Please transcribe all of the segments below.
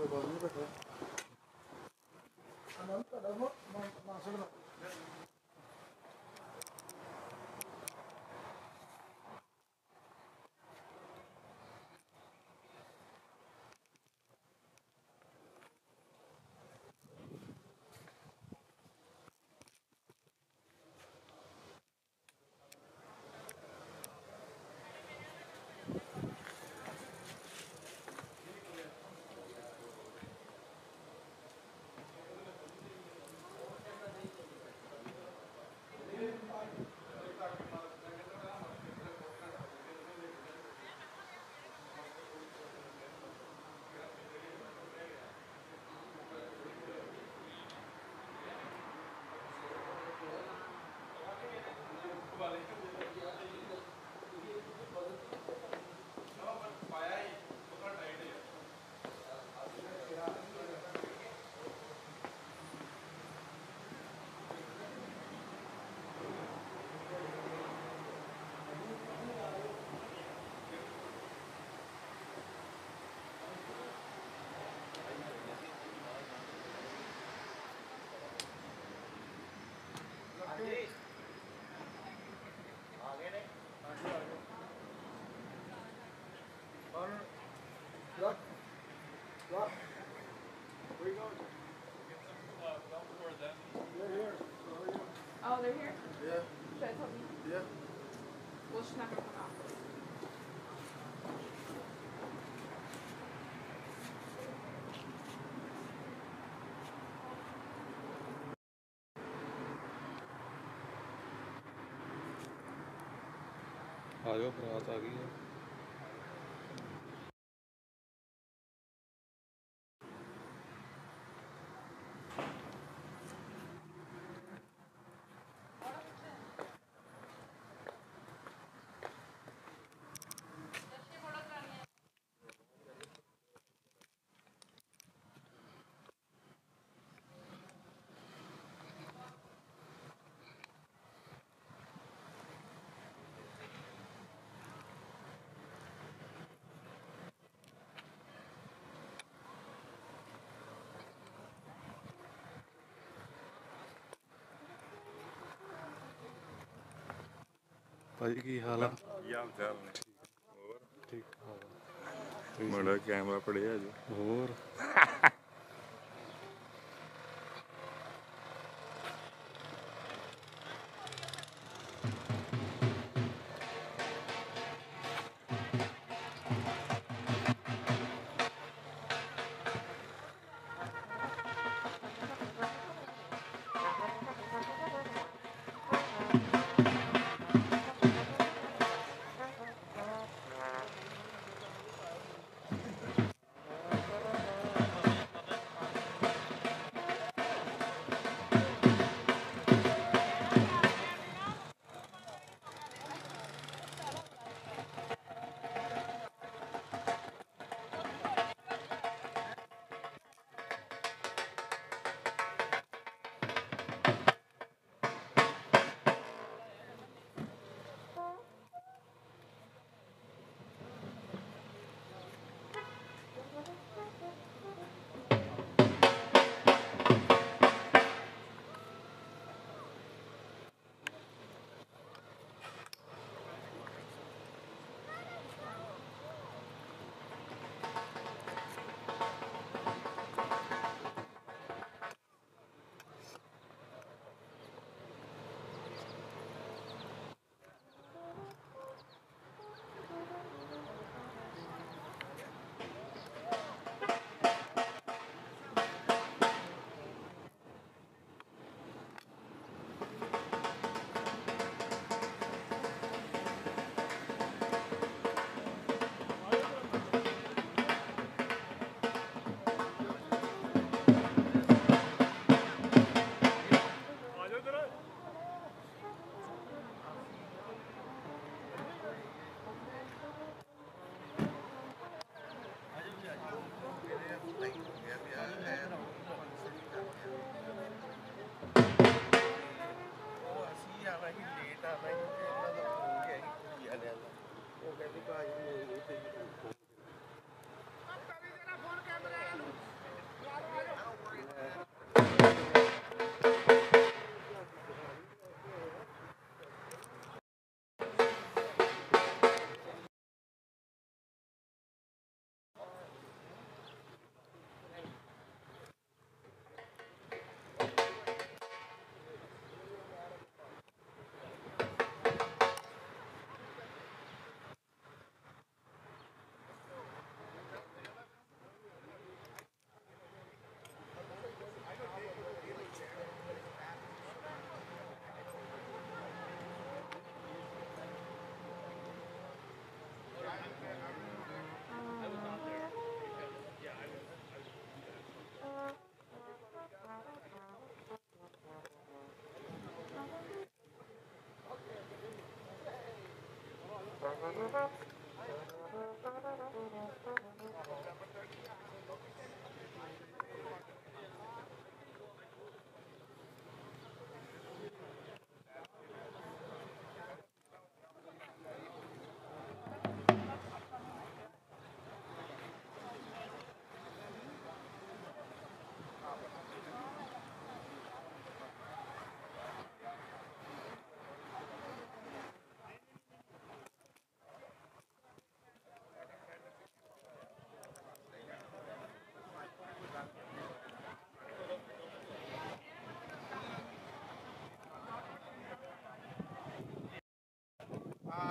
Foi, bola pra cá. Oh, they're here? Yeah. You? Yeah. Well, she's not going to come out. आ जाओ फिर आ गई है ਭਾਜੀ ਕੀ ਹਾਲ ਆ? ਹਾਲ ਚਾਲ ਨੇ? ਠੀਕ ਠਾਕ ਮੁੰਡਾ ਕੈਮਰਾ ਪੜਿਆ ਜੀ। ਹੋਰ? Thank you.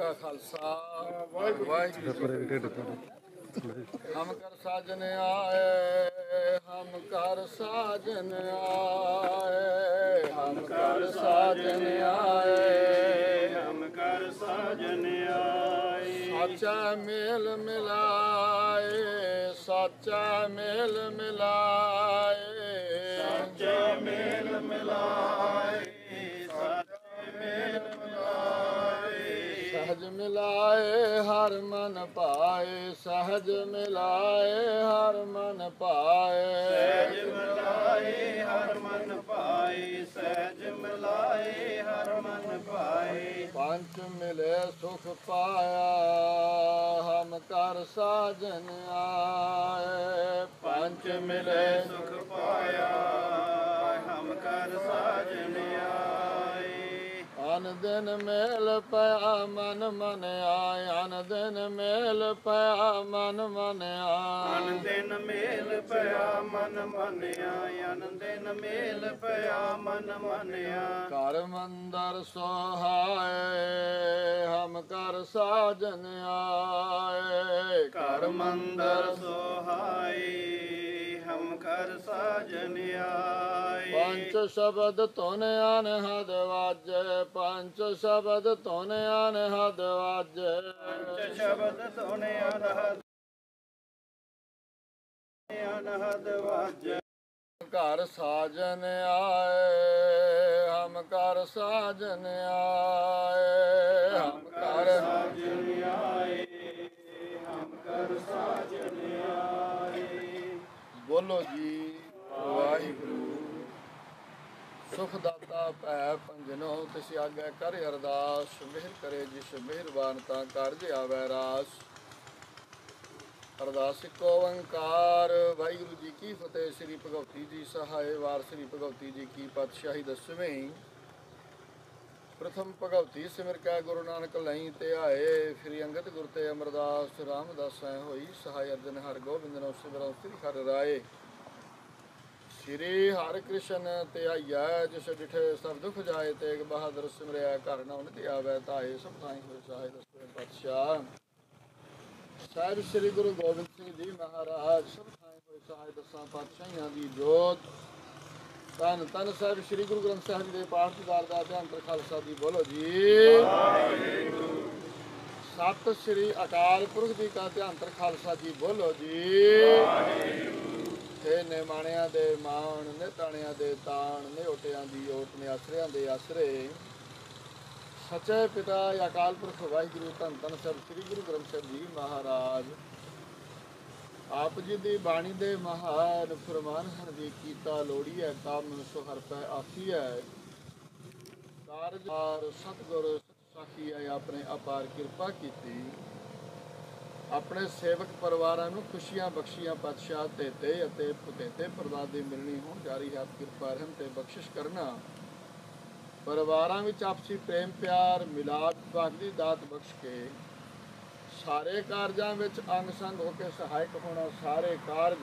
ਕਾ ਖਾਲਸਾ। ਵਾਹਿਗੁਰੂ ਹਮ ਕਰ ਸਾਜਨ ਆਏ ਹਮ ਕਰ ਸਾਜਨ ਆਏ ਹਮ ਕਰ ਸਾਜਨ ਆਏ। ਹਮ ਕਰ ਸਾਜਨ ਆਏ। ਸਾਚਾ ਮੇਲ ਮਿਲਾਏ ਸਾਚਾ ਮੇਲ ਮਿਲਾਏ। ਮਿਲਾਏ ਹਰ ਮਨ ਪਾਏ ਸਹਜ ਮਿਲਾਏ ਹਰ ਮਨ ਪਾਏ। ਸਹਜ ਮਿਲਾਏ ਹਰ ਮਨ ਪਾਏ ਸਹਜ ਮਿਲਾਏ ਹਰ ਮਨ ਪਾਏ। ਪੰਚ ਮਿਲੇ ਸੁਖ ਪਾਇਆ ਹਮ ਕਰ ਸਾਜਨ ਆਏ। ਪੰਚ ਮਿਲੇ ਸੁਖ ਪਾਇਆ ਹਮ ਕਰ ਸਾਜਨ ਆਏ। ਅਨ ਦਿਨ ਮੇਲ ਪਿਆ ਮਨ ਮਨ ਆਏ ਅਨ ਦਿਨ ਮੇਲ ਪਿਆ ਮਨ ਮਨ ਆਏ ਅਨ ਦਿਨ ਮੇਲ ਪਿਆ ਮਨ ਮਨ ਆਏ ਅਨ ਦਿਨ ਮੇਲ ਪਿਆ ਮਨ ਮਨ ਆਏ ਘਰ ਮੰਦਰ ਸੋਹਾਏ ਹਮ ਕਰ ਸਾਜਨ ਆਏ। ਘਰ ਮੰਦਰ ਸੋਹਾਏ ਹਮ ਕਰ ਸਾਜਨ ਆਏ। ਪੰਜ ਸ਼ਬਦ ਧੁਨ ਅਨਹਦ ਵਾਜੇ ਪੰਜ ਸ਼ਬਦ ਧੁਨ ਅਨਹਦ ਵਾਜੇ। ਪੰਜ ਸ਼ਬਦ ਧੁਨ ਅਨਹਦ ਅਨਹਦ ਵਾਜੇ। ਘਰ ਸਾਜਨ ਆਏ ਹਮ ਕਰ ਕਰ ਸਾਜਨ ਆਏ ਹਮ ਕਰ ਬੋਲੋ ਜੀ, ਵਾਹਿਗੁਰੂ। ਸੁਖ ਦਾਤਾ ਭੈ ਪੰਜਨੋ ਤਿਸ ਆਗੇ ਕਰ ਅਰਦਾਸ, ਮਿਹਰ ਕਰੇ ਜਿਸ ਮਿਹਰਬਾਨ ਤਾਂ ਕਾਰਜ ਆਵੈ ਰਾਸ। ਅਰਦਾਸ ਇੱਕ ਓੰਕਾਰ, ਵਾਹਿਗੁਰੂ ਜੀ ਕੀ ਫਤਿਹ, ਸ੍ਰੀ ਭਗਵਤੀ ਜੀ ਸਹਾਇ ਵਾਰ, ਸ੍ਰੀ ਭਗਵਤੀ ਜੀ ਕੀ ਪਾਤਸ਼ਾਹੀ ਦਸਵੇਂ। ਪ੍ਰਥਮ ਭਗਵਤੀ ਸਿਮਰ ਕੈ ਗੁਰੂ ਨਾਨਕ ਲਈ ਤੇ ਆਏ। ਸ੍ਰੀ ਅੰਗਦ ਗੁਰ ਤੇ ਅਮਰਦਾਸ ਰਾਮਦਾਸ ਐ ਹੋਈ। ਸਹਾਇ ਅਰਜਨ ਹਰ ਗੋਬਿੰਦ ਨੋ ਸਿਮਰਨ ਸ੍ਰੀ ਹਰਿ ਰਾਏ। ਸ੍ਰੀ ਹਰਿ ਕ੍ਰਿਸ਼ਨ ਤੇ ਆਈਐ, ਜਿਸ ਡਿਠੇ ਸਭ ਦੁਖ ਜਾਏ, ਤੇਗ ਬਹਾਦਰ ਸਿਮਰਿਆ ਘਰ ਨਾ ਤੇ ਆਵੈ ਤਾਏ ਸਭ ਤਾਈ ਹੋਏ ਸਹਾਇ ਦਸਵੇਂ ਪਾਤਸ਼ਾਹ। ਸਾਹਿਬ ਸ੍ਰੀ ਗੁਰੂ ਗੋਬਿੰਦ ਸਿੰਘ ਜੀ ਮਹਾਰਾਜ, ਸਭ ਥਾਂ ਹੋਏ ਸਹਾਇ ਦਸਾਂ ਪਾਤਸ਼ਾਹਾਂ ਦੀ ਜੋਤ। ਤਨ ਤਨ ਸਾਹਿਬ ਸ੍ਰੀ ਗੁਰੂ ਗ੍ਰੰਥ ਸਾਹਿਬ ਜੀ ਦੇ ਪਾਠ ਦੀਦਾਰ ਦਾ ਧਿਆਨ ਕਰ ਖਾਲਸਾ ਦੀ ਬੋਲੋ ਜੀ। ਸਤਿ ਸ੍ਰੀ ਅਕਾਲ ਪੁਰਖ ਜੀ ਕਾ ਧਿਆਨ ਕਰ ਖਾਲਸਾ ਜੀ, ਬੋਲੋ ਜੀ। ਤੇ ਨੇ ਮਾਣਿਆਂ ਦੇ ਮਾਣ ਨੇ ਤਾਣਿਆਂ ਦੇ ਤਾਣ ਨੇ ਓਟਿਆਂ ਦੀ ਓਟ ਨੇ ਆਸਰਿਆਂ ਦੇ ਆਸਰੇ। ਸੱਚੇ ਪਿਤਾ, ਅਕਾਲ ਪੁਰਖ, ਵਾਹਿਗੁਰੂ, ਧੰਨ ਧੰਨ ਸਭ ਸ੍ਰੀ ਗੁਰੂ ਗ੍ਰੰਥ ਸਾਹਿਬ ਜੀ ਮਹਾਰਾਜ। ਆਪ ਜੀ ਦੀ ਬਾਣੀ ਦੇ ਮਹਾਨ ਫਰਮਾਨ ਹਨ ਜੀ ਕੀਤਾ ਲੋੜੀ ਹੈ, ਕੰਮ ਸੋ ਹਰ ਪੈ ਆਖੀ ਹੈ। ਕਾਰਜਾਰ ਸਤਿਗੁਰ ਸਾਖੀ ਹੈ ਆਪਣੇ ਅਪਾਰ ਕਿਰਪਾ ਕੀਤੀ। ਆਪਣੇ ਸੇਵਕ ਪਰਿਵਾਰਾਂ ਨੂੰ ਖੁਸ਼ੀਆਂ ਬਖਸ਼ੀਆਂ ਪਾਤਸ਼ਾਹ ਤੇ ਤੇ ਅਤੇ ਪੁਤੇਤੇ ਪਰਵਾਦ ਦੀ ਮਿਲਣੀ ਹੋਣ ਜਾਰੀ ਹੈ। ਕਿਰਪਾ ਰਹਿਮ ਤੇ ਬਖਸ਼ਿਸ਼ ਕਰਨਾ। ਪਰਿਵਾਰਾਂ ਵਿੱਚ ਆਪਸੀ ਪ੍ਰੇਮ ਪਿਆਰ ਮਿਲਾਪ ਭਾਗ ਦੀ ਦਾਤ ਬਖਸ਼ ਕੇ ਸਾਰੇ ਕਾਰਜਾਂ ਵਿੱਚ ਅੰਗ ਸੰਗ ਹੋ ਕੇ ਸਹਾਇਕ ਹੋਣਾ ਸਾਰੇ ਕਾਰਜ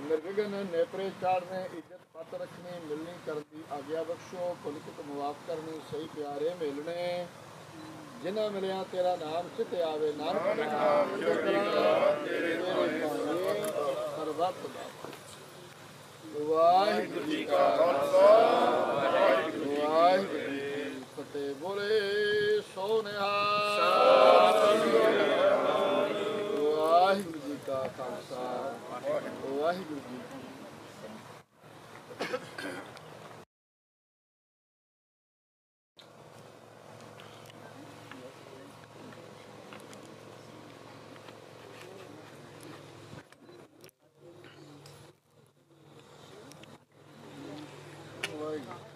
ਨਿਰਵਿਘਨ ਨੇਪਰੇ ਚਾੜਨੇ ਇੱਜ਼ਤ ਪਤ ਰੱਖਣੀ ਮਿਲਣੀ ਕਰਦੀ ਆਗਿਆ ਬਖਸ਼ੋ ਪੁਲਕਿਤ ਮੁਆਫ ਕਰਨੀ ਸਹੀ ਪਿਆਰੇ ਮਿਲਣੇ। ਜਿਨ੍ਹਾਂ ਮਿਲਿਆ ਤੇਰਾ ਨਾਮ ਚਿਤ ਆਵੇ ਨਾਨਕ ਨਾਮ ਤੇਰੇ ਭਾਣੇ ਸਰਬੱਤ ਦਾ ਵਾਹਿਗੁਰੂ ਜੀ ਕਾ ਖਾਲਸਾ। ਵਾਹਿਗੁਰੂ ਜੀ ਕੀ ਫਤਿਹ। ਬੋਲੇ ਸੋ ਨਿਹਾਲ ਵਾਹਿਗੁਰੂ ਜੀ ਕਾ ਖਾਲਸਾ ਵਾਹਿਗੁਰੂ ਜੀ ਕੀ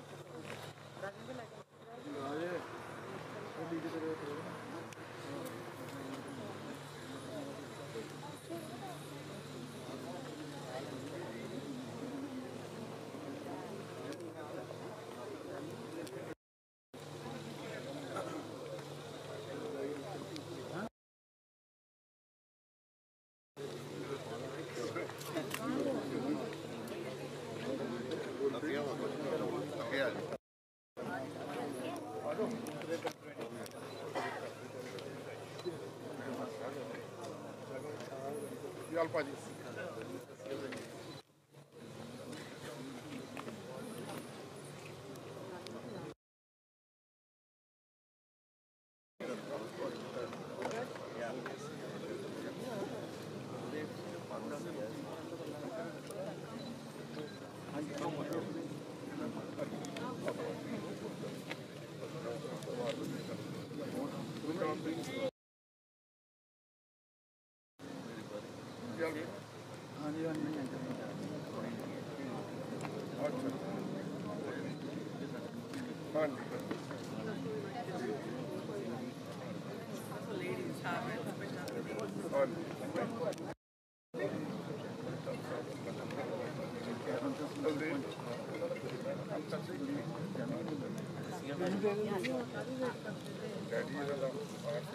ਚੱਲ ਭਾਜੀ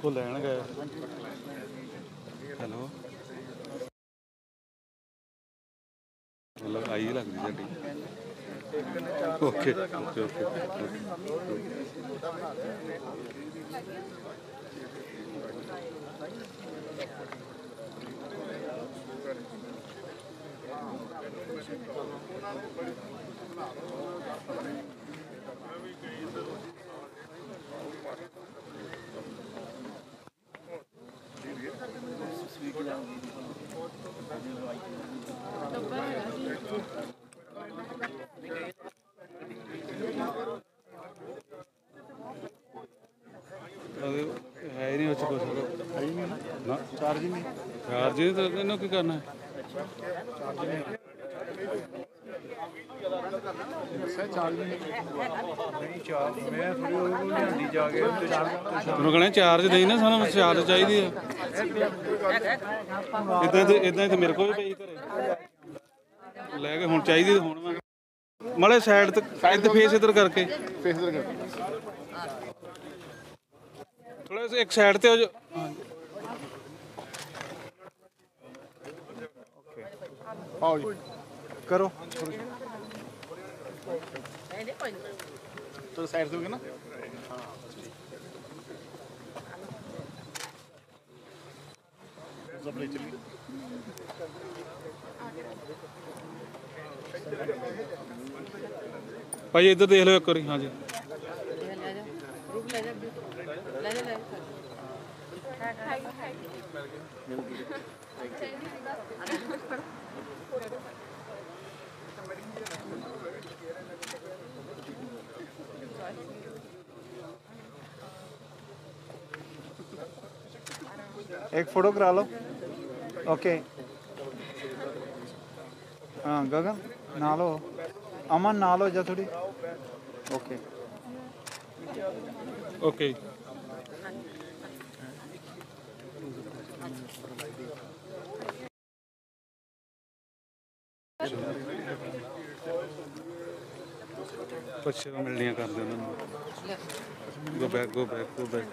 ਉਹ ਲੈਣ ਗਏ। ਹੈਲੋ। ਮਤਲਬ ਆਈ ਲੱਗਦੀ ਸਾਡੀ ਓਕੇ ਓਕੇ ਓਕੇ ਉਹਨਾਂ ਨੂੰ ਬੜੀ ਬਣਾ ਲਓ ਚਾਰਜ ਹੀ ਤਾਂ ਇਹਨੂੰ ਕੀ ਕਰਨਾ ਹੈ? ਨਹੀਂ ਚਾਰ ਮੈਂ ਥੋੜੀ ਉਹ ਲਿਆਂਦੀ ਜਾ ਕੇ ਤੇ ਤੈਨੂੰ ਕਹਣਾ ਚਾਰਜ ਦੇਈ ਨਾ ਸਾਨੂੰ ਚਾਰਜ ਚਾਹੀਦੀ ਆ ਇਦਾਂ ਤੇ ਇਦਾਂ ਤੇ ਮੇਰੇ ਕੋਲ ਵੀ ਪਈ ਘਰੇ। ਲੈ ਕੇ ਹੁਣ ਚਾਹੀਦੀ ਹੁਣ ਮੈਂ ਮੜੇ ਸਾਈਡ ਤੇ ਇੱਧਰ ਫੇਸ ਇੱਧਰ ਕਰਕੇ। ਫੇਸ ਦੇ ਕਰ ਥੋੜਾ ਇੱਕ ਸਾਈਡ ਤੇ ਹੋ ਜਾ ਆਓ ਜੀ। ਕਰੋ। ਤੋ ਸਾਈਡ ਤੇ ਹੋ ਗਿਆ ਨਾ। ਜ਼ਬਲੇ ਚਲੀ ਭਾਈ ਇੱਧਰ ਦੇਖ ਲਓ ਇੱਕ ਵਾਰੀ। ਹਾਂਜੀ। एक फोटो करा लो ओके हाँ गगन ना लो अमन ना लो जा थोड़ी ओके ਓਕੇ ਕੁਛ ਮਿਲਣੀਆਂ ਕਰਦੇ ਉਹਨਾਂ ਨੂੰ go back go back go back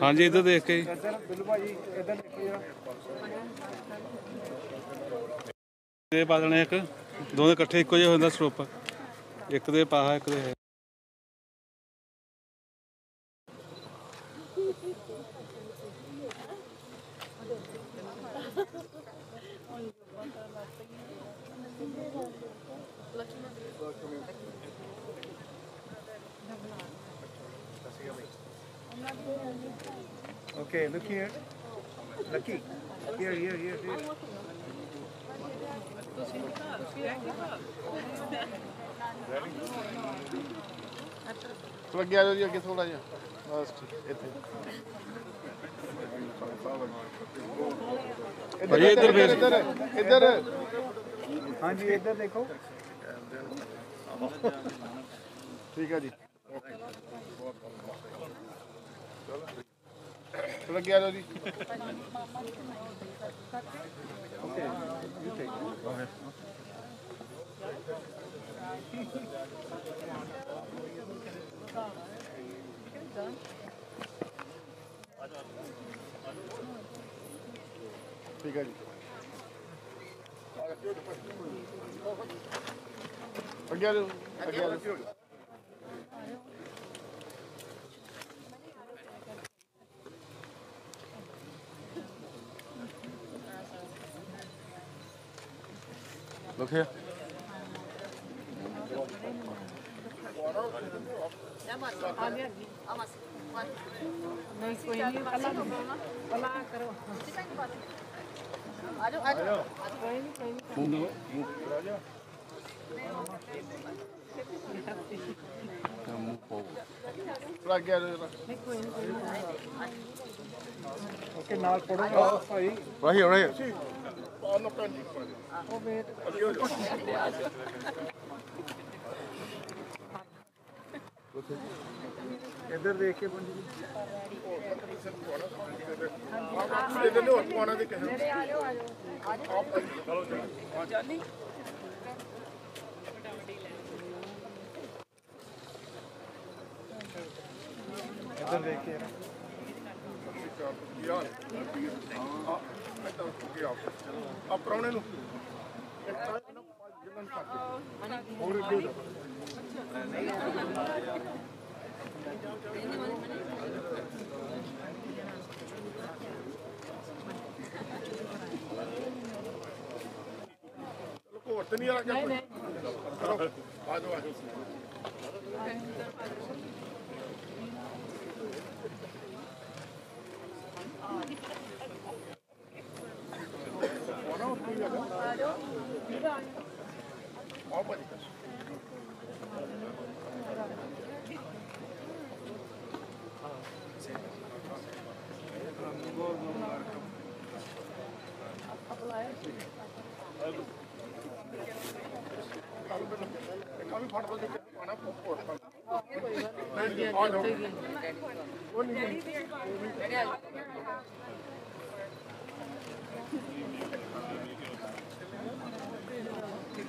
ਹਾਂਜੀ, ਇੱਧਰ ਦੇਖ ਕੇ ਦੇ ਪਾ ਦੇਣੇ ਇੱਕ। ਦੋਵੇਂ ਇਕੱਠੇ ਇੱਕੋ ਜਿਹਾ ਹੁੰਦਾ ਸਰੂਪ ਇੱਕ ਦੇ ਪਾਹਾ, ਇੱਕ ਦੇ Okay, look here. Lucky. Here, here, here, here. Plug gel oluyor git olaya. Bas et. और ये इधर भेज इधर इधर हाँ जी इधर देखो ठीक है जी ਹੈ ਜੀ ਥੋੜਾ ਅੱਗੇ ਆ ਜਾਓ ਜੀ ਠੀਕ ਹੈ ਜੀ ਅੱਗੇ ਆ ਜਾਓ ਅੱਗੇ ਆ ਜਾਓ Look here. ਨਹੀਂ ਕੋਈ ਨਹੀਂ ਕੱਲਾ ਕੱਲਾ ਆ ਨਾ ਭੈਣ ਜੀ ਉਹ ਵੇਟ ਇੱਧਰ ਦੇਖ ਕੇ ਪੰਜੀ ਇੱਧਰ ਨੂੰ ਹੱਥ ਪਾਉਣਾ ਦੇ ਕਿਸੇ ਆ ਜਾਓ ਆ ਜਾਓ। ਚਲੋ ਚਲੋ ਜਾਨੀ ਇੱਧਰ ਦੇਖ ਕੇ। ਯਾਰ ਮਿੰਟ ਹੋ ਗਏ ਆਪ ਆ ਪਰੌਣੇ ਨੂੰ। ਹੋਰ ਅੱਗੇ ਜਾ ਚਲੋ ਕੋਰ ਤੇ ਨਹੀਂ ਆ ਗਿਆ ਚਲੋ ਆ ਜਾਓ ਆ ਜਾਓ। Olha ਕਾਫੀ ਫਟਦਾ ਦੇ ਕੇ ਪਾਣਾ ਪੋਸਟ ਪਰ ਉਹ ਨਹੀਂ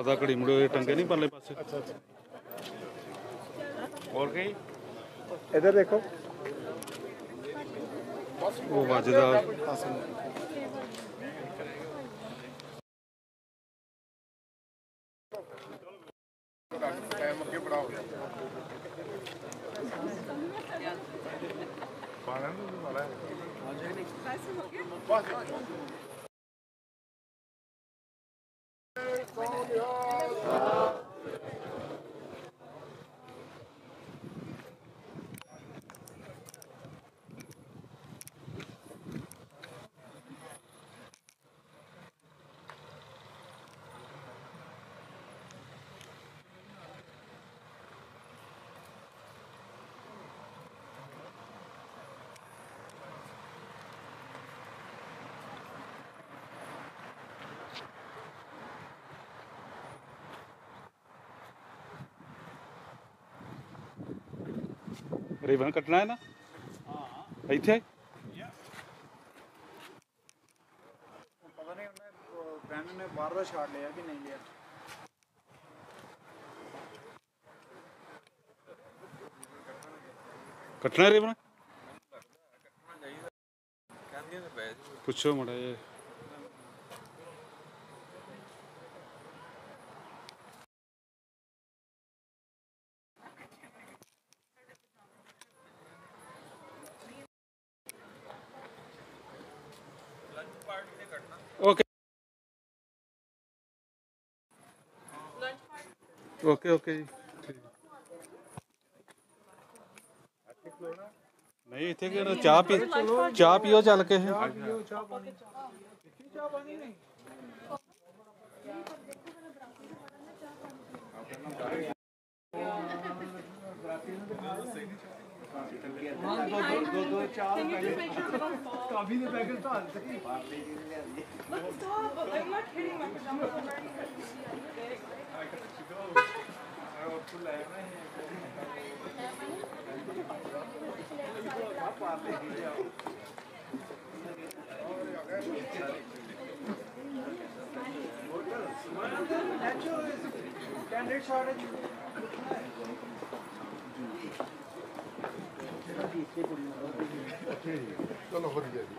ਪਤਾ ਘੜੀ ਮੁੜੇ ਟੰਗੇ ਨਹੀਂ ਪਰਲੇ ਪਾਸੇ ਹੋਰ ਕਈ ਇਧਰ ਦੇਖੋ ਉਹ ਵੱਜਦਾ ਰਿਬਨ ਕੱਟਣਾ ਹੈ ਨਾ? ਹਾਂ। ਇੱਥੇ? ਪਤਾ ਨਹੀਂ ਉਹਨੇ ਬ੍ਰੈਂਡ ਨੇ ਬਾਹਰ ਦਾ ਛਾੜ ਲਿਆ ਕਿ ਨਹੀਂ ਲਿਆ। ਕੱਟਣਾ ਰਿਬਨ ਪੁੱਛੋ ਮੜਾ ਜੇ ਓਕੇ ਓਕੇ ਓਕੇ ਜੀ। ਨਹੀਂ ਇੱਥੇ ਕਿਹੜਾ ਚਾਹ ਪੀ ਚਾਹ ਪੀਓ ਚੱਲ ਕੇ Stop! I'm not kidding. Candidate shortage चलो हो जाएगी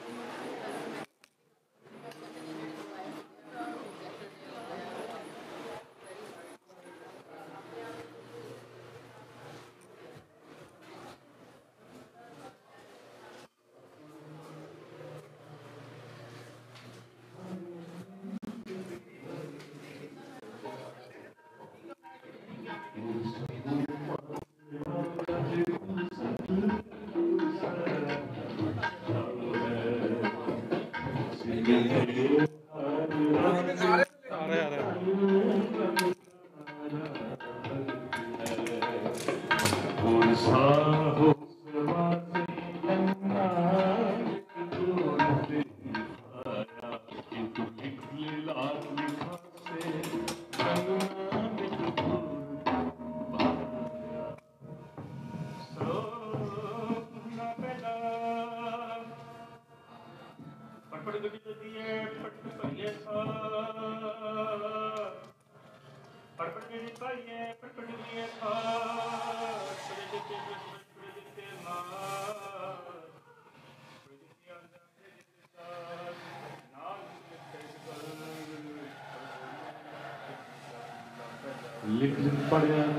ਲਿਖ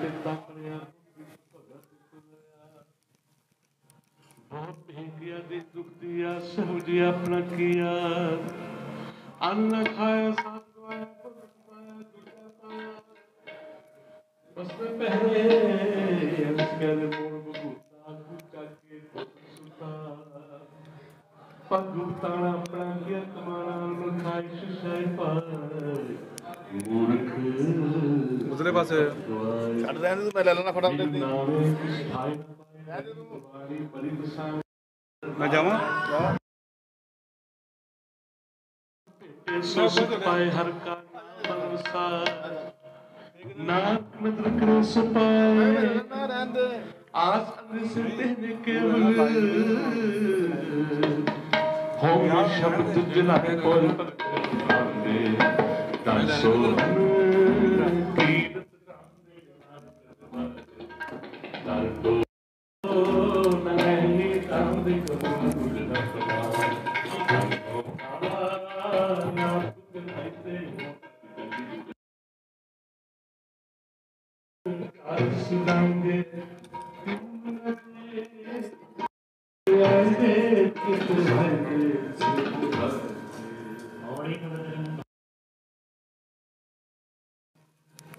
ਮੈਂ ਲੈ ਲੈਣਾ ਫਟਾਫਟ ਨਾ ਮੈਂ ਜਾਵਾਂ? ਸੁਖ ਪਾਏ ਹਰ ਕਾ ਸੰਸਾਰ ਨਾਨਕ ਨਦਰ ਕਰੇ ਸੋ ਪਾਏ। ਆਸ ਅੰਦਰ ਸਿਰ ਤੇ ਕੇਵਲ ਹੋ ਸ਼ਬਦ ਜਨਾਬ ਕੋਲ ਆਂਦੇ ਤਾਂ ਸੋ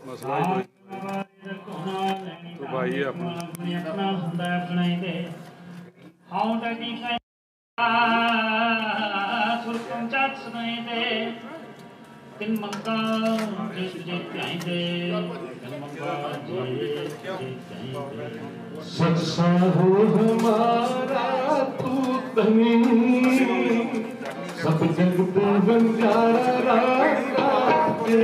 ਮਸਲਾ ਹੀ ਤੂੰ ਭਾਈ ਆਪਣਾ ਹੁੰਦਾ ਆਪਣਾ ਇਹਦੇ ਹਾਉ ਦਾ ਨੀ ਸੁਰ ਪੰਚਾਤ ਸੁਨਾਈ ਦੇ ਤਿੰਨ ਮੰਗਾ ਜਿਸ ਜੇ ਧਿਆਇਂਦੇ ਤਿੰਨ ਮੰਗਾ ਜੇ ਜੇ ਧਿਆਇਂਦੇ ਸਚ ਹਮਾਰਾ ਤੂੰ ਤਨੀ ਸਭ ਜਗ ਤੇ? ਬੰਜਾਰਾ ਰਾਗਾ ਤੇ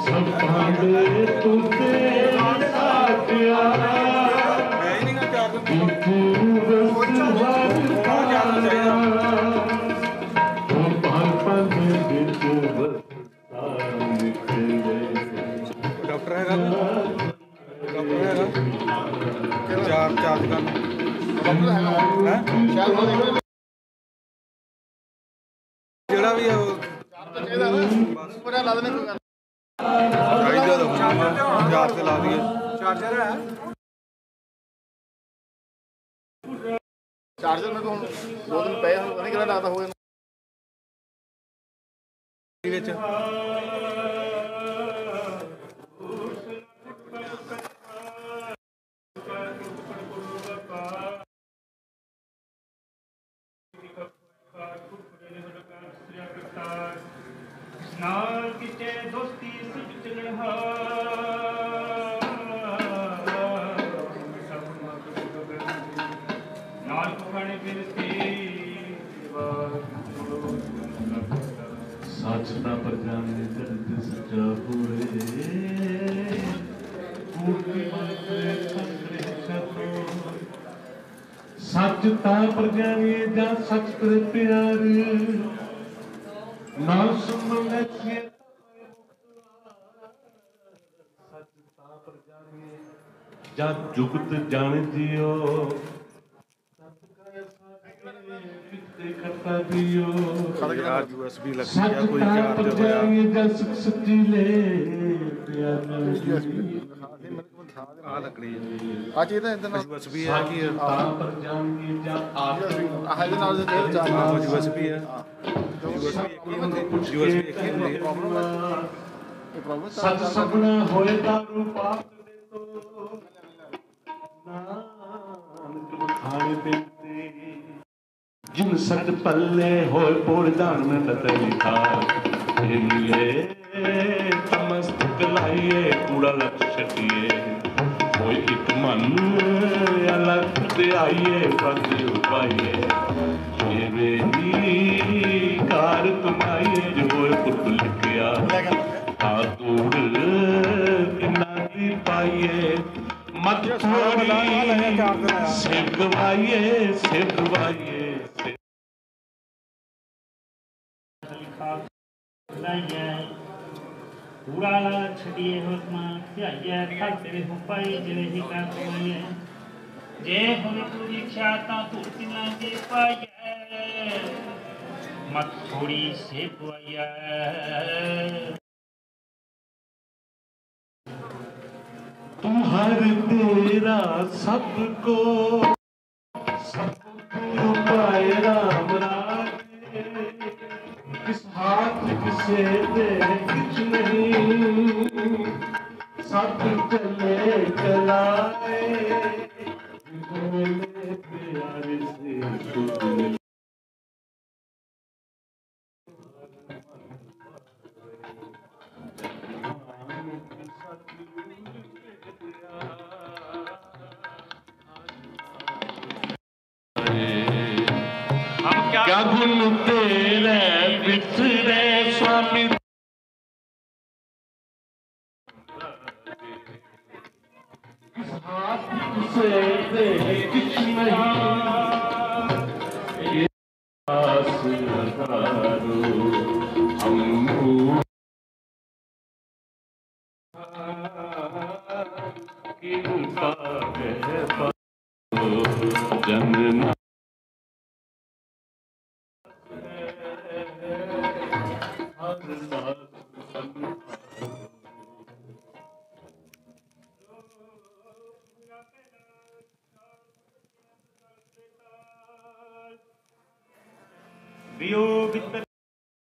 ਸਭ ਭਾਂਡੇ ਤੂੰ ਤੇ ਸਾਥਿਆ ਮੈਂ ਨਹੀਂ ਗਾ ਚਾਰ ਤੂੰ ਬਸ ਹਰ ਤੂੰ ਪਲ ਪਲ ਵਿੱਚ ਵਸਦਾ ਨਿਕਲੇ ਡਾਕਟਰ ਹੈਗਾ। ਡਾਕਟਰ ਹੈਗਾ ਚਾਰ ਚਾਰਜ ਕਰਨ ਹੈ? ਚੱਲ ਹੋ ਦੇ ਵਿੱਚ। ਜੁਗਤ ਜਾਣ ਜਿਓ। ਸੱਚ ਕਰਤਾ ਦਿਓ। ਯਾਰ ਯੂਐਸਬੀ ਲੱਗੀ ਸੱਚ ਆ ਕੋਈ ਤਾਂ ਚਾਰਜ ਹੋਇਆ ਜਸ ਸੱਚੀ ਲੈ ਆ। ਲੱਕੜੀ ਆ ਚੀਜ਼ ਤਾਂ ਇਦਾਂ ਯੂਐਸਬੀ ਹੈ ਕੀ ਹੈ ਤਾਂ ਪ੍ਰਜਾਨੀ ਜਾਂ ਆਪ ਆਹ ਇਹਦੇ ਨਾਲ ਦੇ ਚਾਰ ਆਹੋ ਯੂਐਸਬੀ ਹੈ। ਯੂਐਸਬੀ ਹੀ ਹੁੰਦੀ? ਯੂਐਸਬੀ ਹੀ ਹੁੰਦੀ ਹੈ ਪ੍ਰੋਬਲਮ ਸੱਚ ਸਪਨਾ ਹੋਏ ਦਾਰੂ ਪਾਪ ਬਖਾਣੇ ਤੇ। ਜਿਨ ਸਤ ਪੱਲੇ ਹੋਏ ਪੋੜ ਦਾਨ ਨਤ ਲਿਖਾ ਹਿਲੇ ਤਮਸਤਕ ਲਾਈਏ ਕੂੜਾ ਲਖ ਛਟੀਏ। ਹੋਏ ਇੱਕ ਮਨ ਅਲਖ ਤੇ ਆਈਏ ਪਦ ਉਪਾਈਏ। ਜਿਵੇਂ ਹੀ ਕਾਰ ਤੁਮਾਈਏ ਜੋ ਹੋਏ ਪੁੱਤ ਲਿਖਿਆ। ਆ ਤੂੜ ਕਿੰਨਾ ਦੀ ਪਾਈਏ। ਮਤ ਥੋੜੀ ਸਿਰ ਗਵਾਈਏ ਸਿਰ ਗਵਾਈਏ ਸਿਰ ਲਾਈਏ ਕੂੜਾ ਲਾ ਛੜੀਏ ਹੁਕਮਾਂ ਧਿਆਈਐ ਥਲ ਤੇਰੇ ਹੁਪਾਈ ਜਿਹੜੇ ਹੀ ਕਰ ਕਮਾਈਐ ਜੇ ਹੋਵੇ ਪੂਰੀ ਇੱਛਾ ਤਾਂ ਧੂਰਤੀ ਨਾ ਦੇ ਪਾਈਐ ਮਤ ਥੋੜੀ ਸੇ ਪੁਆਈਐ ਹਰ ਤੇਰਾ ਸਭ ਕੋ ਸਭ ਕੋ ਪਾਏ ਰਾਮ ਰਾਜੇ। ਕਿਸ ਹਾਥ ਕਿਸੇ ਦੇ ਕਿਛ ਨਹੀਂ। ਸਭ ਚਲੇ ਚਲਾਏ। ਬੋਲੇ ਪਿਆਰੇ ਸੇ ਤੁਧ ਮਿਲ ਵਿਯੋਗ ਤਰ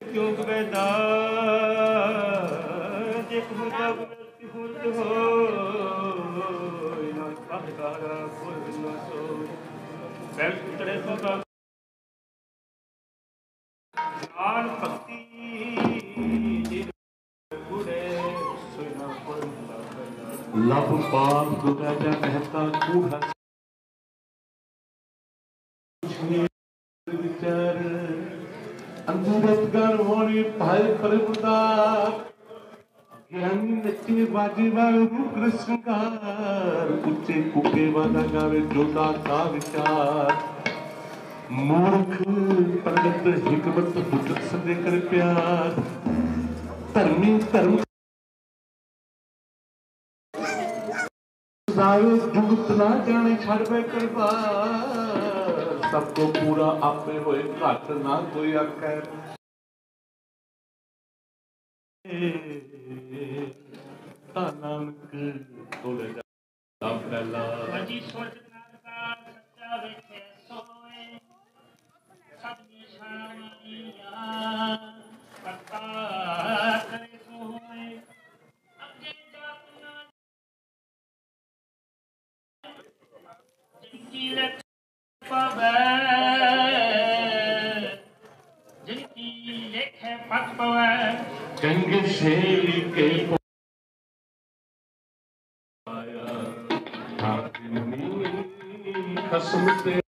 ਜੋਗ ਵੈਦਾ ਜੇ ਕੋ ਜਗ ਵਰਤੀ ਹੁੰਦ ਹੋਇ ਨਾ ਕਾਹਕਾਰਾ ਕੋਈ ਨਾ ਸੋਇ ਬੈਲ ਉਤਰੇ ਸੋ ਨੱਚੇ ਬਾਜੀ ਵਾਲ ਉੱਚੇ ਕੁਕੇ ਵਾਦਾ ਗਾਵੇ ਜੋਦਾ ਕਾ ਵਿਚਾਰ। ਮੂਰਖ ਪੰਡਤ ਹਕਮਤ ਬੁੱਧ ਸੰਦੇ ਕਰ ਪਿਆਰ। ਧਰਮੀ, ਧਰਮ ਸਾਇਓ ਜੁਗਤ ਨਾ ਜਾਣੇ ਛੜਵੇ ਕਰਤਾਰ ਸਭ ਕੋ ਪੂਰਾ ਆਪੇ ਹੋਏ, ਘਟ ਨਾ ਕੋਈ ਆਖੈ। ਤਾਂ ਨਾਨਕ ਤੋਲੇ ਦਾ ਪਹਿਲਾ ਅਜੀ ਸੋਚ ਦਾ ਸੱਚਾ ਵੇਖੇ ਸੋਏ ਸਭ ਨਿਸ਼ਾਨੀਆਂ ਕਰਤਾ ਕਰੇ ਸੋਏ ਅੱਗੇ ਜਾਤਨਾ ਜਿਨਕੀ ਲਖ ਪਵੈ ਜਿੰਕੀ ਲੇਖੇ ਪਤ ਪਵੈ। ਗੰਗ ਸ਼ੇਲੀ ਕੇ salute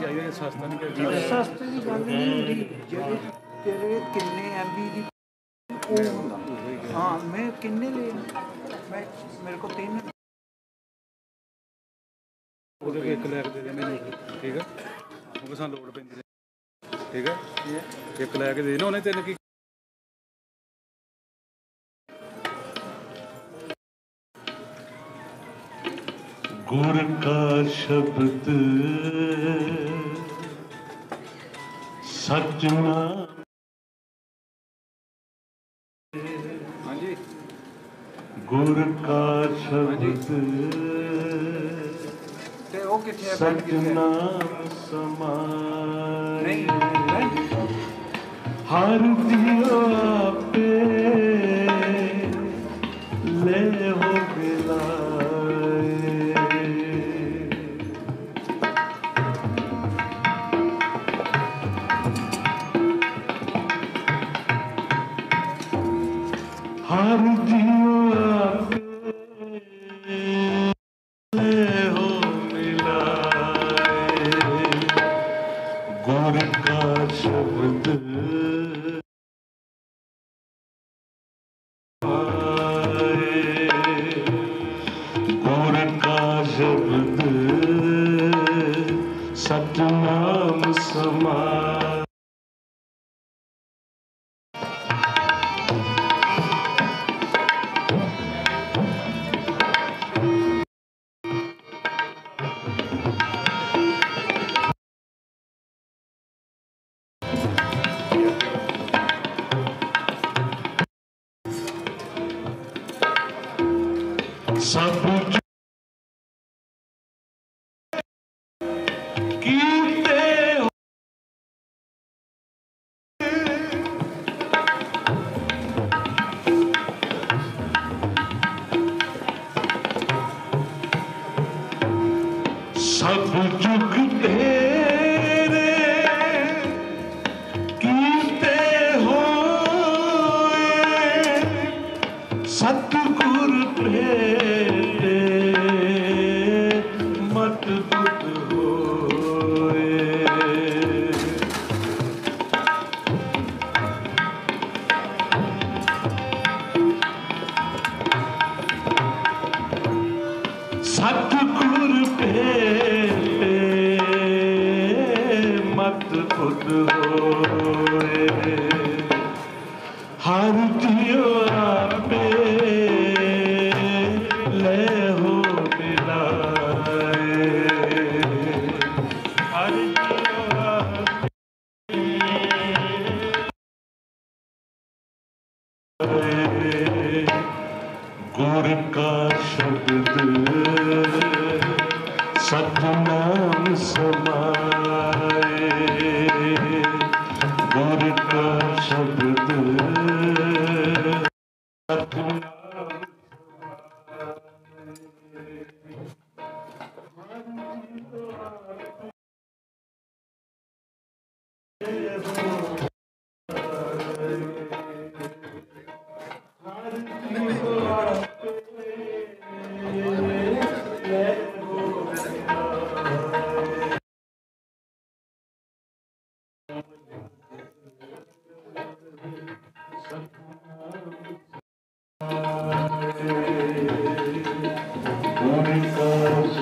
ਚਾਹੀਦਾ ਸਸਤਾ ਨਹੀਂ ਕਿਹੜਾ ਸਸਤੇ ਦੀ ਗੱਲ ਨਹੀਂ ਹੁੰਦੀ। ਜਿਹੜੇ ਤੇਰੇ ਕਿੰਨੇ ਐਮਬੀ ਦੀ ਉਹ ਹੁੰਦਾ ਹਾਂ ਮੈਂ ਕਿੰਨੇ ਲਏ ਨੇ? ਮੈਂ ਮੇਰੇ ਕੋਲ ਤਿੰਨ ਉਹਦੇ ਕੋਲ ਇੱਕ ਲੈ ਕੇ ਦੇ ਦੇ ਮੈਨੂੰ ਠੀਕ ਆ? ਉਹ ਸਾਨੂੰ ਲੋੜ ਪੈਂਦੀ ਠੀਕ ਆ? ਇੱਕ ਲੈ ਕੇ ਦੇ ਦੇਣਾ ਉਹਨੇ ਤੈਨੂੰ ਕੀ गुर का शब्द सजना गुर का शब्द सजना समाए हर दिया पे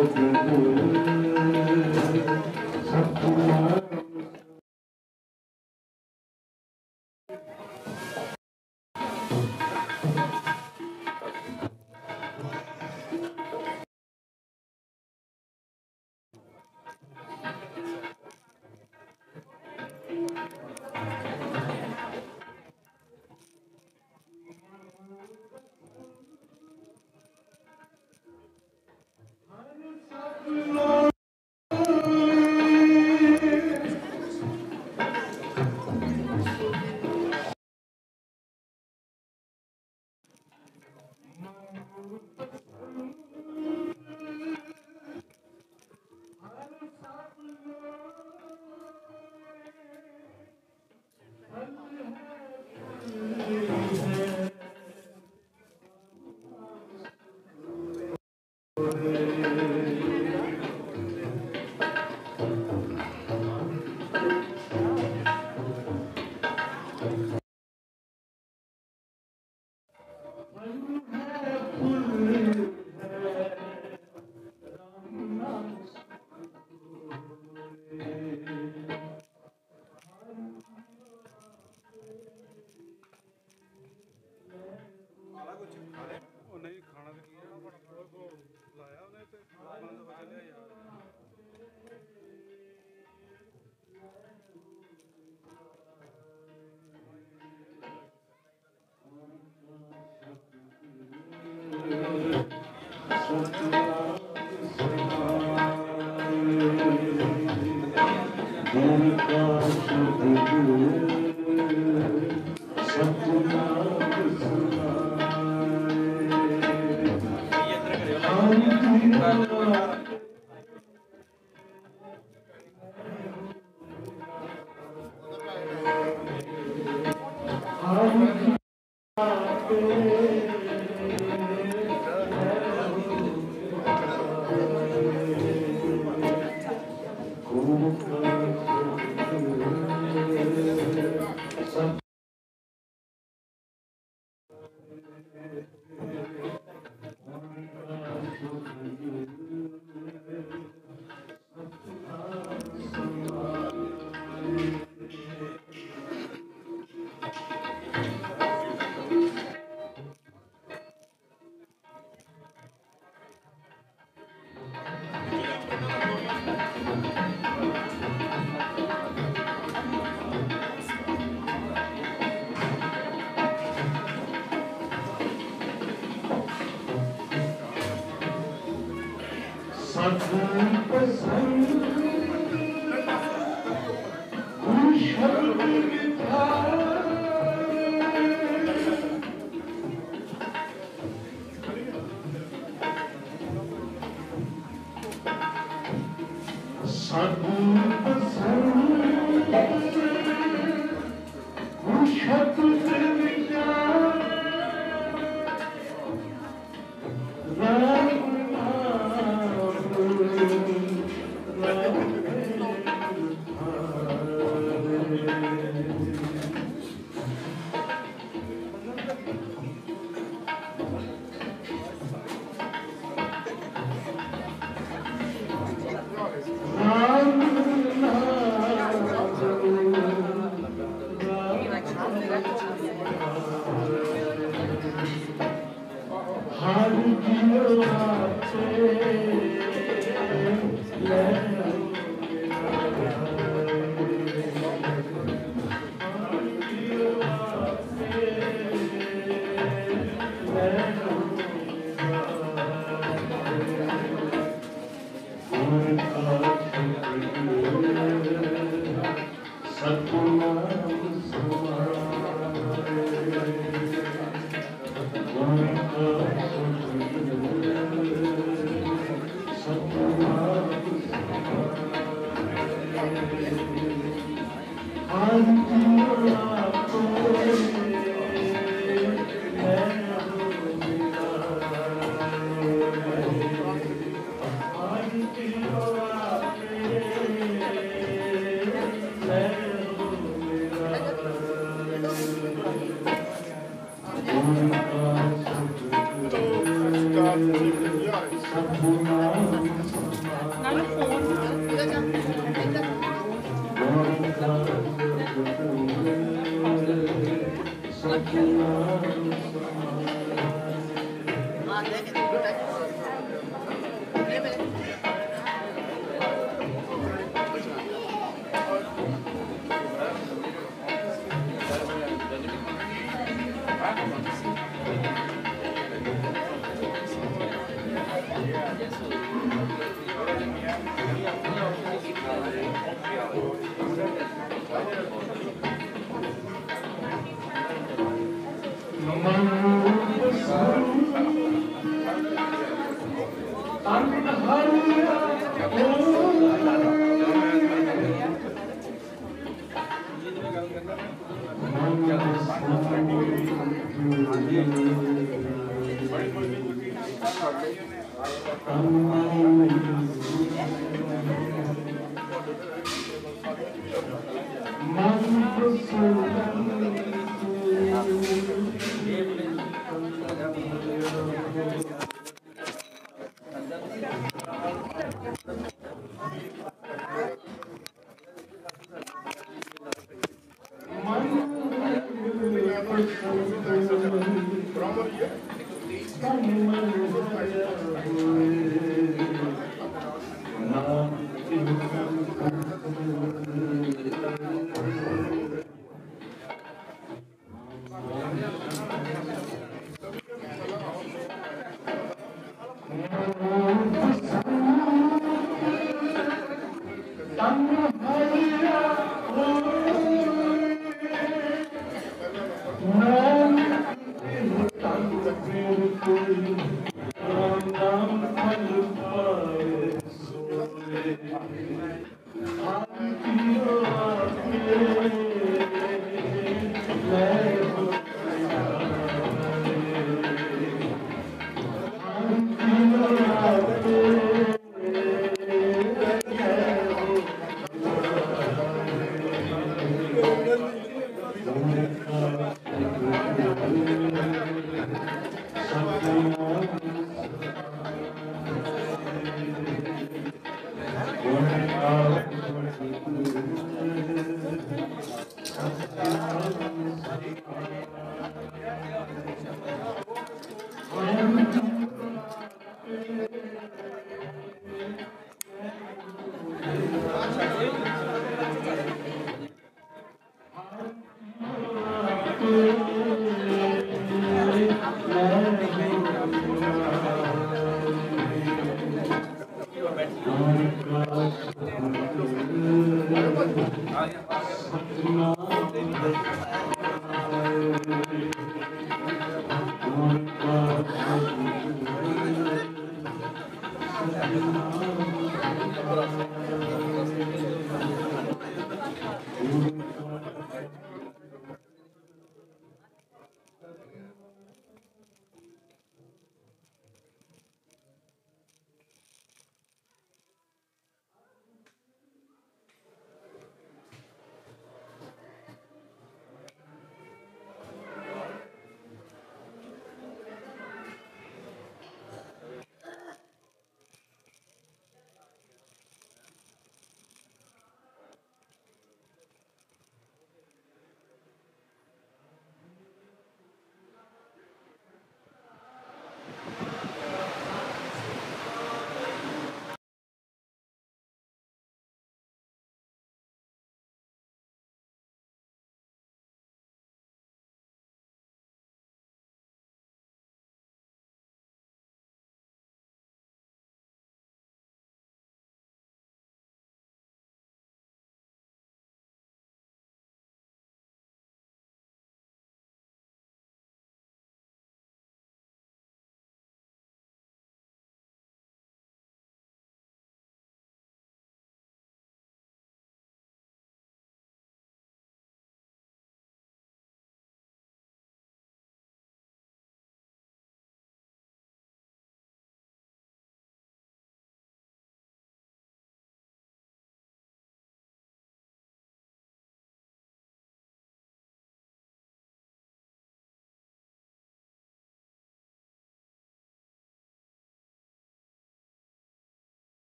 ਉਹ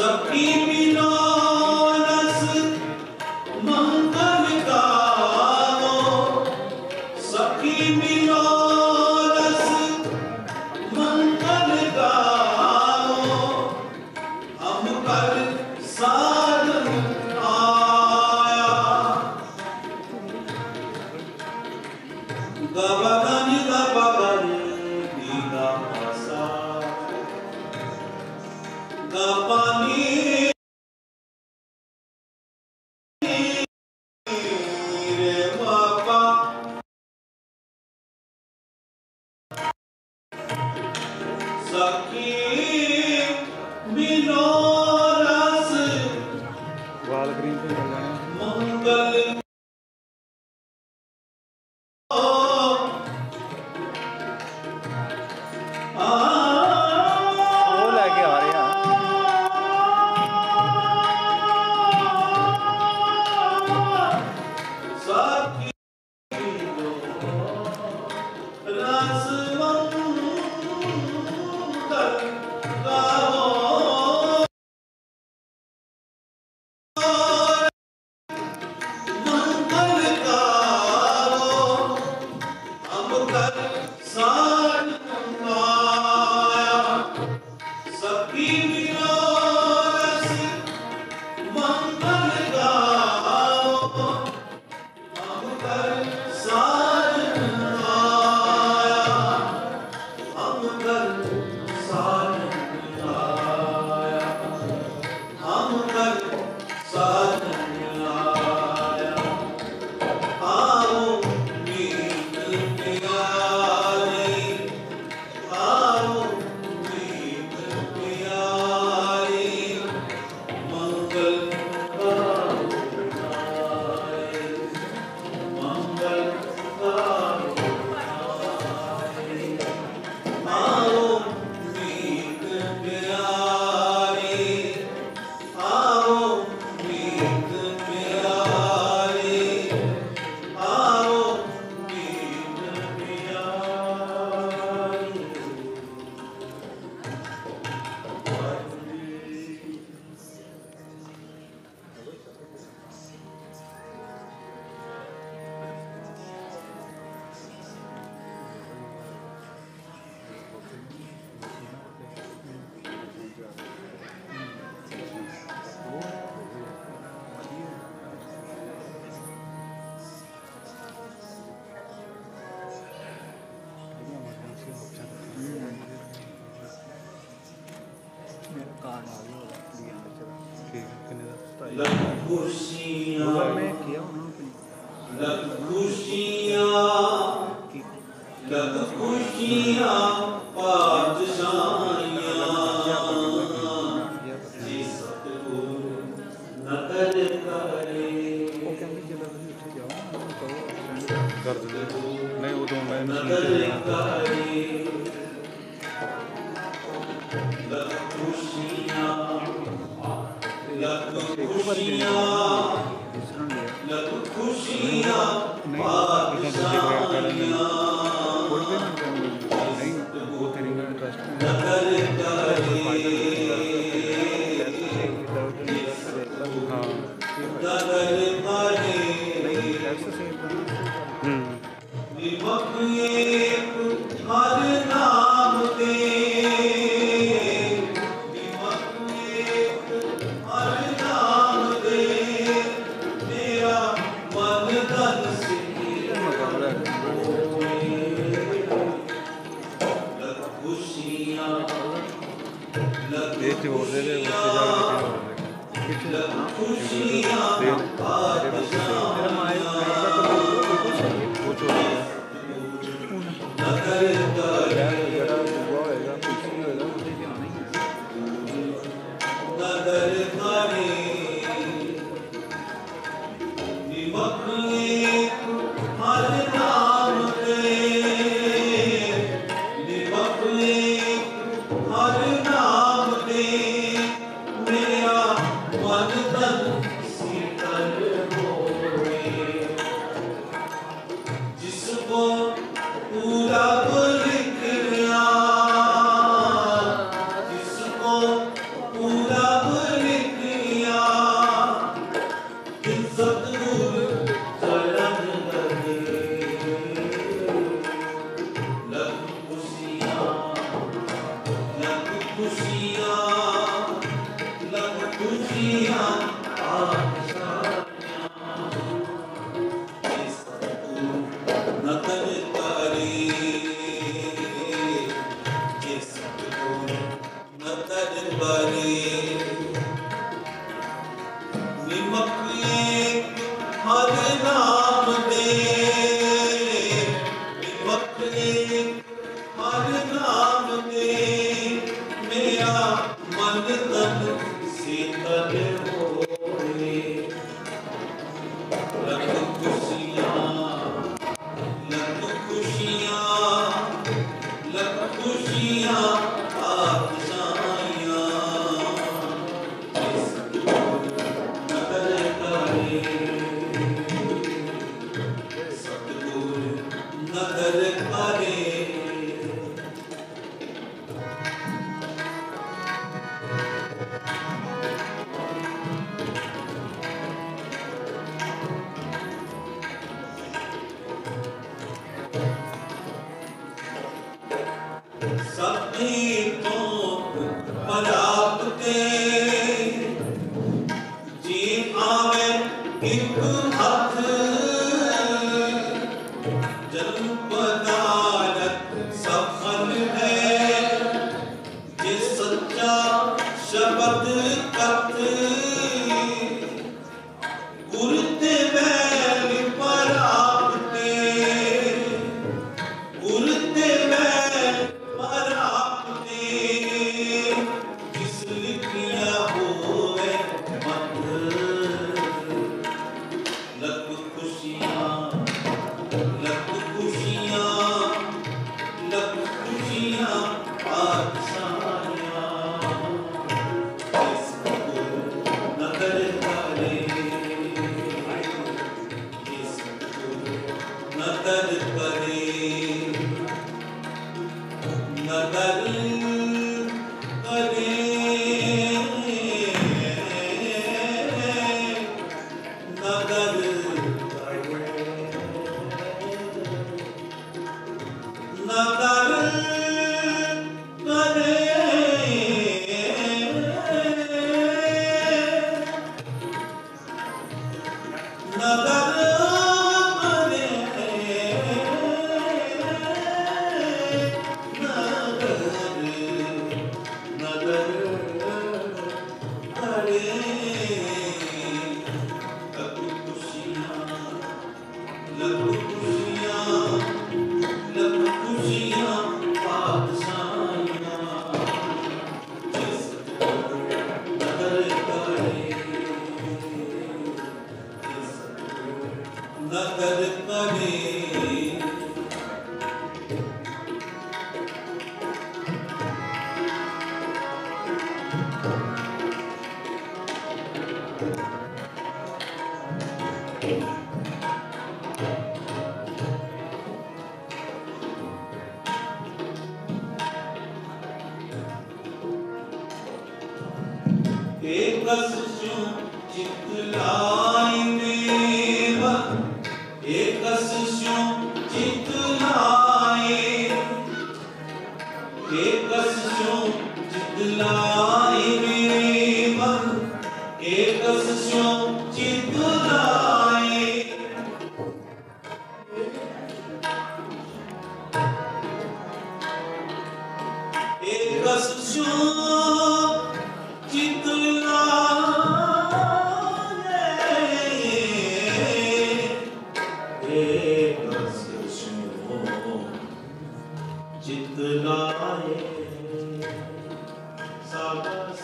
सखी बिना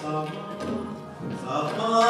Sama, Sama.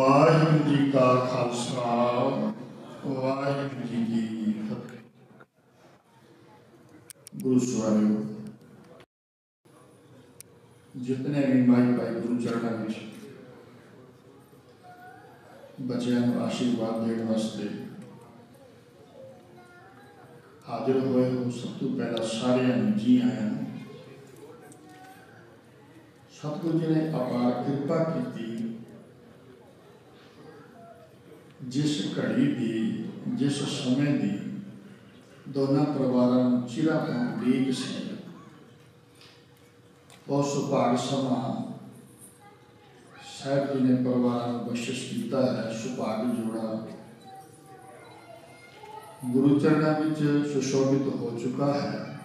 ਜੀ ਕਾ ਖਾਲਸਾ ਵਾਹਿਗੁਰੂ ਜੀ ਕੀ ਫਤਿਹ ਗੁਰੂ ਸਵਾਰਿਓ ਜਿਤਨੇ ਵੀ ਮਾਈ ਭਾਈ ਗੁਰੂ ਚਰਨਾਂ ਵਿੱਚ ਬੱਚਿਆਂ ਨੂੰ ਆਸ਼ੀਰਵਾਦ ਦੇਣ ਵਾਸਤੇ ਹਾਜ਼ਰ ਹੋਏ ਹੋ ਸਭ ਤੋਂ ਪਹਿਲਾਂ ਸਾਰਿਆਂ ਨੂੰ ਜੀ ਆਇਆਂ ਨੂੰ ਸਤਿਗੁਰੂ ਜੀ ਨੇ ਅਪਾਰ ਕਿਰਪਾ ਕੀਤੀ ਜਿਸ ਘੜੀ ਦੀ ਜਿਸ ਸਮੇਂ ਦੀ ਦੋਨਾਂ ਪਰਿਵਾਰਾਂ ਨੂੰ ਚਿਰਾਂ ਤੋਂ ਉਡੀਕ ਸੀ ਉਹ ਸੁਭਾਗ ਸਮਾਂ ਸਾਹਿਬ ਜੀ ਨੇ ਪਰਿਵਾਰਾਂ ਨੂੰ ਬਖਸ਼ਿਸ਼ ਕੀਤਾ ਹੈ ਸੁਭਾਗ ਜੋੜਾ ਗੁਰੂ ਚਰਨਾਂ ਵਿੱਚ ਸੁਸ਼ੋਭਿਤ ਹੋ ਚੁੱਕਾ ਹੈ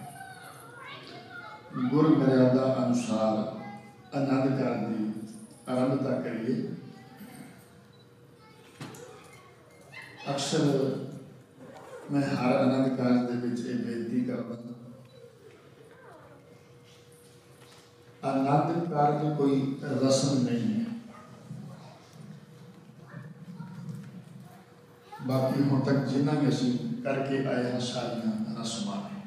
ਗੁਰ ਮਰਿਆਦਾ ਅਨੁਸਾਰ ਆਨੰਦ ਕਾਰਜ ਅਕਸਰ ਮੈਂ ਹਰ ਆਨੰਦ ਕਾਰਜ ਦੇ ਵਿੱਚ ਇਹ ਬੇਨਤੀ ਕਰਦਾ ਆਨੰਦ ਕਾਰਜ ਕੋਈ ਰਸਮ ਨਹੀਂ ਹੈ। ਬਾਕੀ ਹੁਣ ਤੱਕ ਜਿੰਨਾ ਵੀ ਅਸੀਂ ਕਰਕੇ ਆਏ ਹਾਂ, ਸਾਰੀਆਂ ਰਸਮਾਂ ਨੇ।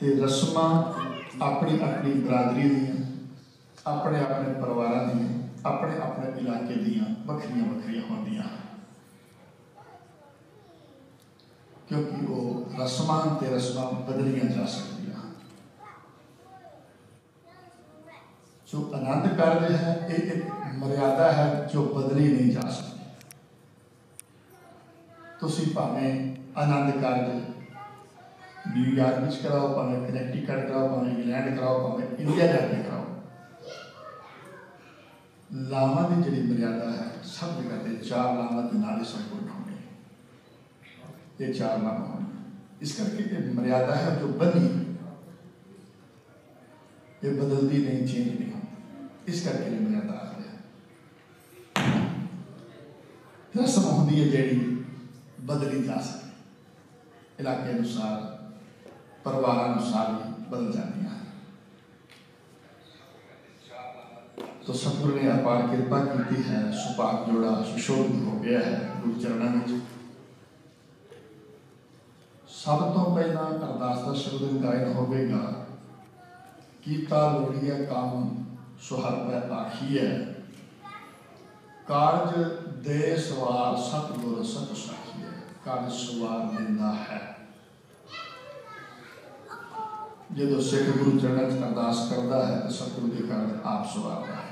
ਤੇ ਰਸਮਾਂ ਆਪਣੀ ਆਪਣੀ ਬਰਾਦਰੀ ਦੀਆਂ ਆਪਣੇ ਆਪਣੇ ਪਰਿਵਾਰਾਂ ਦੀਆਂ ਆਪਣੇ ਆਪਣੇ ਇਲਾਕੇ ਦੀਆਂ ਵੱਖਰੀਆਂ ਵੱਖਰੀਆਂ ਹੁੰਦੀਆਂ ਕਿਉਂਕਿ ਉਹ ਰਸਮਾਂ ਤੇ ਰਸਮਾਂ ਬਦਲੀਆਂ ਜਾ ਸਕਦੀਆਂ ਜੋ ਆਨੰਦ ਕਾਰਜ ਹੈ ਇਹ ਇੱਕ ਮਰਿਆਦਾ ਹੈ ਜੋ ਬਦਲੀ ਨਹੀਂ ਜਾ ਸਕਦੀ ਤੁਸੀਂ ਭਾਵੇਂ ਆਨੰਦ ਕਾਰਜ ਨਿਊਯਾਰਕ ਵਿੱਚ ਕਰਾਓ ਭਾਵੇਂ ਕਨੈਕਟੀਕਟ ਕਰਾਓ ਭਾਵੇਂ ਇੰਗਲੈਂਡ ਕਰਾਓ ਭਾਵੇਂ ਇੰਡੀਆ ਜਾ ਕੇ ਕਰਾਓ ਲਾਵਾਂ ਦੀ ਜਿਹੜੀ ਮਰਿਆਦਾ ਹੈ, ਸਭ ਜਗ੍ਹਾ ਤੇ ਚਾਰ ਲਾਵਾਂ ਦੇ ਨਾਲ ਹੀ ਸੰਪੂਰਨ ਹੋਣੀ ਇਹ ਚਾਰ ਲਾਵਾਂ ਹੋਣੀ ਇਸ ਕਰਕੇ ਇਹ ਮਰਿਆਦਾ ਹੈ ਜੋ ਬਣੀ, ਇਹ ਬਦਲਦੀ ਨਹੀਂ ਚੇਂਜ ਨਹੀਂ ਹੁੰਦੀ। ਇਸ ਕਰਕੇ ਇਹ ਮਰਿਆਦਾ ਆ ਰਿਹਾ ਰਸਮ ਹੁੰਦੀ ਹੈ ਜਿਹੜੀ ਬਦਲੀ ਜਾ ਸਕੇ। ਇਲਾਕੇ ਅਨੁਸਾਰ, ਪਰਿਵਾਰਾਂ ਅਨੁਸਾਰ ਵੀ ਬਦਲ ਜਾਂਦੀਆਂ ਹਨ ਤੋ ਸਤਿਗੁਰੂ ਨੇ ਅਪਾਰ ਕਿਰਪਾ ਕੀਤੀ ਹੈ ਸੁਭਾਗ ਜੋੜਾ ਸੁਸ਼ੋਭਿਤ ਹੋ ਗਿਆ ਹੈ ਗੁਰੂ ਚਰਨਾਂ ਵਿੱਚ ਸਭ ਤੋਂ ਪਹਿਲਾਂ ਅਰਦਾਸ ਦਾ ਸ਼ਬਦ ਗਾਇਨ ਹੋਵੇਗਾ ਕੀਤਾ ਲੋੜੀਆ ਕੰਮ ਸੁਹਰ ਆਖੀਐ ਕਾਰਜ ਦੇ ਸਵਾਰ ਸਤਿਗੁਰ ਸਤ ਸਾਖੀਐ ਕਾਰਜ ਸਵਾਰ ਦਿੰਦਾ ਹੈ ਜਦੋਂ ਸਿੱਖ ਗੁਰੂ ਚਰਨਾਂ 'ਚ ਅਰਦਾਸ ਕਰਦਾ ਹੈ ਤਾਂ ਸਤਿਗੁਰੂ ਦੇ ਕਾਰਜ ਆਪ ਸਵਾਰਦਾ ਹੈ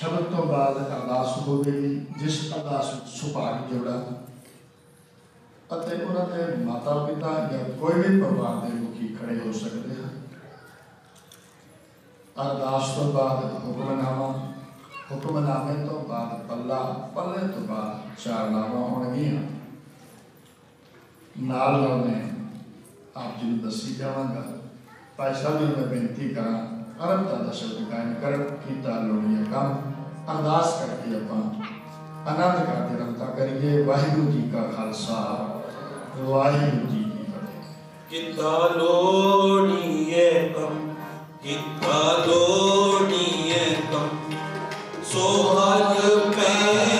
ਸ਼ਬਦ ਤੋਂ ਬਾਅਦ ਅਰਦਾਸ ਹੋਵੇਗੀ ਜਿਸ ਅਰਦਾਸ ਵਿੱਚ ਸੁਭਾਗ ਜੋੜਾ ਅਤੇ ਉਹਨਾਂ ਦੇ ਮਾਤਾ ਪਿਤਾ ਜਾਂ ਕੋਈ ਵੀ ਪਰਿਵਾਰ ਦੇ ਮੁਖੀ ਖੜੇ ਹੋ ਸਕਦੇ ਹਨ। ਅਰਦਾਸ ਤੋਂ ਬਾਅਦ ਹੁਕਮਨਾਮਾ ਹੁਕਮਨਾਮੇ ਤੋਂ ਬਾਅਦ ਪੱਲਾ, ਪੱਲੇ ਤੋਂ ਬਾਅਦ ਚਾਰ ਨਾਮਾਂ ਹੋਣਗੀਆਂ। ਨਾਲ ਨਾਲ ਮੈਂ ਆਪ ਜੀ ਨੂੰ ਦੱਸੀ ਜਾਵਾਂਗਾ। ਭਾਈ ਸਾਹਿਬ ਨੂੰ ਮੈਂ ਬੇਨਤੀ ਕਰਾਂ ਅਰਬਤਾ ਦਾ ਸ਼ਬਦ ਗਾਇਨ ਕਰ ਕੀਤਾ ਲੋੜੀਆ ਕੰਮ। ਅਰਦਾਸ ਕਰਕੇ ਆਪਾਂ ਆਨੰਦ ਕਰਦੇ ਰਮਤਾ ਕਰੀਏ ਵਾਹਿਗੁਰੂ ਜੀ ਕਾ ਖਾਲਸਾ ਵਾਹਿਗੁਰੂ ਜੀ ਕੀ ਫਤਿਹ ਕਿਤਾ ਲੋੜੀਏ ਕਮ ਕਿਤਾ ਲੋੜੀਏ ਕਮ ਸੋਹਗ ਪੈ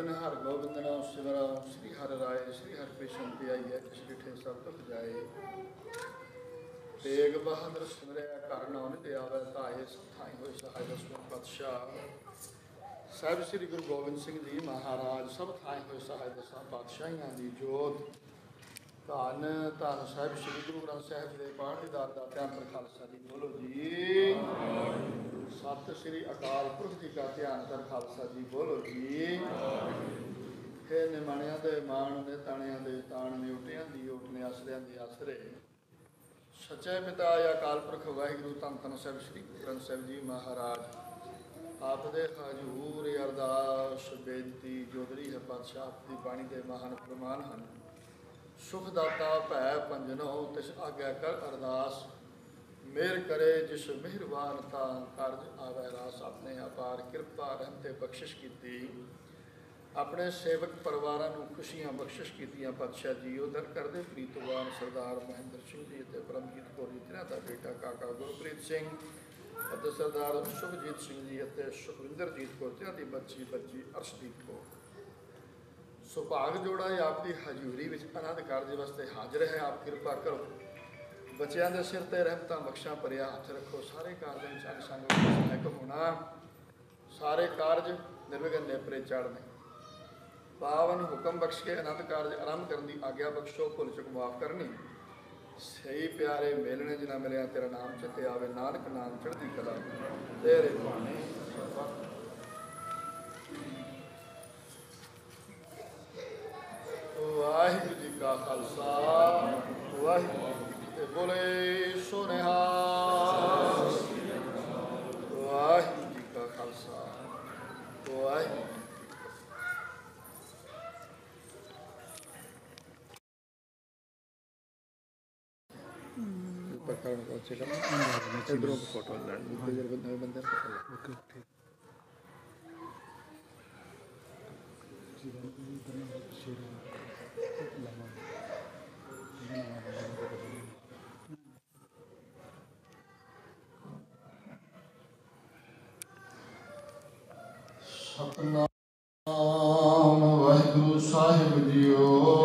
ਅਰਜਨ ਹਰ ਗੋਬਿੰਦ ਨਾਮ ਸਿਮਰਾ ਸ੍ਰੀ ਹਰਿ ਰਾਏ, ਸ੍ਰੀ ਹਰਿ ਕ੍ਰਿਸ਼ਨ ਤੇ ਆਈਐ ਕਿਛ ਸਭ ਤੁਖ ਜਾਏ। ਤੇਗ ਬਹਾਦਰ ਸਿਮਰਿਆ ਘਰ ਨਾਮ ਤੇ ਆਵੇ, ਧਾਏ, ਸਥਾਈ ਹੋਏ ਸਹਾਇ ਦਸਵੇਂ ਪਾਤਸ਼ਾਹ। ਸਾਹਿਬ ਸ੍ਰੀ ਗੁਰੂ ਗੋਬਿੰਦ ਸਿੰਘ ਜੀ ਮਹਾਰਾਜ, ਸਭ ਥਾਈ ਹੋਏ ਸਹਾਇ ਦਸਾਂ ਪਾਤਸ਼ਾਹੀਆਂ ਦੀ ਜੋਤ। ਧੰਨ ਧੰਨ ਸਾਹਿਬ ਸ੍ਰੀ ਗੁਰੂ ਗ੍ਰੰਥ ਸਾਹਿਬ ਦੇ ਪਾਠ ਦੀ ਦਾਤ ਦਾ ਧਿਆਨ ਪਰ ਖਾਲਸਾ ਜੀ ਬੋਲੋ ਜੀ। ਸਤਿ ਸ੍ਰੀ ਅਕਾਲ ਪੁਰਖ ਜੀ ਕਾ ਧਿਆਨ ਕਰ ਖਾਲਸਾ ਜੀ ਬੋਲੋ ਜੀ। ਹੈ ਨਿਮਾਣਿਆਂ ਦੇ ਮਾਣ ਨੇ, ਤਾਣਿਆਂ ਦੇ ਤਾਣ ਨੇ, ਉਟਿਆਂ ਦੀ ਓਟ ਨੇ ਆਸਰਿਆਂ ਦੀ ਆਸਰੇ ਸੱਚੇ ਪਿਤਾ ਅਕਾਲ ਪੁਰਖ ਵਾਹਿਗੁਰੂ, ਧੰਨ ਧੰਨ ਸਾਹਿਬ, ਸ੍ਰੀ ਗ੍ਰੰਥ ਸਾਹਿਬ ਜੀ ਮਹਾਰਾਜ। ਆਪ ਦੇ ਹਜੂਰ ਅਰਦਾਸ, ਬੇਨਤੀ, ਜੋਦਰੀ ਹੈ ਪਾਤਸ਼ਾਹ, ਆਪ ਦੀ ਬਾਣੀ ਦੇ ਮਹਾਨ ਪ੍ਰਮਾਨ ਹਨ। ਸੁਖ ਦਾਤਾ ਭੈ ਪੰਜਨੋ ਤਿਸ ਆਗਿਆ ਕਰ ਅਰਦਾਸ। ਮੇਰ ਕਰੇ, ਜਿਸ ਮਿਹਰਬਾਨ ਤਾਂ ਕਾਰਜ ਆਵੈ ਰਾਸ। ਆਪਣੇ ਅਪਾਰ ਕਿਰਪਾ ਰਹਿਮ ਤੇ ਬਖਸ਼ਿਸ਼ ਕੀਤੀ। ਆਪਣੇ ਸੇਵਕ ਪਰਿਵਾਰਾਂ ਨੂੰ ਖੁਸ਼ੀਆਂ ਬਖਸ਼ਿਸ਼ ਕੀਤੀਆਂ, ਪਾਤਸ਼ਾਹ ਜੀ। ਉਧਰ ਦਰ ਕਰਦੇ ਪ੍ਰੀਤਵਾਨ ਸਰਦਾਰ ਮਹਿੰਦਰ ਸਿੰਘ ਜੀ ਅਤੇ ਪਰਮਜੀਤ ਕੌਰ ਜੀ ਤਿਨਾਂ ਦਾ ਬੇਟਾ ਕਾਕਾ ਗੁਰਪ੍ਰੀਤ ਸਿੰਘ ਅਤੇ ਸਰਦਾਰ ਸ਼ੁਭਜੀਤ ਸਿੰਘ ਜੀ ਅਤੇ ਸੁਖਵਿੰਦਰਜੀਤ ਕੌਰ ਤਿਨਾਂ ਦੀ ਬੱਚੀ ਬੱਚੀ ਅਰਸ਼ਦੀਪ ਕੌਰ। ਸੁਭਾਗ ਜੋੜਾ ਹੈ ਆਪ ਦੀ ਹਜ਼ੂਰੀ ਵਿੱਚ ਅਨੰਦ ਕਾਰਜ ਵਾਸਤੇ ਹਾਜ਼ਰ ਹੈ। ਆਪ ਕਿਰਪਾ ਕਰੋ। ਬੱਚਿਆਂ ਦੇ ਸਿਰ ਤੇ ਰਹਿਮਤਾਂ ਬਖਸ਼ਾਂ ਭਰਿਆ ਹੱਥ ਰੱਖੋ। ਸਾਰੇ ਕਾਰਜਾਂ ਵਿੱਚ ਅੰਗ ਸੰਗ ਸਹਾਇਕ ਹੋਣਾ। ਸਾਰੇ ਕਾਰਜ ਨਿਰਵਿਘਨ ਨੇਪਰੇ ਚੜ੍ਹਨੇ ਪਾਵਨ ਹੁਕਮ ਬਖਸ਼ ਕੇ ਆਨੰਦ ਕਾਰਜ ਆਰੰਭ ਕਰਨ ਦੀ ਆਗਿਆ ਬਖਸ਼ੋ, ਭੁੱਲ ਚੁੱਕ ਮਾਫ ਕਰਨੀ। ਸਹੀ ਪਿਆਰੇ ਮੇਲਣੇ ਜਿਨ੍ਹਾਂ ਮਿਲਿਆ, ਤੇਰਾ ਨਾਮ ਚਿੱਤੇ ਆਵੇ, ਨਾਨਕ ਨਾਮ ਚੜ੍ਹਦੀ ਕਲਾ। ਤੇਰੇ ਭਾਣੇ ਵਾਹਿਗੁਰੂ ਜੀ ਕਾ ਖਾਲਸਾ, ਵਾਹਿਗੁਰੂ ਜੀ ਕੀ ਫਤਿਹ ਬੋਲੇ ਸੋਨਿਹਾ ਵਾਹਿਗੁਰੂ ਜੀ ਕਾ ਖਾਲਸਾ ਵਾਹਿਗੁਰੂ ਪਕੜਨ ਕੋ ਚੇਗਾ ਇਧਰੋਂ ਫੋਟੋ ਲੈਣ ਜਿਹੜੇ ਬੰਦੇ ਬੰਦੇ ਓਕੇ ਠੀਕ ਸਤਨਾਮ ਵਾਹਿਗੁਰੂ ਸਾਹਿਬ ਜੀਓ।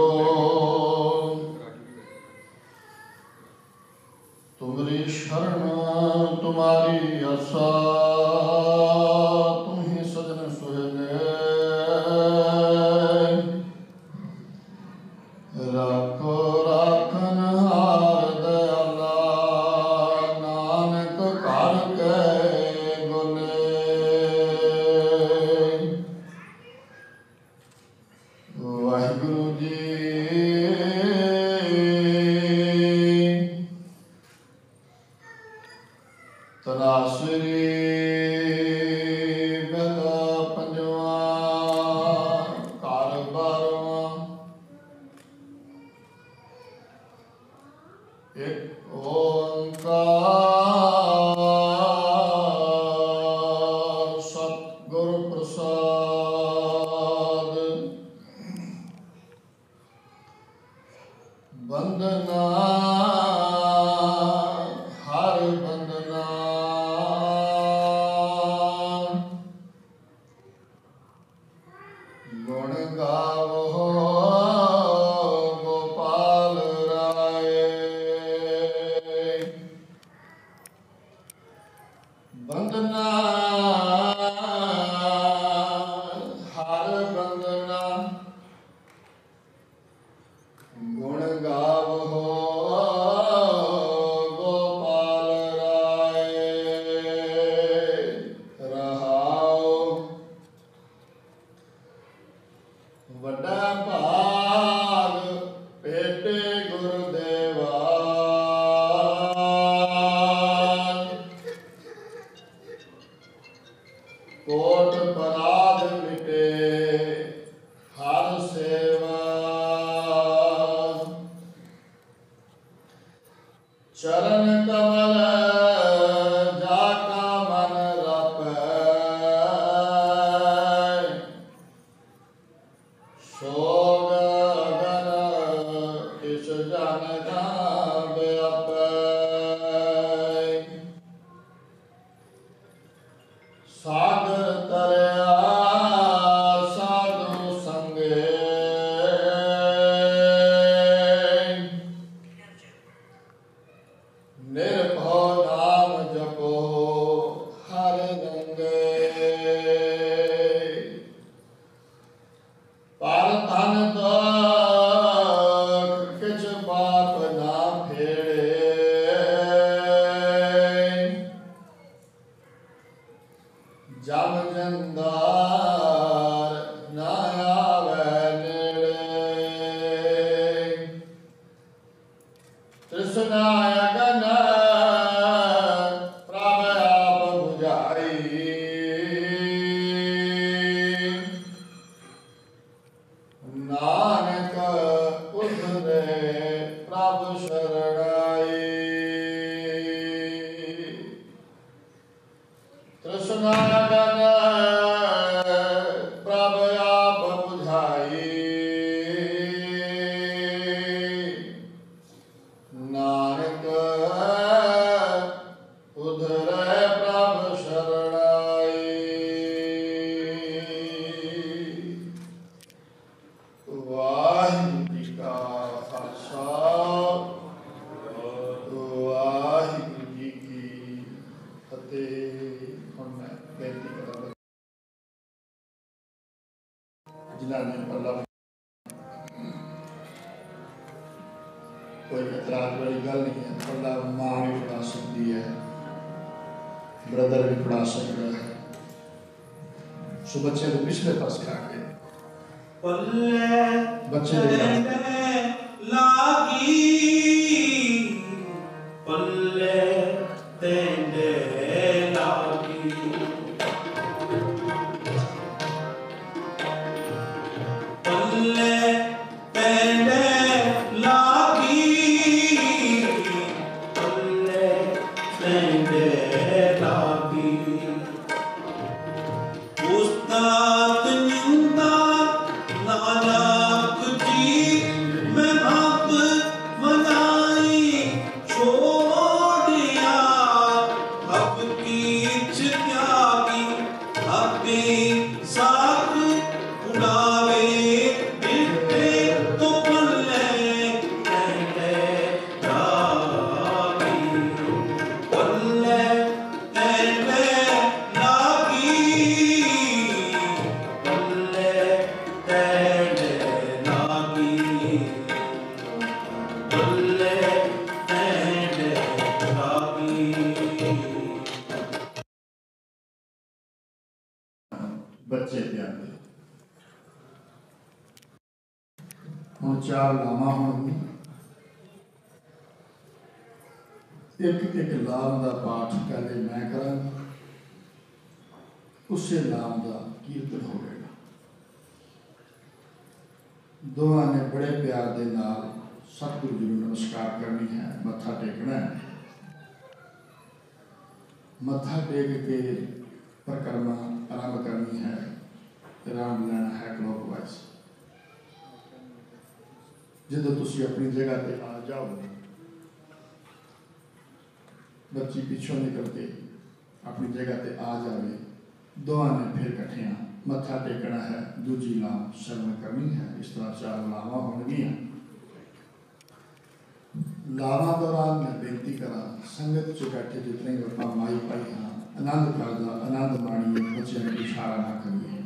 ਲਾਵਾਂ ਦੌਰਾਨ ਮੈਂ ਬੇਨਤੀ ਕਰਾਂ, ਸੰਗਤ ਚ ਬੈਠੇ ਜਿਤਨੇ ਵੀ ਮਾਈ ਪਾਈ ਹਾਂ, ਆਨੰਦ ਕਰਦਾ ਆਨੰਦ ਮਾਣੀਏ ਬੱਚਿਆਂ ਨੂੰ ਇਸ਼ਾਰਾ ਨਾ ਕਰੀਏ।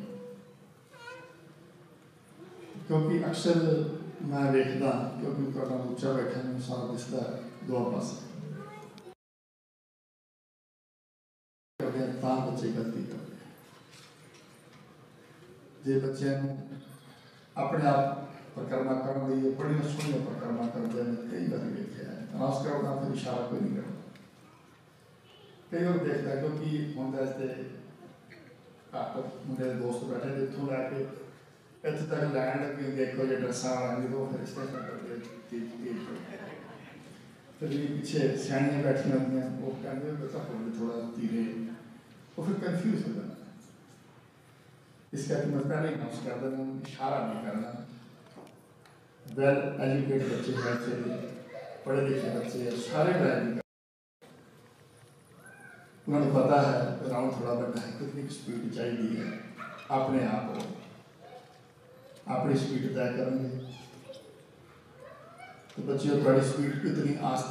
ਕਿਉਂਕਿ ਅਕਸਰ ਮੈਂ ਵੇਖਦਾ, ਕਿਉਂਕਿ ਤੁਹਾਡਾ ਉੱਚਾ ਬੈਠਾ ਨੂੰ ਸਾਰਾ ਦਿਸਦਾ ਦੋ ਪਾਸੇ। ਕਰਦੇ ਤਾਂ ਬੱਚੇ ਗਲਤੀ ਕਰਦੇ ਜੇ ਬੱਚਿਆਂ ਨੂੰ ਆਪਣੇ ਆਪ ਪਰਿਕਰਮਾ ਕਰਨ ਲਈ ਬੜੀਆਂ ਸੋਹਣੀਆਂ ਪਰਿਕਰਮਾ ਕਰਦੇ ਨੇ ਕਈ ਵਾਰ ਵੇਖਿਆ ਹੈ ਨਾਸ ਕਰਦਾ ਫਿਰ ਇਸ਼ਾਰਾ ਕੋਈ ਨਹੀਂ ਕਰਦਾ ਕਈ ਵਾਰ ਦੇਖਦਾ ਕਿਉਂਕਿ ਹੁੰਦਾ ਇਸ ਤੇ ਘੱਟ ਮੁੰਡੇ ਦੇ ਦੋਸਤ ਬੈਠੇ ਨੇ ਇੱਥੋਂ ਲੈ ਕੇ ਇੱਥੇ ਤੱਕ ਲੈਣ ਲੱਗੇ ਦੇਖੋ ਜੇ ਡਰਸਾਂ ਵਾਲਾ ਜਦੋਂ ਫਿਰ ਇਸ ਤਰ੍ਹਾਂ ਕਰਦੇ ਤੇ ਤੇ ਫਿਰ ਵੀ ਪਿੱਛੇ ਸਿਆਣੀਆਂ ਬੈਠੀਆਂ ਹੁੰਦੀਆਂ ਉਹ ਕਹਿੰਦੇ ਬਤਾ ਹੋਰ ਥੋੜਾ ਧੀਰੇ ਉਹ ਫਿਰ ਕਨਫਿਊਜ਼ ਹੋ ਜਾਂਦਾ ਇਸ ਕਰਕੇ ਮੈਂ वेल एजुकेट बच्चे हैं बच्चे पढ़े लिखे बच्चे हैं, सारे ड्राइविंग उन्होंने पता है, राउंड थोड़ा बड़ा है, कितनी स्पीड चाहिए है, अपने आप को। अपनी स्पीड तय करेंगे। तो बच्चे और थोड़ी स्पीड कितनी आस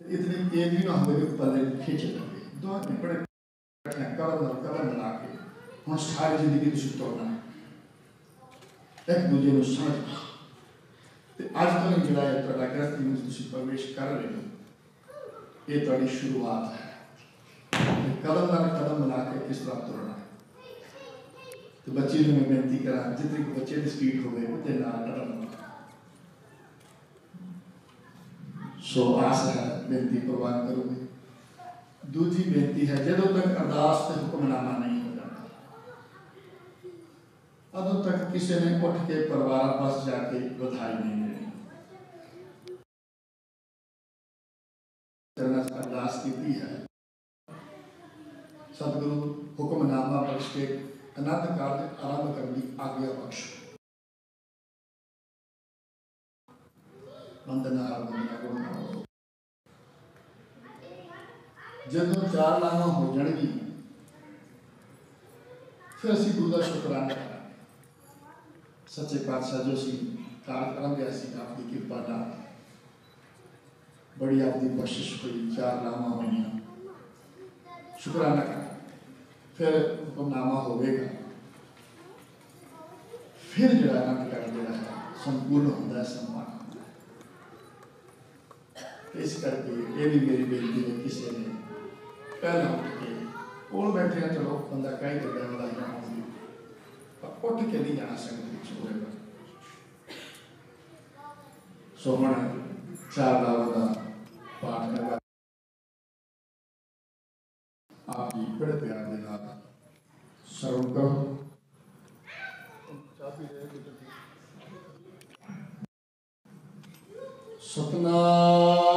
इतनी तेज भी ना होगी पहले खींच लेंगे। दो बड़े कदम कदम बना के हम सारी ज़िंदगी तुझे तोड़ना है। ਇੱਕ ਦੂਜੇ ਨੂੰ ਸਮਝ ਤੇ ਅੱਜ ਤੋਂ ਜਿਹੜਾ ਹੈ ਤੁਹਾਡਾ ਗ੍ਰਸਤੀ ਵਿੱਚ ਤੁਸੀਂ ਪ੍ਰਵੇਸ਼ ਕਰ ਰਹੇ ਹੋ ਇਹ ਤੁਹਾਡੀ ਸ਼ੁਰੂਆਤ ਹੈ ਤੇ ਕਦਮ ਨਾਲ ਕਦਮ ਮਿਲਾ ਕੇ ਕਿਸ ਤਰ੍ਹਾਂ ਤੁਰਨਾ ਹੈ ਤੇ ਬੱਚੇ ਨੂੰ ਮੈਂ ਬੇਨਤੀ ਕਰਾਂ ਜਿਤਨੀ ਕੁ ਬੱਚੇ ਦੀ ਸਪੀਡ ਹੋਵੇ ਉਹਦੇ ਨਾਲ ਕਦਮ ਮਿਲਾਓ ਸੋ ਆਸ ਹੈ ਬੇਨਤੀ ਪ੍ਰਵਾਨ ਕਰੋਗੇ ਦੂਜੀ ਬੇਨਤੀ ਹੈ ਜਦੋਂ ਤੱਕ ਅਰਦਾਸ ਤੇ ਹੁਕਮਨਾਮਾ ਨਹੀਂ ਹੋ ਜਾਂਦਾ ਉਦੋਂ ਤੱਕ ਕਿਸੇ ਨੇ ਉੱਠ ਕੇ ਪਰਿਵਾਰ ਪਾਸ ਜਾ ਕੇ ਵਧਾਈ ਨਹੀਂ ਦੇਣੀ ਕਰਨਾ ਅਰਦਾਸ ਕੀਤੀ ਹੈ ਸਤਿਗੁਰੂ ਹੁਕਮਨਾਮਾ ਬਖਸ਼ ਕੇ ਅਨੰਦ ਕਾਰਜ ਆਰੰਭ ਕਰਨ ਦੀ ਆਗਿਆ ਬਖਸ਼ ਵੰਦਨਾ ਵੰਦਨਾ ਕਰੋ ਜਦੋਂ ਚਾਰ ਲਾਵਾਂ ਹੋ ਜਾਣਗੀ ਫਿਰ ਅਸੀਂ ਗੁਰੂ ਦਾ ਸ਼ੁਕਰਾਨਾ ਕਰਾਂਗੇ ਸੱਚੇ ਪਾਤਸ਼ਾਹ ਜੋ ਸੀ ਕਾਰਜ ਕਰਾਂਗੇ ਅਸੀਂ ਆਪ ਦੀ ਕਿਰਪਾ ਨਾਲ ਬੜੀ ਆਪ ਦੀ ਬਖਸ਼ਿਸ਼ ਹੋਈ ਚਾਰ ਲਾਵਾਂ ਹੋਈਆਂ ਸ਼ੁਕਰਾਨਾ ਕਰਾਂਗੇ ਫਿਰ ਹੁਕਮਨਾਮਾ ਹੋਵੇਗਾ ਫਿਰ ਜਿਹੜਾ ਆਨੰਦ ਕਰ ਜਿਹੜਾ ਹੈ ਸੰਪੂਰਨ ਹੁੰਦਾ ਹੈ ਸਨਮਾਨ ਹੁੰਦਾ ਹੈ ਇਸ ਕਰਕੇ ਇਹ ਵੀ ਮੇਰੀ ਬੇਨਤੀ ਹੈ ਕਿਸੇ ਨੇ ਪਹਿਲਾਂ ਉੱਠ ਕੇ ਕੋਲ ਬੈਠੇ ਆ ਚਲੋ ਬੰਦਾ ਕਹਿ ਦਿੰਦਾ ਵਧਾਈਆਂ ਹੋਣ ਪਰ ਉੱਠ ਕੇ ਨਹੀਂ ਜਾਣਾ ਸੰਗਤ ਵਿੱਚ ਹੋਏਗਾ ਸੋ ਹੁਣ ਚਾਰ ਲਾਵਾਂ ਦਾ ਪਾਠ ਕਰਵਾ ਆਪ ਜੀ ਬੜੇ ਪਿਆਰ ਦੇ ਨਾਲ ਸਰਵ ਕਰੋ। ਸਤਨਾਮ।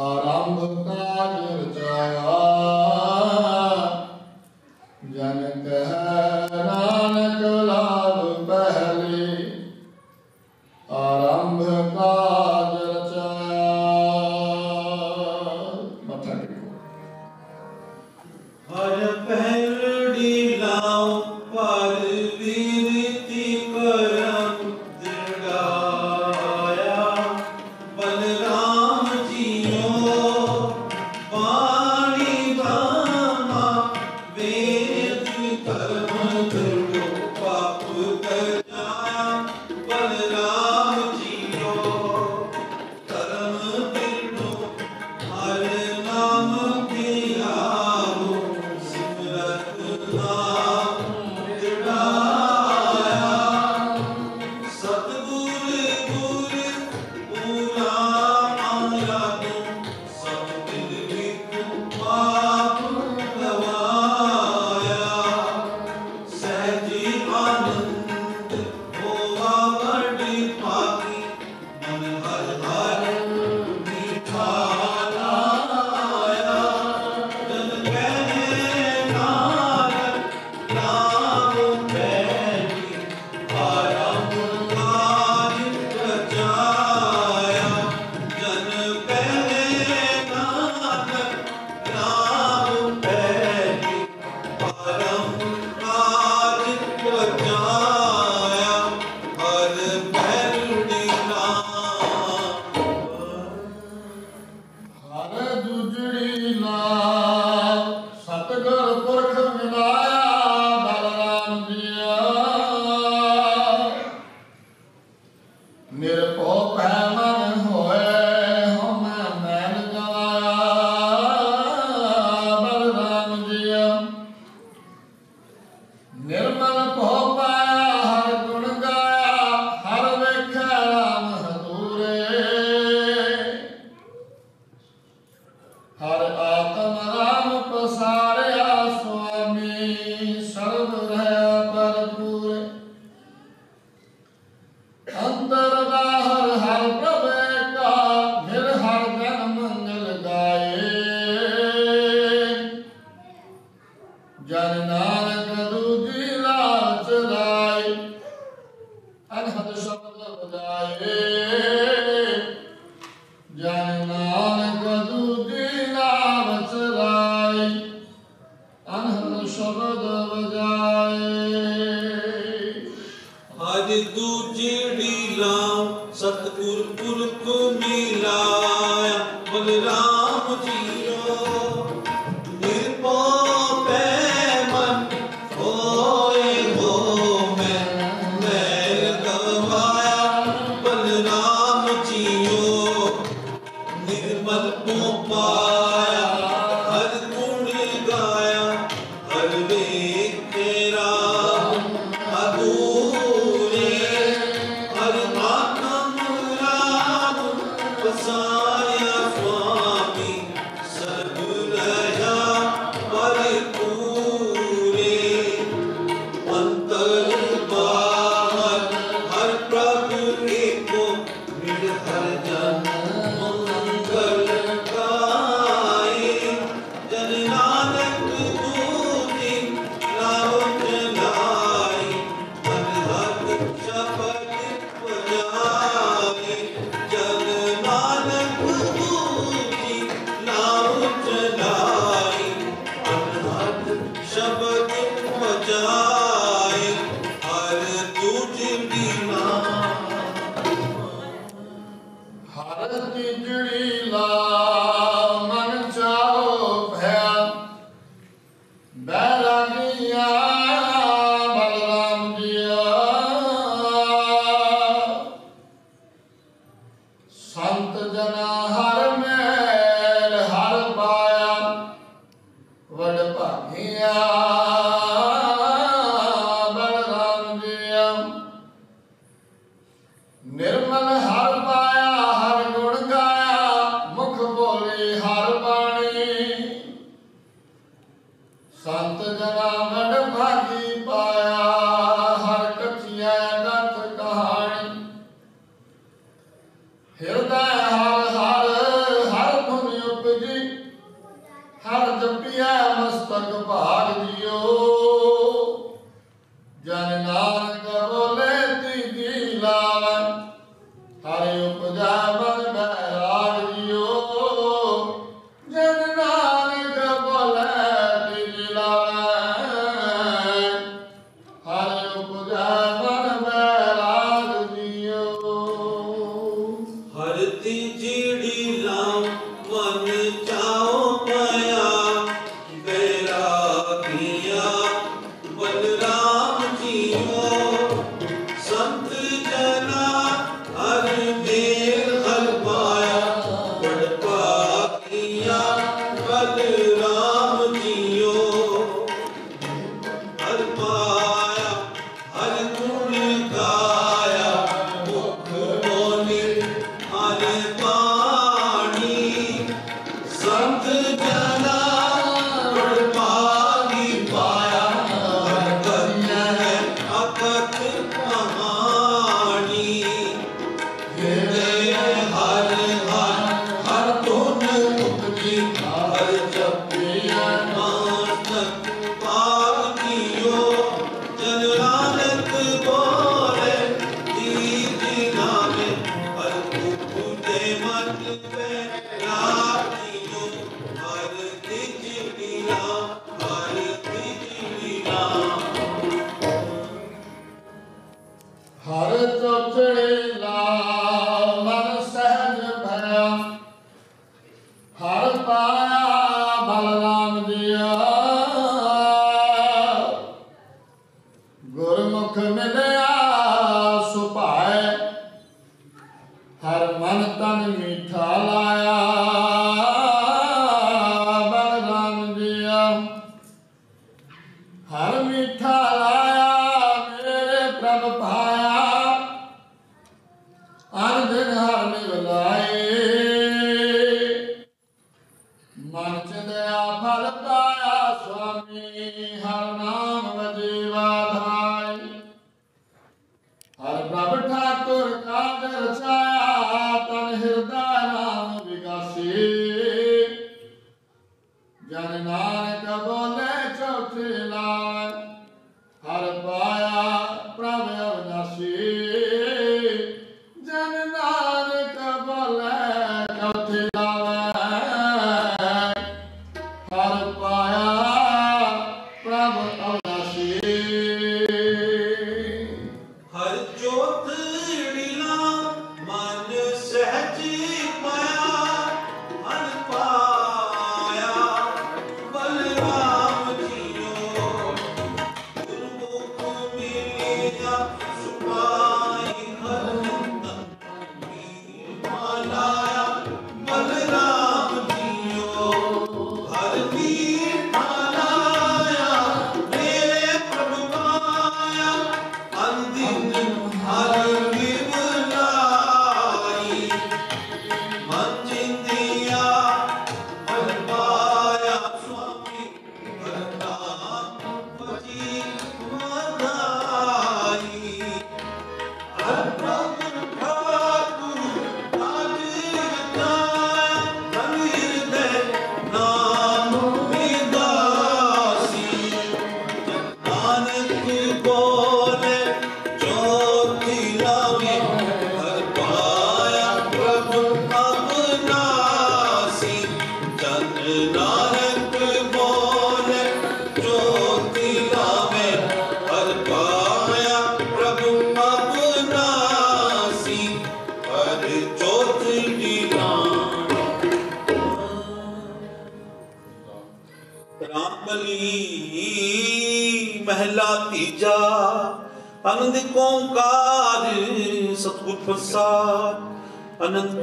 ਆਰੰਭ ਕਾਜ ਰਚਾਇਆ ਜਨ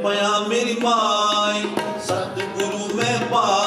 ਪਿਆ ਮੇਰੀ ਮਾਈ ਸਤਿਗੁਰੂ ਮੈਂ ਪਾਇ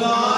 Allah.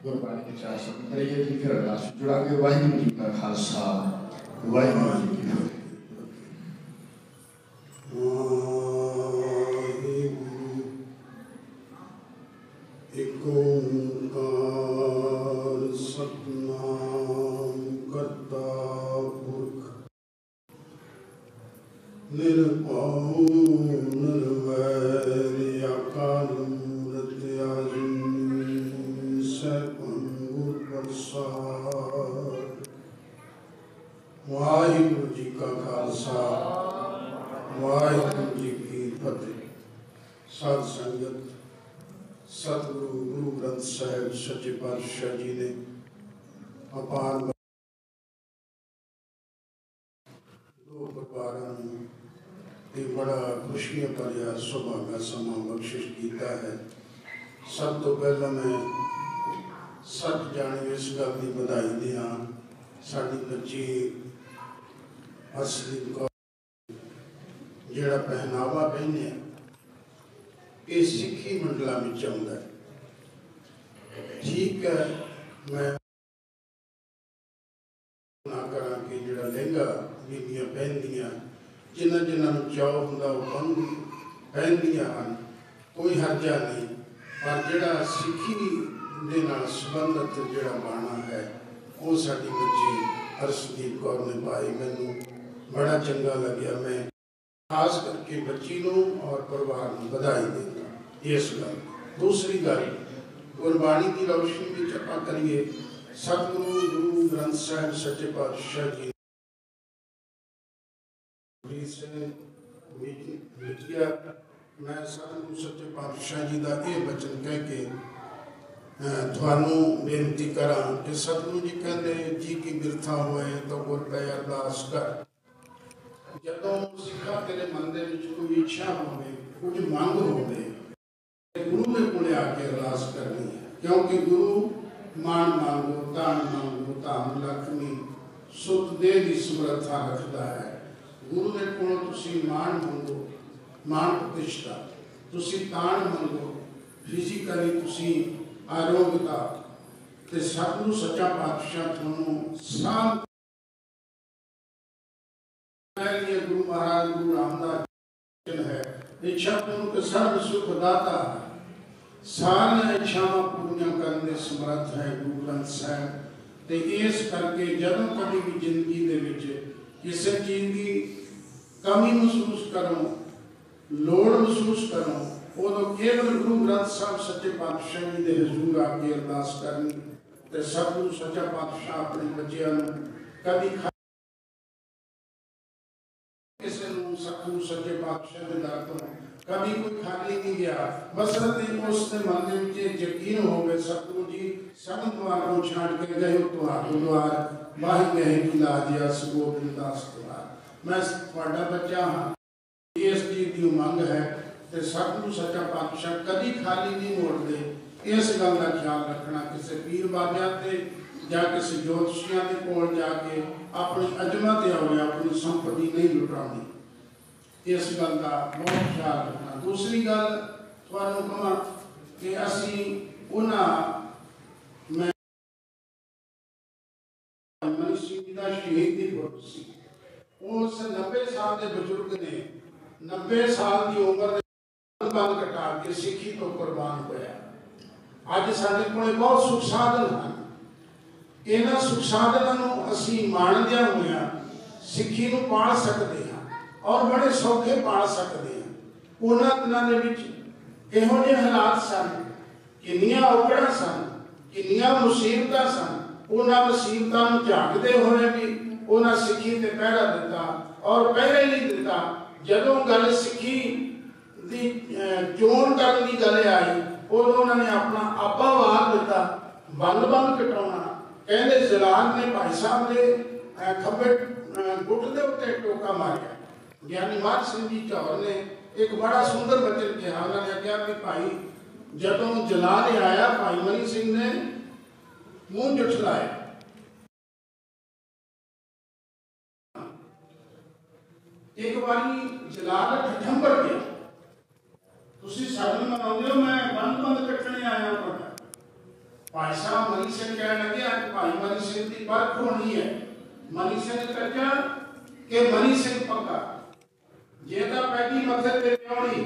ਗੁਰਬਾਣੀ ਦੇ ਚਾਰ ਸ਼ਬਦ ਕਰੀਏ ਜੀ ਫਿਰ ਅਰਦਾਸ ਜੁੜਾਂਗੇ ਵਾਹਿਗੁਰੂ ਜੀ ਕਾ ਖਾਲਸਾ, ਵਾਹਿਗੁਰੂ ਜੀ ਕੀ ਫਤਿਹ ਇਕ ਓੰਕਾਰ ਸਤਨਾਮ ਕਰਤਾ ਪੁਰਖ ਨਿਰਭਉ ਨਿਰਵੈਰ ਅਕਾਲ ਮੂਰਤ ਆਜੂਨੀ ਸੈਭੰ ਗੁਰ ਪ੍ਰਸਾਦ ਵਾਹਿਗੁਰੂ ਜੀ ਕਾ ਖਾਲਸਾ ਵਾਹਿਗੁਰੂ ਜੀ ਕੀ ਫਤਿਹ ਸਾਧ ਸੰਗਤ ਸਤਿਗੁਰੂ ਗੁਰੂ ਗ੍ਰੰਥ ਸਾਹਿਬ ਸੱਚੇ ਪਾਤਸ਼ਾਹ ਜੀ ਨੇ ਅਪਾਰ ਦੋ ਪਰਿਵਾਰਾਂ ਨੂੰ ਇਹ ਬੜਾ ਖੁਸ਼ੀਆਂ ਭਰਿਆ ਸੁਭਾਗਾ ਸਮਾਂ ਬਖਸ਼ਿਸ਼ ਕੀਤਾ ਹੈ ਸਭ ਤੋਂ ਪਹਿਲਾਂ ਮੈਂ ਸੱਚ ਜਾਣੀ ਇਸ ਗੱਲ ਦੀ ਵਧਾਈ ਦਿਆਂ ਸਾਡੀ ਬੱਚੀ ਅਸਲੀ ਕੌਰ ਜਿਹੜਾ ਪਹਿਨਾਵਾ ਪਹਿਨਿਆ ਇਹ ਸਿੱਖੀ ਮੰਡਲਾਂ ਵਿੱਚ ਆਉਂਦਾ ਹੈ ਠੀਕ ਹੈ ਮੈਂ ਨਾ ਕਰਾਂ ਕਿ ਜਿਹੜਾ ਲਹਿੰਗਾ ਬੀਬੀਆਂ ਪਹਿਨਦੀਆਂ ਜਿਨ੍ਹਾਂ ਜਿਨ੍ਹਾਂ ਨੂੰ ਚਾਅ ਹੁੰਦਾ ਉਹ ਬੰਦ ਪਹਿਨਦੀਆਂ ਹਨ ਕੋਈ ਹਰਜਾ ਨਹੀਂ ਪਰ ਜਿਹੜਾ ਸਿੱਖੀ ਦੇ ਨਾਲ ਸੰਬੰਧਿਤ ਜਿਹੜਾ ਬਾਣਾ ਹੈ ਉਹ ਸਾਡੀ ਬੱਚੀ ਹਰਸ਼ਦੀਪ ਕੌਰ ਨੇ ਪਾਈ ਮੈਨੂੰ ਬੜਾ ਚੰਗਾ ਲੱਗਿਆ ਮੈਂ ਖਾਸ ਕਰਕੇ ਬੱਚੀ ਨੂੰ ਔਰ ਪਰਿਵਾਰ ਨੂੰ ਵਧਾਈ ਦਿੰਦਾ ਇਸ ਗੱਲ ਦੂਸਰੀ ਗੱਲ ਗੁਰਬਾਣੀ ਦੀ ਰੌਸ਼ਨੀ ਵਿੱਚ ਆਪਾਂ ਕਰੀਏ ਸਤਿਗੁਰੂ ਗੁਰੂ ਗ੍ਰੰਥ ਸਾਹਿਬ ਸੱਚੇ ਪਾਤਸ਼ਾਹ ਜੀ ਇਸ ਵਿਚਿਆ ਮੈਂ ਸਤਿਗੁਰੂ ਸੱਚੇ ਪਾਤਸ਼ਾਹ ਜੀ ਦਾ ਇਹ ਬਚਨ ਕਹਿ ਕੇ ਅਹ, ਤੁਹਾਨੂੰ ਬੇਨਤੀ ਕਰਾਂ ਕਿ ਸਤਿਗੁਰੂ ਜੀ ਕਹਿੰਦੇ, ਜੀ ਕੀ ਬਿਰਥਾ ਹੋਏ, ਤਾਂ ਗੁਰ ਪੈ ਅਰਦਾਸ ਕਰ। ਜਦੋਂ ਸਿੱਖਾ ਤੇਰੇ ਮਨ ਦੇ ਵਿੱਚ ਕੋਈ ਇੱਛਾ ਹੋਵੇ, ਕੁਝ ਮੰਗ ਹੋਵੇ ਗੁਰੂ ਦੇ ਕੋਲੇ ਆ ਕੇ ਅਰਦਾਸ ਕਰਨੀ ਹੈ। ਕਿਉਂਕਿ ਗੁਰੂ ਮਾਨ ਮੰਗੋ ਤਾਨ ਮੰਗੋ, ਧਨ ਲਖਮੀ ਸੁਤ ਦੇ ਦੀ ਸਮਰੱਥਾ ਰੱਖਦਾ ਹੈ। ਗੁਰੂ ਦੇ ਕੋਲੋਂ ਤੁਸੀਂ ਮਾਨ ਮੰਗੋ, ਮਾਨ ਪ੍ਰਤਿਸ਼ਠਾ। ਤੁਸੀਂ ਤਾਣ ਮੰਗੋ, ਫਿਜ਼ੀਕਲੀ ਤੁਸੀਂ ਆਰੋਗਤਾ ਤੇ ਸਤਿਗੁਰੂ ਸੱਚਾ ਪਾਤਸ਼ਾਹ ਤੁਹਾਨੂੰ ਸਾਂਭ ਪਹਿਲੀ ਗੁਰੂ ਮਹਾਰਾਜ, ਗੁਰੂ ਰਾਮਦਾਸ ਜੀ ਹੈ। ਇੱਛਾ ਨੂੰ ਕਿ ਸਰਬ ਸੁਖ ਦਾਤਾ। ਸਾਰੀਆਂ ਇੱਛਾਵਾਂ ਪੂਰੀਆਂ ਕਰਨ ਦੇ ਸਮਰੱਥ ਹੈ ਗੁਰੂ ਗ੍ਰੰਥ ਸਾਹਿਬ। ਤੇ ਇਸ ਕਰਕੇ ਜਦੋਂ ਕਦੀ ਵੀ ਜ਼ਿੰਦਗੀ ਦੇ ਵਿੱਚ ਕਿਸੇ ਚੀਜ਼ ਦੀ ਕਮੀ ਮਹਿਸੂਸ ਕਰੋ, ਲੋੜ ਮਹਿਸੂਸ ਕਰੋ ਉਦੋਂ ਕੇਵਲ ਗੁਰੂ ਗ੍ਰੰਥ ਸਾਹਿਬ ਸੱਚੇ ਪਾਤਸ਼ਾਹ ਜੀ ਦੇ ਹਜ਼ੂਰ ਆ ਕੇ ਅਰਦਾਸ ਕਰਨੀ ਤੇ ਸਤਿਗੁਰੂ ਸੱਚਾ ਪਾਤਸ਼ਾਹ ਆਪਣੇ ਬੱਚਿਆਂ ਨੂੰ ਕਦੀ ਖਾ- ਕਿਸੇ ਨੂੰ ਸਤਿਗੁਰੂ ਸੱਚੇ ਪਾਤਸ਼ਾਹ ਦੇ ਦਰ ਤੋਂ ਕਦੀ ਕੋਈ ਖਾਲੀ ਨਹੀਂ ਗਿਆ ਬਸਰਤੇ ਉਸ ਦੇ ਮਨ ਦੇ ਵਿੱਚ ਇਹ ਯਕੀਨ ਹੋਵੇ ਸਤਿਗੁਰੂ ਜੀ ਸਭ ਦੁਆਰ ਨੂੰ ਛੱਡ ਕੇ ਗਏ ਤੁਹਾਡੇ ਦੁਆਰ ਵਾਹਿ ਗਏ ਕਿ ਲਾਜਿਆ ਸਗੋਬਿੰਦ ਦਾਸ ਦੁਆਰ ਮੈਂ ਤੁਹਾਡਾ ਬੱਚਾ ਹਾਂ ਇਸ ਚੀਜ਼ ਦੀ ਉਮੰਗ ਹੈ ਤੇ ਸਤਿਗੁਰੂ ਸੱਚਾ ਪਾਤਸ਼ਾਹ ਕਦੀ ਖਾਲੀ ਨਹੀਂ ਮੋੜਦੇ। ਇਸ ਗੱਲ ਦਾ ਖਿਆਲ ਰੱਖਣਾ ਕਿਸੇ ਪੀਰ ਬਾਬਿਆਂ ਤੇ ਜਾਂ ਕਿਸੇ ਜੋਤਸ਼ੀਆਂ ਦੇ ਕੋਲ ਜਾ ਕੇ ਆਪਣੀ ਅਜਮਾ ਤੇ ਆਉਣੇ, ਆਪਣੀ ਸੰਪਤੀ ਨਹੀਂ ਲੁਟਾਉਣੀ। ਇਸ ਗੱਲ ਦਾ ਬਹੁਤ ਖਿਆਲ ਰੱਖਣਾ। ਦੂਸਰੀ ਗੱਲ ਤੁਹਾਨੂੰ ਕਹਾਂ ਕਿ ਅਸੀਂ ਉਹਨਾਂ ਮੈਂ ਮਨੀ ਦਾ ਸ਼ਹੀਦ ਦੀ ਫੋਟੋ ਸੀ। ਉਸ 90 ਸਾਲ ਦੇ ਬਜ਼ੁਰਗ ਨੇ। 90 ਸਾਲ ਦੀ ਉਮਰ ਦੇ ਬੰਦ ਕਟਾ ਕੇ ਸਿੱਖੀ ਤੋਂ ਕੁਰਬਾਨ ਹੋਇਆ। ਅੱਜ ਸਾਡੇ ਕੋਲੇ ਬਹੁਤ ਸੁਖ ਸਾਧਨ ਹਨ। ਇਹਨਾਂ ਸੁਖ ਸਾਧਨਾਂ ਨੂੰ ਅਸੀਂ ਮਾਣਦਿਆਂ ਹੋਇਆਂ ਸਿੱਖੀ ਨੂੰ ਪਾਲ ਸਕਦੇ ਹਾਂ ਔਰ ਬੜੇ ਸੌਖੇ ਪਾਲ ਸਕਦੇ ਹਾਂ। ਉਹਨਾਂ ਦਿਨਾਂ ਦੇ ਵਿੱਚ ਇਹੋ ਜਿਹੇ ਹਾਲਾਤ ਸਨ ਕਿੰਨੀਆਂ ਔਕੜਾਂ ਸਨ, ਕਿੰਨੀਆਂ ਮੁਸੀਬਤਾਂ ਸਨ। ਉਹਨਾਂ ਮੁਸੀਬਤਾਂ ਨੂੰ ਝਾਕਦੇ ਹੋਏ ਵੀ ਉਹਨਾਂ ਸਿੱਖੀ ਤੇ ਪਹਿਰਾ ਦਿੱਤਾ ਔਰ ਪਹਿਰੇ ਨਹੀਂ ਦਿੱਤਾ। ਜਦੋਂ ਗੱਲ ਸਿੱਖੀ ਦੀ ਅਹ, ਚੋਣ ਕਰਨ ਦੀ ਗੱਲ ਆਈ ਉਦੋਂ ਉਹਨਾਂ ਨੇ ਆਪਣਾ ਆਪਾ ਵਾਰ ਦਿੱਤਾ ਬੰਦ ਬੰਦ ਕਟਾਉਣਾ। ਕਹਿੰਦੇ ਜ਼ਲਾਨ ਨੇ ਭਾਈ ਸਾਹਿਬ ਦੇ ਅਹ, ਖੱਬੇ ਅਹ, ਗੁੱਟ ਦੇ ਉੱਤੇ ਟੋਕਾ ਮਾਰਿਆ। ਗਿਆਨੀ ਮਾਰ ਸਿੰਘ ਜੀ ਝੌਰ ਨੇ ਇੱਕ ਬੜਾ ਸੁੰਦਰ ਬਚਨ ਕਿਹਾ ਉਹਨਾਂ ਨੇ ਕਿਹਾ ਵੀ ਭਾਈ ਜਦੋਂ ਜਲਾ ਦੇ ਆਇਆ ਭਾਈ ਮਨੀ ਸਿੰਘ ਨੇ ਮੂੰਹ ਜੁਠਲਾਇਆ ਇੱਕ ਵਾਰੀ ਜਲਾਲ ਠਠੰਬਰ ਗਿਆ। ਤੁਸੀਂ ਸਗਨ ਮਨਾਉਂਦੇ ਹੋ, ਮੈਂ ਬੰਦ ਬੰਦ ਕੱਟਣੇ ਆਇਆ ਤੁਹਾਡਾ। ਭਾਈ ਸਾਹਿਬ, ਮਨੀ ਸਿੰਘ ਕਹਿਣ ਲੱਗੇ ਅੱਜ ਭਾਈ ਮਨੀ ਸਿੰਘ ਦੀ ਪਰਖ ਹੋਣੀ ਹੈ। ਮਨੀ ਸਿੰਘ ਕੱਚਾ ਕਿ ਮਨੀ ਸਿੰਘ ਪੱਕਾ ਜੇ ਤਾਂ ਪੈਗੀ ਮੱਥੇ ਤੇ ਪਿਉਣੀ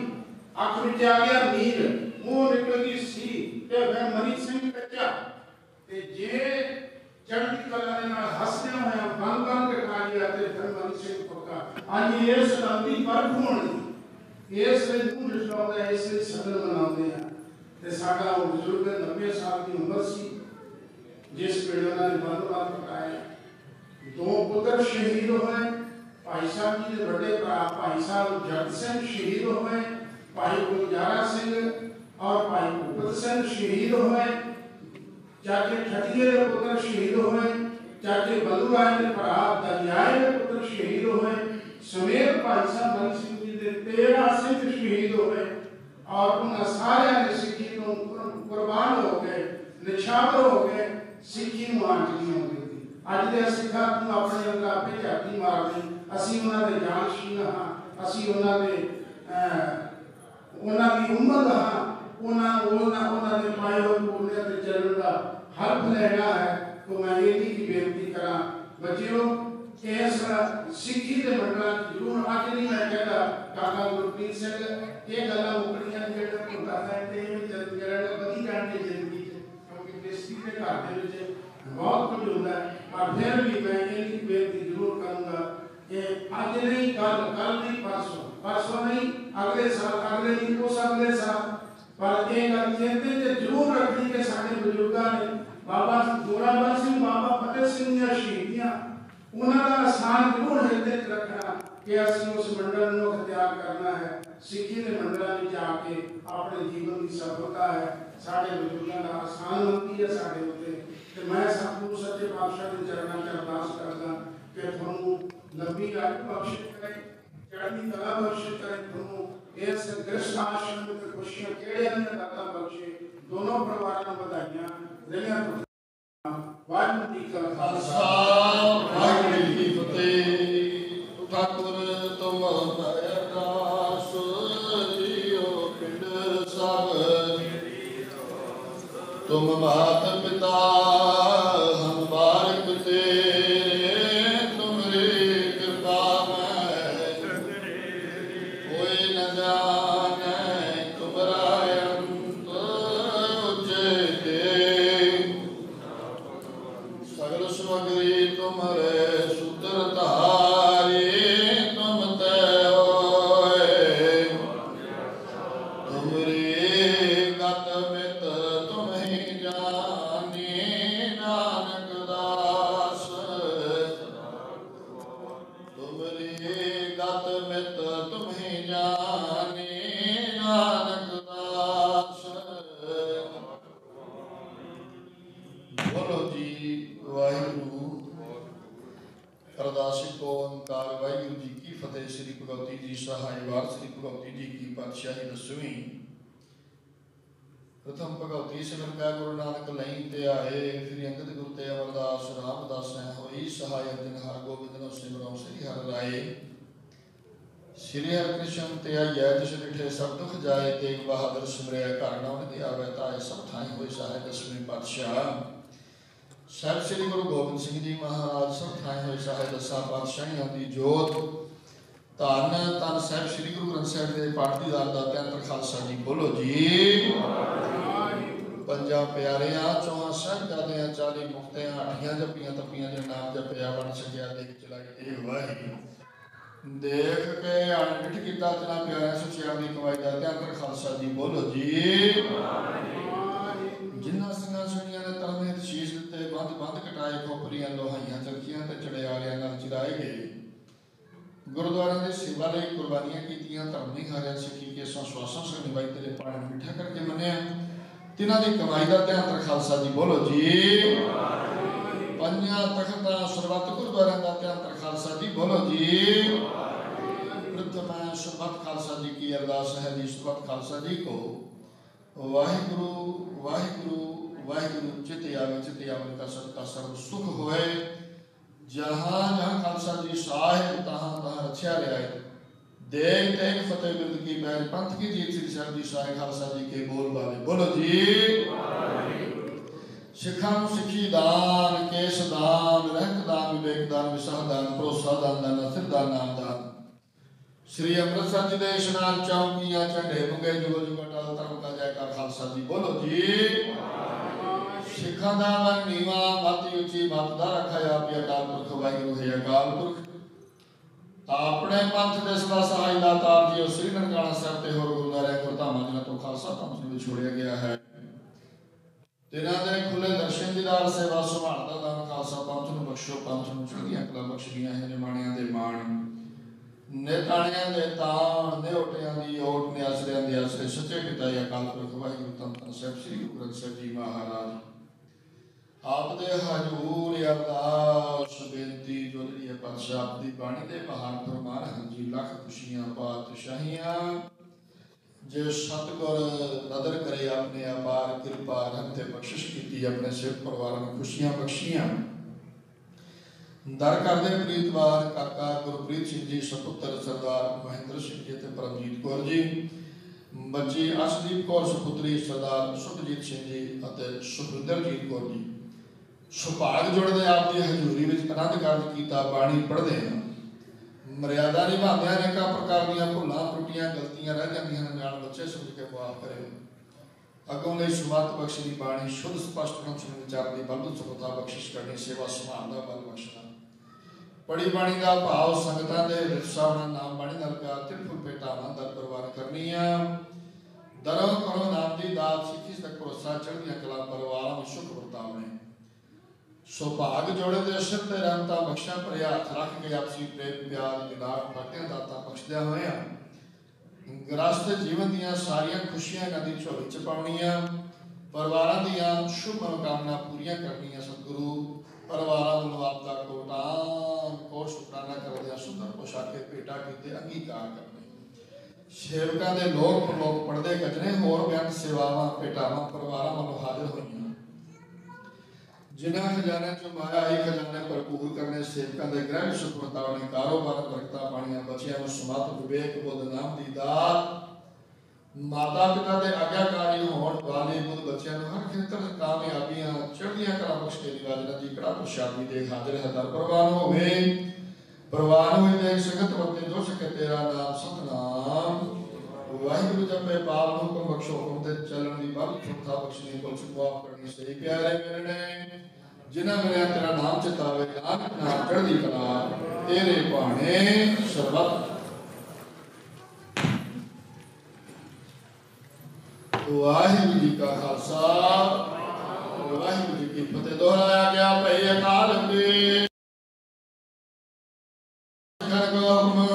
ਅੱਖ ਵਿੱਚ ਆ ਗਿਆ ਨੀਰ ਮੂੰਹ ਨਿਕਲ ਸੀ, ਤੇ ਮੈਂ ਮਨੀ ਸਿੰਘ ਕੱਚਾ ਤੇ ਜੇ ਚੜ੍ਹਦੀ ਕਲਾ ਦੇ ਨਾਲ ਹੱਸਦਿਆਂ ਹੋਇਆ ਬੰਦ ਬੰਦ ਕਟਾ ਲਿਆ ਤੇ ਫਿਰ ਮਨੀ ਸਿੰਘ ਪੱਕਾ ਅੱਜ ਇਸ ਗੱਲ ਦੀ ਪਰਖ ਹੋਣੀ। ਇਸ ਲਈ ਮੂੰਹ ਜਿਸਲਾਉਂਦਾ ਇਸ ਲਈ ਸਗਨ ਮਨਾਉਂਦੇ ਆ। ਤੇ ਸਾਡਾ ਉਹ ਬਜ਼ੁਰਗ 90 ਸਾਲ ਦੀ ਉਮਰ ਸੀ, ਜਿਸ ਵੇਲੇ ਉਹਨਾਂ ਨੇ ਬੰਦ ਬੰਦ ਕਟਾਇਆ ਦੋ ਪੁੱਤਰ ਸ਼ਹੀਦ ਹੋਏ, ਭਾਈ ਸਾਹਿਬ ਜੀ ਦੇ ਵੱਡੇ ਭਰਾ ਭਾਈ ਸਾਹਿਬ ਜਗਤ ਸਿੰਘ ਸ਼ਹੀਦ ਹੋਏ, ਭਾਈ ਗੁਲਜ਼ਾਰਾ ਸਿੰਘ ਔਰ ਭਾਈ ਭੁਪਤ ਸਿੰਘ ਸ਼ਹੀਦ ਹੋਏ। ਚਾਚੇ ਠੱਟੀਏ ਦੇ ਪੁੱਤਰ ਸ਼ਹੀਦ ਹੋਏ, ਚਾਚੇ ਬਲੂ ਰਾਏ ਦੇ ਭਰਾ ਦਰਿਆਏ ਦੇ ਪੁੱਤਰ ਸ਼ਹੀਦ ਹੋਏ। ਸਮੇਤ ਭਾਈ ਸਾਹਿਬ ਮਨੀ ਸਿੰਘ ਜੀ ਦੇ 13 ਸਿੱਖ ਸ਼ਹੀਦ ਹੋਏ ਔਰ ਉਹਨਾਂ ਸਾਰਿਆਂ ਨੇ ਸਿੱਖੀ ਨੂੰ ਕੁਰ- ਕੁਰਬਾਨ ਹੋ ਗਏ ਨਿਛਾਵਰ ਹੋ ਗਏ ਸਿੱਖੀ ਨੂੰ ਆਂਟਣੀ ਹੋ ਗਈ ਅੱਜ ਦੇ ਸਿੱਖਾਂ ਨੂੰ ਆਪਣੇ ਅੰਦਰ ਆਪੇ ਝਾਤੀ ਮਾਰਨੀ ਅਸੀਂ ਉਹਨਾਂ ਦੇ ਜਾਨਸ਼ੀਨ ਹਾਂ ਅਸੀਂ ਉਹਨਾਂ ਦੇ ਅਹ, ਉਹਨਾਂ ਦੀ ਉਮਰ ਹਾਂ ਉਹਨਾਂ ਉਹਨਾਂ ਉਹਨਾਂ ਦੇ ਪਾਏ ਹੋਏ ਬੋਲੇ ਤੇ ਚੱਲਣ ਦਾ ਹੱਕ ਲੈਣਾ ਹੈ ਕੋ ਮੈਂ ਇਹ ਦੀ ਬੇਨਤੀ ਕਰਾਂ ਬੱਚਿਓ ਇਸ ਸਿੱਖੀ ਦੇ ਮੰਡਲਾਂ ਚ ਜ਼ਰੂਰ ਅੱਜ ਨਹੀਂ ਮੈਂ ਕਹਿੰਦਾ, ਕਾਕਾ ਗੁਰਪ੍ਰੀਤ ਸਿੰਘ, ਇਹ ਗੱਲਾਂ ਮੁਕੜੀਆਂ ਜਿਹੜੇ ਕੋ ਕਰਦਾ ਤੇ ਇਹ ਜਦ ਜਿਹੜਾ ਵਧੀ ਜਾਣਗੇ ਜ਼ਿੰਦਗੀ ਚ, ਕਿਉਂਕਿ ਬੇਸਤੀ ਦੇ ਘਰ ਦੇ ਵਿੱਚ ਬਹੁਤ ਕੁਝ ਹੁੰਦਾ ਹੈ, ਪਰ ਫਿਰ ਵੀ ਮੈਂ ਇਹ ਦੀ ਬੇਨਤੀ ਜ਼ਰੂਰ ਕਰੂੰਗਾ ਕਿ ਅੱਜ ਨਹੀਂ ਕੱਲ ਕੱਲ ਨਹੀਂ, ਪਰਸੋਂ ਪਰਸੋਂ ਨਹੀਂ, ਅਗਲੇ ਸਾਲ, ਅਗਲੇ ਨਹੀਂ, ਉਸ ਅਗਲੇ ਸਾਲ। ਪਰ ਇਹ ਗੱਲ ਚੇਤੇ ਤੇ ਜ਼ਰੂਰ ਰੱਖਣੀ ਕਿ ਸਾਡੇ ਬਜ਼ੁਰਗਾਂ ਨੇ ਬਾਬਾ ਜੋਰਾਵਰ ਸਿੰਘ, ਬਾਬਾ ਫਤਿਹ ਸਿੰਘ ਦੀਆਂ ਸ਼ਹੀਦੀਆਂ ਉਹਨਾਂ ਦਾ ਆਸਾਨ ਜ਼ਰੂਰ ਹਿਰਦੇ 'ਚ ਰੱਖਣਾ ਕਿ ਅਸੀਂ ਉਸ ਮੰਡਲ ਨੂੰ ਅਖਤਿਆਰ ਕਰਨਾ ਹੈ ਸਿੱਖੀ ਦੇ ਮੰਡਲਾਂ ਵਿੱਚ ਆ ਕੇ ਆਪਣੇ ਜੀਵਨ ਦੀ ਸਫਲਤਾ ਹੈ ਸਾਡੇ ਬਜ਼ੁਰਗਾਂ ਦਾ ਆਸਾਨ ਹੁੰਦੀ ਹੈ ਸਾਡੇ ਉੱਤੇ ਤੇ ਮੈਂ ਸਤਿਗੁਰੂ ਸੱਚੇ ਪਾਤਸ਼ਾਹ ਦੇ ਚਰਨਾਂ 'ਚ ਅਰਦਾਸ ਕਰਦਾ ਕਿ ਤੁਹਾਨੂੰ ਲੰਬੀ ਆਯੂ ਬਖਸ਼ਿਸ਼ ਕਰੇ ਚੜ੍ਹਦੀ ਕਲਾ ਬਖਸ਼ਿਸ਼ ਕਰੇ ਤੁਹਾਨੂੰ ਇਸ ਗ੍ਰਸਥ ਆਸ਼ਰਮ ਤੇ ਖੁਸ਼ੀਆਂ ਕਿਹੜੇ ਨੇ ਦਾਤਾ ਬਖਸ਼ੇ ਦੋਨੋਂ ਪਰਿਵਾਰਾਂ ਨੂੰ ਵਧਾਈਆਂ ਦੇਣੀਆਂ ਵਾਹਿਗੁਰੂ ਜੀ ਕਾ ਖਾਲਸਾ, ਵਾਹਿਗੁਰੂ ਜੀ ਕੀ ਫਤਿਹ। ਠਾਕੁਰ ਤੁਮ ਅਰਦਾਸ, ਜੀਓ ਪਿੰਡ ਸਭ ਤੁਮ ਮਾਤ ਪਿਤਾ ਦੇਖ ਕੇ ਅਣਡਿਠ ਕੀਤਾ ਚਲਾ ਪਿਆਰਿਆਂ ਸੁਚਿਆ ਦੀ ਕਮਾਈ ਦਾ ਧਿਆਨ ਕਰ ਖਾਲਸਾ ਜੀ ਬੋਲੋ ਜੀ। ਜਿਨ੍ਹਾਂ ਸਿੰਘਾਂ ਸੁਣੀਆਂ ਨੇ ਤਰਮੇ ਸ਼ੀਸ਼ ਦਿੱਤੇ ਬੰਦ ਬੰਦ ਕਟਾਏ ਖੋਪਰੀਆਂ ਲੋਹਾਈਆਂ ਚਰਖੀਆਂ ਤੇ ਚੜਿਆਰਿਆਂ ਨਾਲ ਚਿਰਾਏ ਗਏ। ਗੁਰਦੁਆਰਿਆਂ ਦੀ ਸੇਵਾ ਲਈ ਕੁਰਬਾਨੀਆਂ ਕੀਤੀਆਂ ਧਰਮ ਨਹੀਂ ਹਾਰਿਆ ਸਿੱਖੀ ਕੇ ਸੰਸਵਾਸਾਂ ਸੇ ਨਿਭਾਈ ਤੇਰੇ ਪਾਣ ਮਿੱਠਾ ਕਰਕੇ ਮੰਨਿਆ। ਤਿਨਾਂ ਦੀ ਕਮਾਈ ਦਾ ਧਿਆਨ ਤਰ ਖਾਲਸਾ ਜੀ ਬੋਲੋ ਜੀ। ਪੰਜਾਂ ਤਖਤਾਂ ਸਰਬੱਤ ਗੁਰਦੁਆਰਿਆਂ ਦਾ ਧਿਆਨ ਤਰ ਖਾਲਸਾ ਜੀ, ਬੋਲੋ ਜੀ। ਪ੍ਰਥਮ ਸਰਬੱਤ ਖਾਲਸਾ ਜੀ ਕੀ, ਅਰਦਾਸ ਹੈ ਜੀ ਸਰਬੱਤ ਖਾਲਸਾ ਜੀ ਕੋ। ਵਾਹਿਗੁਰੂ ਵਾਹਿਗੁਰੂ ਵਾਹਿਗੁਰੂ, ਚਿਤ ਆਵੇ ਚਿਤ ਆਵੇ ਦਾ ਸਤਿ ਸਰਬ ਸੁਖ ਹੋਏ। ਜਹਾਂ ਜਹਾਂ ਖਾਲਸਾ ਜੀ ਸਾਹਿਬ ਤਹਾਂ ਤਹਾਂ ਰਛਿਆ ਲਿਆਏ। ਦੇਖ ਦੇਖ ਫਤਿਹ ਬਿਰਦ ਕੀ ਬੈਰ ਪੰਥ ਕੀ ਜੀਤ ਸ੍ਰੀ ਸਾਹਿਬ ਜੀ ਸਾਹਿਬ ਖਾਲਸਾ ਜੀ ਕੇ ਬੋਲ ਬਾਲੇ ਬੋਲੋ ਜੀ। ਸਿੱਖਾਂ ਨੂੰ ਸਿੱਖੀ ਦਾਨ, ਕੇਸ ਦਾਨ, ਰਹਿਤ ਦਾਨ, ਵਿਵੇਕ ਦਾਨ, ਵਿਸਾਹ ਦਾਨ, ਭਰੋਸਾ ਦਾਨ ਦਾਨ, ਅਸਿਰ ਦਾਨ, ਨਾਮ ਦਾਨ। ਸ੍ਰੀ ਅੰਮ੍ਰਿਤਸਰ ਜੀ ਦੇ ਇਸ਼ਨਾਨ ਚੌਂਕੀਆਂ ਝੰਡੇ ਮੁੰਗੇ ਜੁਗੋ ਜੁਗੋ ਟਲ ਧਰਮ ਦਾ ਜੈਕਾਰ ਖਾਲਸਾ ਜੀ, ਬੋਲੋ ਜੀ। ਸਿੱਖਾਂ ਦਾ ਮਨ ਨੀਵਾ, ਮਤ ਉੱਚੀ, ਮਤ ਦਾ ਰੱਖਿਆ ਆਪੀ ਅਕਾਲ ਪੁਰਖ, ਵਾਹਿਗੁਰੂ, ਹੈ ਅਕਾਲ ਪੁਰਖ। ਆਪਣੇ ਪੰਥ ਦੇ ਸਦਾ ਸਹਾਈ ਦਾਤਾਰ ਜੀ ਸ੍ਰੀ ਨਨਕਾਣਾ ਸਾਹਿਬ ਤੇ ਹੋਰ ਗੁਰਦੁਆਰੇ ਗੁਰਧਾਮਾਂ ਜਿਨ੍ਹਾਂ ਤੋਂ ਖਾਲਸਾ ਪੰਥ ਨੂੰ ਵਿਛੋੜਿਆ ਗਿਆ ਹੈ। ਤੇਰਾਂ ਦੇ ਖੁੱਲੇ ਦਰਸ਼ਨ ਦੀਦਾਰ ਸੇਵਾ ਸੰਭਾਲਦਾ ਦਾਨ ਖਾਲਸਾ ਪੰਥ ਨੂੰ ਬਖਸ਼ੋ, ਪੰਥ ਨੂੰ ਚੜ੍ਹਦੀਆਂ ਕਲਾ ਬਖਸ਼ੀਆਂ ਹੈ ਨਿਮਾਣਿਆਂ ਦੇ ਮਾਣ ਨੇਤਾਣਿਆਂ ਦੇ ਤਾਣ ਨਿਉਟਿਆਂ ਦੀ ਓਟ, ਨੇ ਆਸਰਿਆਂ ਦੇ ਆਸਰੇ। ਸੱਚੇ ਪਿਤਾ ਜੀ, ਅਕਾਲ ਪੁਰਖ ਵਾਹਿਗੁਰੂ ਤਨ ਸਾਹਿਬ, ਸ੍ਰੀ ਗੁਰੂ ਗ੍ਰੰਥ ਸਾਹਿਬ ਜੀ ਮਹਾਰਾਜ। ਆਪ ਦੇ ਹਜੂਰ ਅਰਦਾਸ, ਬੇਨਤੀ ਜੋ ਜਿਹੜੀ ਹੈ ਪਾਤਸ਼ਾਹ ਦੀ ਬਾਣੀ ਦੇ ਮਹਾਨ ਫਰਮਾਨ ਹਨ ਜੀ ਲੱਖ ਖੁਸ਼ੀਆਂ, ਪਾਤਸ਼ਾਹੀਆਂ। ਜੇ ਸਤਗੁਰ ਨਦਰ ਕਰੇ ਆਪਣੇ ਅਪਾਰ ਕਿਰਪਾ ਰਹਿਮਤ ਤੇ ਬਖਸ਼ਿਸ਼ ਕੀਤੀ ਆਪਣੇ ਸਿਰ ਪਰਿਵਾਰ ਨੂੰ ਖੁਸ਼ੀਆਂ ਬਖਸ਼ੀਆਂ। ਦਰ ਕਰਦੇ ਪ੍ਰੀਤਵਾਰ ਕਾਕਾ ਗੁਰਪ੍ਰੀਤ ਸਿੰਘ ਜੀ, ਸੁਪੁੱਤਰ ਸਰਦਾਰ ਮਹਿੰਦਰ ਸਿੰਘ ਜੀ ਤੇ ਪਰਮਜੀਤ ਕੌਰ ਜੀ। ਬੱਚੀ ਅਸ਼ਦੀਪ ਕੌਰ, ਸੁਪੁੱਤਰੀ ਸਰਦਾਰ ਸੁਖਜੀਤ ਸਿੰਘ ਜੀ ਅਤੇ ਸੁਖਿੰਦਰਜੀਤ ਕੌਰ ਜੀ। ਸੁਭਾਗ ਜੁੜਦੇ ਆਪ ਦੀ ਹਜ਼ੂਰੀ ਵਿੱਚ ਆਨੰਦ ਕਾਰਜ ਕੀਤਾ, ਬਾਣੀ ਪੜ੍ਹਦੇ ਹਾਂ। ਮਰਿਆਦਾ ਨਿਭਾਉਂਦੇ ਅਨੇਕਾਂ ਪ੍ਰਕਾਰ ਦੀਆਂ ਭੁੱਲਾਂ, ਟੁੱਟੀਆਂ, ਗਲਤੀਆਂ ਰਹਿ ਜਾਂਦੀਆਂ ਹਨ ਜਾਣ ਬੱਚੇ ਸਮਝ ਕੇ ਮਾਫ ਕਰੇ ਅਗੋਂ ਲਈ ਸੁਮਤ ਬਖਸ਼ੀ ਦੀ ਬਾਣੀ, ਸ਼ੁੱਧ ਸਪਸ਼ਟ ਨੂੰ ਸੁਣ ਵਿਚਾਰ ਦੀ ਬਲਦ ਸੁਖਤਾ ਬਖਸ਼ਿਸ਼ ਕਰਨੀ, ਸੇਵਾ ਸੰਭਾਲ ਦਾ ਬਲ ਬਖਸ਼ਣਾ। ਪੜੀ ਬਾਣੀ ਦਾ ਭਾਵ ਸੰਗਤਾਂ ਦੇ ਵਿਰਸਾਵਣਾ ਨਾਮ ਬਾਣੀ ਨਾਲ ਪਿਆਰ ਤਿਰਫੁਲ ਭੇਟਾਵਾਂ ਦਰ ਪਰਵਾਨ ਕਰਨੀਆਂ ਦਰੋਂ ਕਰੋ ਨਾਮ ਦੀ ਦਾਤ ਸਿੱਖੀ ਤੱਕ ਭਰੋਸਾ, ਚੜ੍ਹਦੀਆਂ ਕਲਾ, ਪਰਿਵਾਰਾਂ ਵਿੱਚ ਸੁਖ ਵਰਤਾਵਣੇ ਸੁਭਾਗ ਜੋੜੇ ਦੇ ਸਿਰ ਤੇ ਰਹਿਮਤਾਂ ਬਖਸ਼ਾਂ ਭਰਿਆ ਹੱਥ ਰੱਖ ਕੇ ਆਪਸੀ ਪ੍ਰੇਮ, ਪਿਆਰ ਜਿਨਾਰ ਫਟਿਆਂ ਦਾਤਾ ਬਖਸ਼ਦਿਆਂ ਹੋਇਆਂ ਗ੍ਰਸਤ ਜੀਵਨ ਦੀਆਂ ਸਾਰੀਆਂ ਖੁਸ਼ੀਆਂ ਨਦੀ ਝੋਲੀ ਚ ਪਾਉਣੀਆਂ, ਪਰਿਵਾਰਾਂ ਦੀਆਂ ਸ਼ੁਭ ਮਨੋਕਾਮਨਾ ਪੂਰੀਆਂ ਕਰਨੀਆਂ ਸਤਿਗੁਰੂ। ਪਰਿਵਾਰਾਂ ਵੱਲੋਂ ਆਪ ਦਾ ਕੋਟਾਨ ਕੋਟ ਸ਼ੁਕਰਾਨਾ ਕਰਦਿਆਂ ਸੁੰਦਰ ਪੋਸ਼ਾਕੇ ਭੇਟਾ ਕੀਤੇ ਅੰਗੀਕਾਰ ਕਰਨੇ। ਸੇਵਕਾਂ ਦੇ ਲੋਕ ਪ੍ਰਲੋਕ ਪੜਦੇ ਗਜਨੇ, ਹੋਰ ਬਿਆਨ ਸੇਵਾਵਾਂ, ਭੇਟਾਵਾਂ ਪਰਿਵਾਰਾਂ ਵੱਲੋਂ ਹਾਜ਼ਰ ਹੋਈਆਂ। ਜਿਨ੍ਹਾਂ ਖਜ਼ਾਨੇ ਚੋਂ ਮਾਇਆ ਹੀ ਖਜ਼ਾਨੇ ਭਰਪੂਰ ਕਰਨੇ ਸੇਵਕਾਂ ਦੇ ਗ੍ਰਹਿ ਸੁਖ ਵਰਤਾਵਣੇ ਕਾਰੋਬਾਰ ਬਰਕਤਾਂ ਪਾਣੀਆਂ, ਬੱਚਿਆਂ ਨੂੰ ਸਮਤ ਵਿਵੇਕ ਬੁੱਧ ਨਾਮ ਦੀ ਦਾਤ, ਮਾਤਾ ਪਿਤਾ ਦੇ ਆਗਿਆਕਾਰੀ ਹੋਣ ਵਾਲੇ ਬੁੱਧ ਬੱਚਿਆਂ ਨੂੰ ਹਰ ਖੇਤਰ ਕਾਮਯਾਬੀਆਂ, ਚੜ੍ਹਦੀਆਂ ਕਲਾ ਬਖਸ਼ ਕੇ ਨਿਵਾਜਣਾ ਦੀ ਕੜਾ ਪ੍ਰਸ਼ਾਦੀ ਦੇ ਹਾਜ਼ਰ ਹੈ ਪ੍ਰਵਾਨ ਹੋਵੇ। ਪ੍ਰਵਾਨ ਹੋਏ ਦੇ ਸੰਗਤ ਵਰਤੇ ਜੋ ਤੇਰਾ ਨਾਮ, ਸਤਨਾਮ। ਵਾਹਿਗੁਰੂ ਜਪੇ ਪਾਪ ਨੂੰ ਹੁਕਮ ਬਖਸ਼ੋ ਹੁਕਮ ਤੇ ਚੱਲਣ ਦੀ ਬਲ ਸੁਖਤਾ ਬਖਸ਼ਣੀ ਕੋਲ ਸੁਖਵਾ ਕਰਨੀ ਸਹੀ ਪਿਆਰੇ ਮੇਰੇ ਨੇ ਜਿਨ੍ਹਾਂ ਮੇਰੇ ਤੇਰਾ ਨਾਮ ਚਿਤਾਵੇ ਨਾਨਕ ਨਾਮ ਚੜ੍ਹਦੀ ਕਲਾ ਤੇਰੇ ਬਾਣੇ ਸਰਬਤ ਵਾਹਿਗੁਰੂ ਜੀ ਕਾ ਖਾਲਸਾ ਵਾਹਿਗੁਰੂ ਜੀ ਕੀ ਫਤਿਹ ਦੁਹਰਾਇਆ ਗਿਆ ਭਈ ਅਕਾਲ ਦੇ ਕਰ ਗੋ ਹੁਕਮ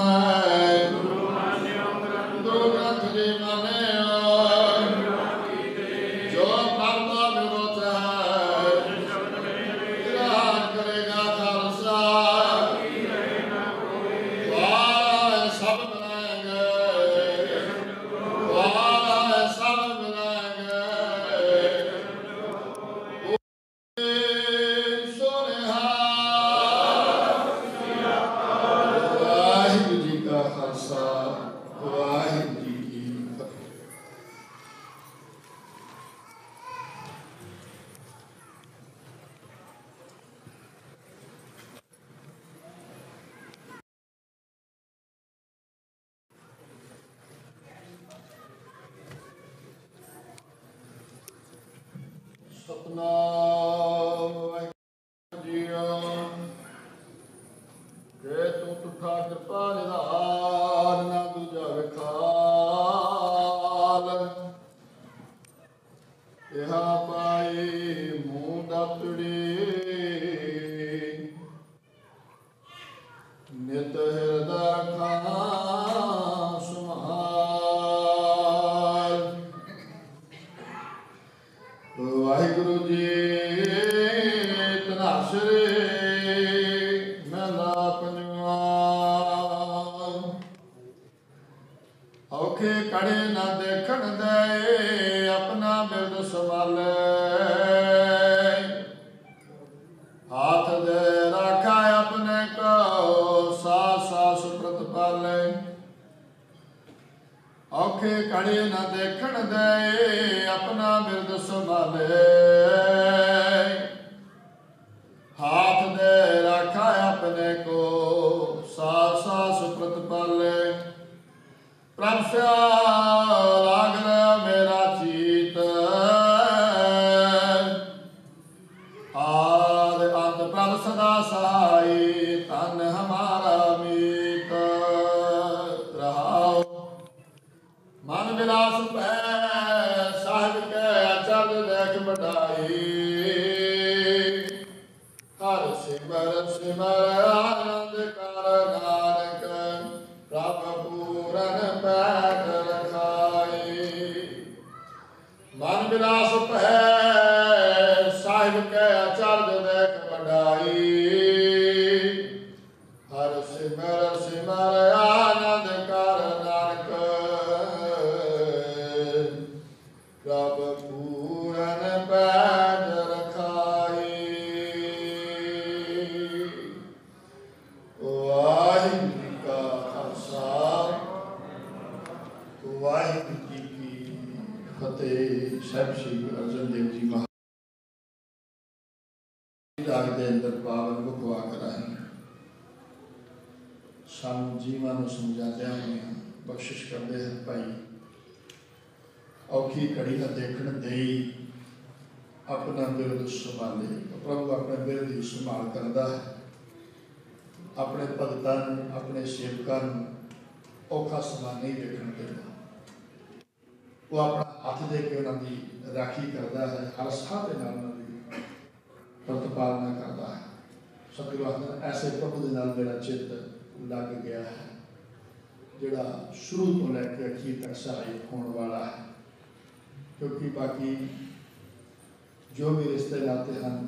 ਜੋ ਵੀ ਰਿਸ਼ਤੇ ਨਾਤੇ ਹਨ,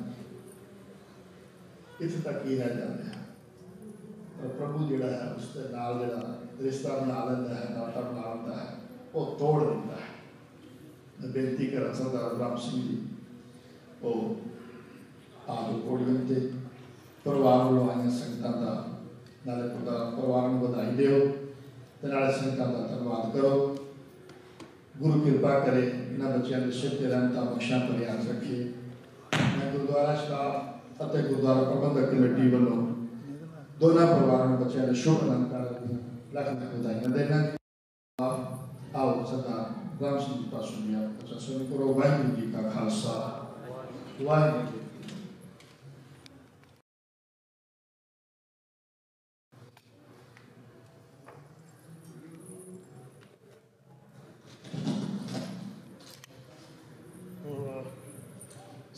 ਇੱਥੇ ਤੱਕ ਹੀ ਰਹਿ ਜਾਂਦੇ ਹਨ। ਪਰ ਪ੍ਰਭੂ ਜਿਹੜਾ ਹੈ, ਉਸ ਦੇ ਨਾਲ ਜਿਹੜਾ ਰਿਸ਼ਤਾ ਬਣਾ ਲੈਂਦਾ ਹੈ, ਨਾਤਾ ਬਣਾ ਲੈਂਦਾ ਹੈ, ਉਹ ਤੋੜ ਦਿੰਦਾ ਹੈ। ਮੈਂ ਬੇਨਤੀ ਕਰਾਂ, ਸਰਦਾਰ ਰਾਮ ਸਿੰਘ ਜੀ, ਉਹ ਆਪ ਕੋੜੀਆਂ ਤੇ ਪਰਿਵਾਰ ਵੱਲੋਂ ਆਈਆਂ ਸੰਗਤਾਂ ਦਾ, ਨਾਲੇ ਪਰਿਵਾਰ ਪਰਿਵਾਰ ਨੂੰ ਵਧਾਈ ਦਿਓ ਤੇ ਨਾਲੇ ਸੰਗਤਾਂ ਦਾ ਧੰਨਵਾਦ ਕਰੋ। ਗੁਰੂ ਕਿਰਪਾ ਕਰੇ, ਇਹਨਾਂ ਬੱਚਿਆਂ ਦੇ ਸਿਰ ਤੇ ਰਹਿਮਤਾਂ ਬਖਸ਼ਾਂ ਭਰਿਆਸ ਰੱਖੇ ਮੈਂ ਗੁਰਦੁਆਰਾ ਸਾਹਿਬ ਅਤੇ ਗੁਰਦੁਆਰਾ ਪ੍ਰਬੰਧਕ ਕਮੇਟੀ ਵੱਲੋਂ ਦੋਨਾਂ ਪਰਿਵਾਰਾਂ ਨੂੰ ਬੱਚਿਆਂ ਦੇ ਸ਼ੁਭ ਅਲੰਕਾਰ ਲੱਖ ਲੱਖ ਵਧਾਈਆਂ ਦੇਣਾ। ਆਓ ਸਦਾ ਰਾਮ ਸਿੰਘ ਪਾਸੋਂ ਵੀ ਆਪ ਅੱਛਾ ਸੁਣ ਕਰੋ ਵਾਹਿਗੁਰੂ ਜੀ ਕਾ ਖਾਲਸਾ ਵਾਹਿਗੁਰੂ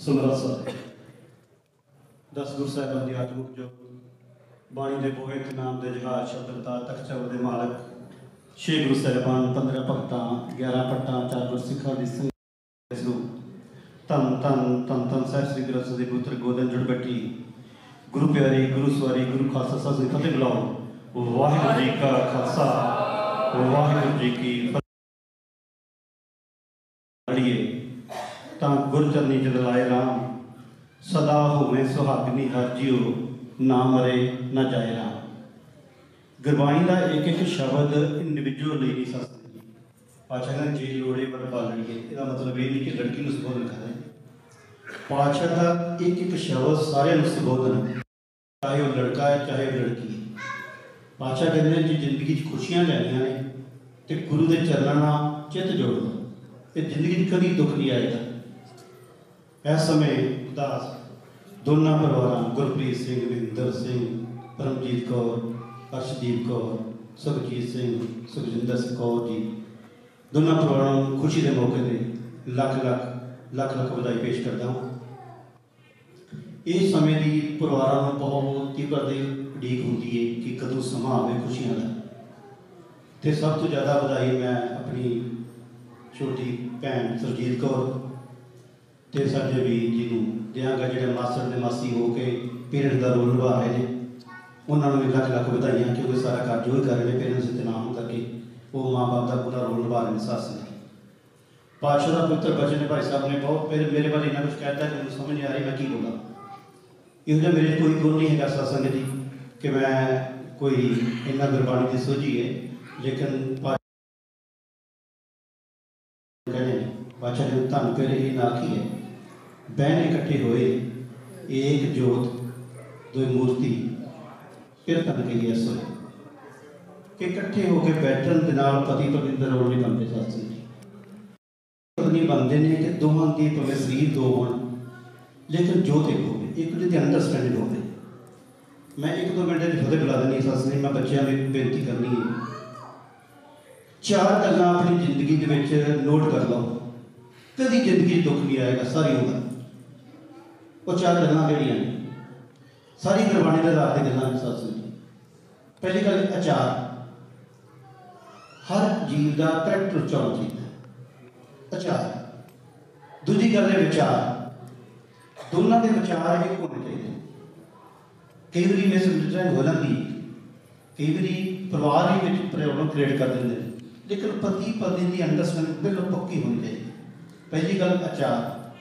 ਜੀ ਸਾਹਿਬ। ਦਸ ਗੁਰ ਸਾਹਿਬਾਨ ਦੀ ਆਤਮਿਕ ਜੋ ਬਾਣੀ ਦੇ ਬੋਏ ਤੇ ਨਾਮ ਦੇ ਜਹਾਜ਼ ਸ਼ਬਦ ਦਾ ਦੇ ਮਾਲਕ, ਛੇ ਗੁਰੂ ਸਾਹਿਬਾਨ 15 ਭਗਤਾਂ 11 ਪੱਟਾਂ, ਚਾਰ ਗੁਰ ਦੀ ਸੰਗਤ ਨੂੰ। ਤਨ ਤਨ ਤਨ ਤਨ ਸਾਹਿਬ ਸ੍ਰੀ ਗੁਰੂ ਸਾਹਿਬ ਦੇ ਪੁੱਤਰ ਗੋਦਨ ਜੁੜ ਗੁਰੂ ਪਿਆਰੇ, ਗੁਰੂ ਸਵਾਰੀ, ਗੁਰੂ ਖਾਲਸਾ ਸਾਹਿਬ ਦੀ ਫਤਿਹ ਬੁਲਾਓ। ਵਾਹਿਗੁਰੂ ਜੀ ਕਾ ਖਾਲਸਾ, ਵਾਹਿਗੁਰੂ ਜੀ ਕੀ ਫਤਿਹ ਅੜੀਏ ਤਾਂ ਗੁਰ ਚਰਨੀ ਜਦ ਰਾਮ, ਸਦਾ ਹੋਵੇ ਸੁਹਾਗਨੀ ਹਰ ਜਿਉ, ਨਾ ਮਰੇ, ਨਾ ਜਾਏ ਰਾਮ। ਗੁਰਬਾਣੀ ਦਾ ਇੱਕ ਇੱਕ ਸ਼ਬਦ ਇੰਡੀਵਿਜੂਅਲ ਨਹੀਂ ਸਕਦਾ ਪਾਸ਼ਾ ਨੇ ਜੀ ਲੋੜੇ ਪਰ ਪਾਲਣਗੇ ਇਹਦਾ ਮਤਲਬ ਇਹ ਨਹੀਂ ਕਿ ਲੜਕੀ ਨੂੰ ਸੰਬੋਧਨ ਕਰ ਰਹੇ। ਪਾਸ਼ਾ ਦਾ ਇੱਕ ਇੱਕ ਸ਼ਬਦ ਸਾਰਿਆਂ ਨੂੰ ਸੰਬੋਧਨ ਹੈ। ਚਾਹੇ ਉਹ ਲੜਕਾ ਹੈ, ਚਾਹੇ ਉਹ ਲੜਕੀ ਹੈ। ਪਾਸ਼ਾ ਕਹਿੰਦੇ ਨੇ, ਜੀ ਜ਼ਿੰਦਗੀ 'ਚ ਖੁਸ਼ੀਆਂ ਲੈਣੀਆਂ ਨੇ, ਤੇ ਗੁਰੂ ਦੇ ਚਰਨਾਂ ਨਾਲ ਚਿੱਤ ਜੋੜਨਾ ਤੇ ਜ਼ਿੰਦਗੀ 'ਚ ਕਦੀ ਦੁੱਖ ਨਹੀਂ ਆਏਗਾ। ਇਸ ਸਮੇਂ ਦਾਸ ਦੋਨਾਂ ਪਰਿਵਾਰਾਂ, ਗੁਰਪ੍ਰੀਤ ਸਿੰਘ ਵਿੰਦਰ ਸਿੰਘ, ਪਰਮਜੀਤ ਕੌਰ, ਅਰਸ਼ਦੀਪ ਕੌਰ, ਸੁਖਜੀਤ ਸਿੰਘ, ਸੁਖਜਿੰਦਰ ਸਿੰਘ ਕੌਰ ਜੀ। ਦੋਨਾਂ ਪਰਿਵਾਰਾਂ ਨੂੰ ਖੁਸ਼ੀ ਦੇ ਮੌਕੇ ਤੇ ਲੱਖ ਲੱਖ ਲੱਖ ਲੱਖ ਵਧਾਈ ਪੇਸ਼ ਕਰਦਾ ਹਾਂ। ਇਸ ਸਮੇਂ ਦੀ ਪਰਿਵਾਰਾਂ ਨੂੰ ਬਹੁਤ ਤੀਬਰ ਦੀ ਉਡੀਕ ਹੁੰਦੀ ਹੈ ਕਿ ਕਦੋਂ ਸਮਾਂ ਆਵੇ ਖੁਸ਼ੀਆਂ ਦਾ। ਤੇ ਸਭ ਤੋਂ ਜ਼ਿਆਦਾ ਵਧਾਈ ਮੈਂ ਆਪਣੀ ਛੋਟੀ ਭੈਣ ਸੁਰਜੀਤ ਕੌਰ ਤੇ ਸਾਡੇ ਵੀ ਜੀ ਨੂੰ ਦਿਆਂਗਾ ਜਿਹੜੇ ਮਾਸਟਰ ਦੇ ਮਾਸੀ ਹੋ ਕੇ ਪੇਰੈਂਟ ਦਾ ਰੋਲ ਨਿਭਾ ਰਹੇ ਨੇ। ਉਹਨਾਂ ਨੂੰ ਵੀ ਲੱਖ ਲੱਖ ਵਧਾਈਆਂ ਕਿਉਂਕਿ ਸਾਰਾ ਕਾਰਜ ਉਹ ਹੀ ਕਰ ਰਹੇ ਨੇ ਪੇਰੈਂਟਸ ਦੇ ਨਾਮ ਕਰਕੇ ਉਹ ਮਾਂ-ਬਾਪ ਦਾ ਪੂਰਾ ਰੋਲ ਨਿਭਾ ਰਹੇ ਨੇ ਸੱਸ ਨੇ ਪਾਤਸ਼ਾਹ ਦਾ ਪੁੱਤਰ ਬਚਨ ਨੇ ਭਾਈ ਸਾਹਿਬ ਨੇ ਬਹੁਤ ਮੇਰੇ ਮੇਰੇ ਬਾਰੇ ਇੰਨਾ ਕੁਝ ਕਹਿਤਾ ਕਿ ਮੈਨੂੰ ਸਮਝ ਨਹੀਂ ਆ ਰਹੀ ਮੈਂ ਕੀ ਬੋਲਾਂ। ਇਹੋ ਜਿਹਾ ਮੇਰੇ ਕੋਈ ਗੁਣ ਨਹੀਂ ਹੈਗਾ ਸਤਸੰਗ ਦੀ ਕਿ ਮੈਂ ਕੋਈ ਇੰਨਾ ਗੁਰਬਾਣੀ ਦੀ ਸੋਝੀ ਹੈ ਲੇਕਿਨ ਕਹਿੰਦੇ ਨੇ, ਪਾਤਸ਼ਾਹ ਧੰਨ ਕਰ ਇਹ ਨਾ ਕੀ ਹੈ ਬਹਿਨ ਇਕੱਠੇ ਹੋਏ, ਏਕ ਜੋਤ ਦੋ ਮੂਰਤੀ, ਫਿਰ ਤਨ ਕੇ ਇਹ ਸੋਏ ਕਿ ਇਕੱਠੇ ਹੋ ਕੇ ਬੈਠਣ ਦੇ ਨਾਲ ਪਤੀ ਪਤਨੀ ਦਾ ਰੋਲ ਨਹੀਂ ਬਣਦੇ ਸਾਸਤਰੀ ਪਤਨੀ ਬਣਦੇ ਨੇ ਕਿ ਦੋਹਾਂ ਦੀ ਭਾਵੇਂ ਸਰੀਰ ਦੋ ਹੋਣ, ਲੇਕਿਨ ਜੋਤ ਇੱਕ ਹੋਵੇ, ਇੱਕ ਦੂਜੇ ਦੀ ਅੰਡਰਸਟੈਂਡਿੰਗ ਹੋਵੇ। ਮੈਂ ਇੱਕ ਦੋ ਮਿੰਟ ਦੀ ਫਤਿਹ ਬੁਲਾ ਦੇਣੀ ਸੱਸ ਨੇ, ਮੈਂ ਬੱਚਿਆਂ ਨੂੰ ਬੇਨਤੀ ਕਰਨੀ ਹੈ। ਚਾਰ ਗੱਲਾਂ ਆਪਣੀ ਜ਼ਿੰਦਗੀ ਦੇ ਵਿੱਚ ਨੋਟ ਕਰ ਲਓ। ਕਦੀ ਜ਼ਿੰਦਗੀ 'ਚ ਦੁੱਖ ਨਹੀਂ ਆਏਗਾ, ਸਾਰੀ ਉਮਰ। ਉਹ ਚਾਰ ਗੱਲਾਂ ਕਿਹੜੀਆਂ ਨੇ, ਸਾਰੀ ਗੁਰਬਾਣੀ ਦੇ ਆਧਾਰ ਤੇ ਗੱਲਾਂ ਨੇ ਸੱਸ ਨੇ ਪਹਿਲੀ ਗੱਲ ਅਚਾਰ ਹਰ ਜੀਵ ਦਾ ਕਰੈਕਟਰ ਉੱਚਾ ਚਾਹੀਦਾ ਹੈ। ਅਚਾਰ ਦੂਜੀ ਗੱਲ ਹੈ ਵਿਚਾਰ। ਦੋਨਾਂ ਦੇ ਵਿਚਾਰ ਇੱਕ ਹੋਣੇ ਚਾਹੀਦੇ ਨੇ। ਕਈ ਵਾਰੀ ਮੈਂ ਸਮਝਦਾ ਹੋ ਜਾਂਦੀ ਕਈ ਵਾਰੀ ਪਰਿਵਾਰ ਦੇ ਵਿੱਚ ਪ੍ਰੋਬਲਮ ਕ੍ਰੀਏਟ ਕਰ ਦਿੰਦੇ ਨੇ। ਲੇਕਿਨ ਪਤੀ ਪਤਨੀ ਦੀ ਅੰਡਰਸਟੈਂਡਿੰਗ ਬਿਲਕੁਲ ਪੱਕੀ ਹੋਣੀ ਚਾਹੀਦੀ ਹੈ। ਪਹਿਲੀ ਗੱਲ ਅਚਾਰ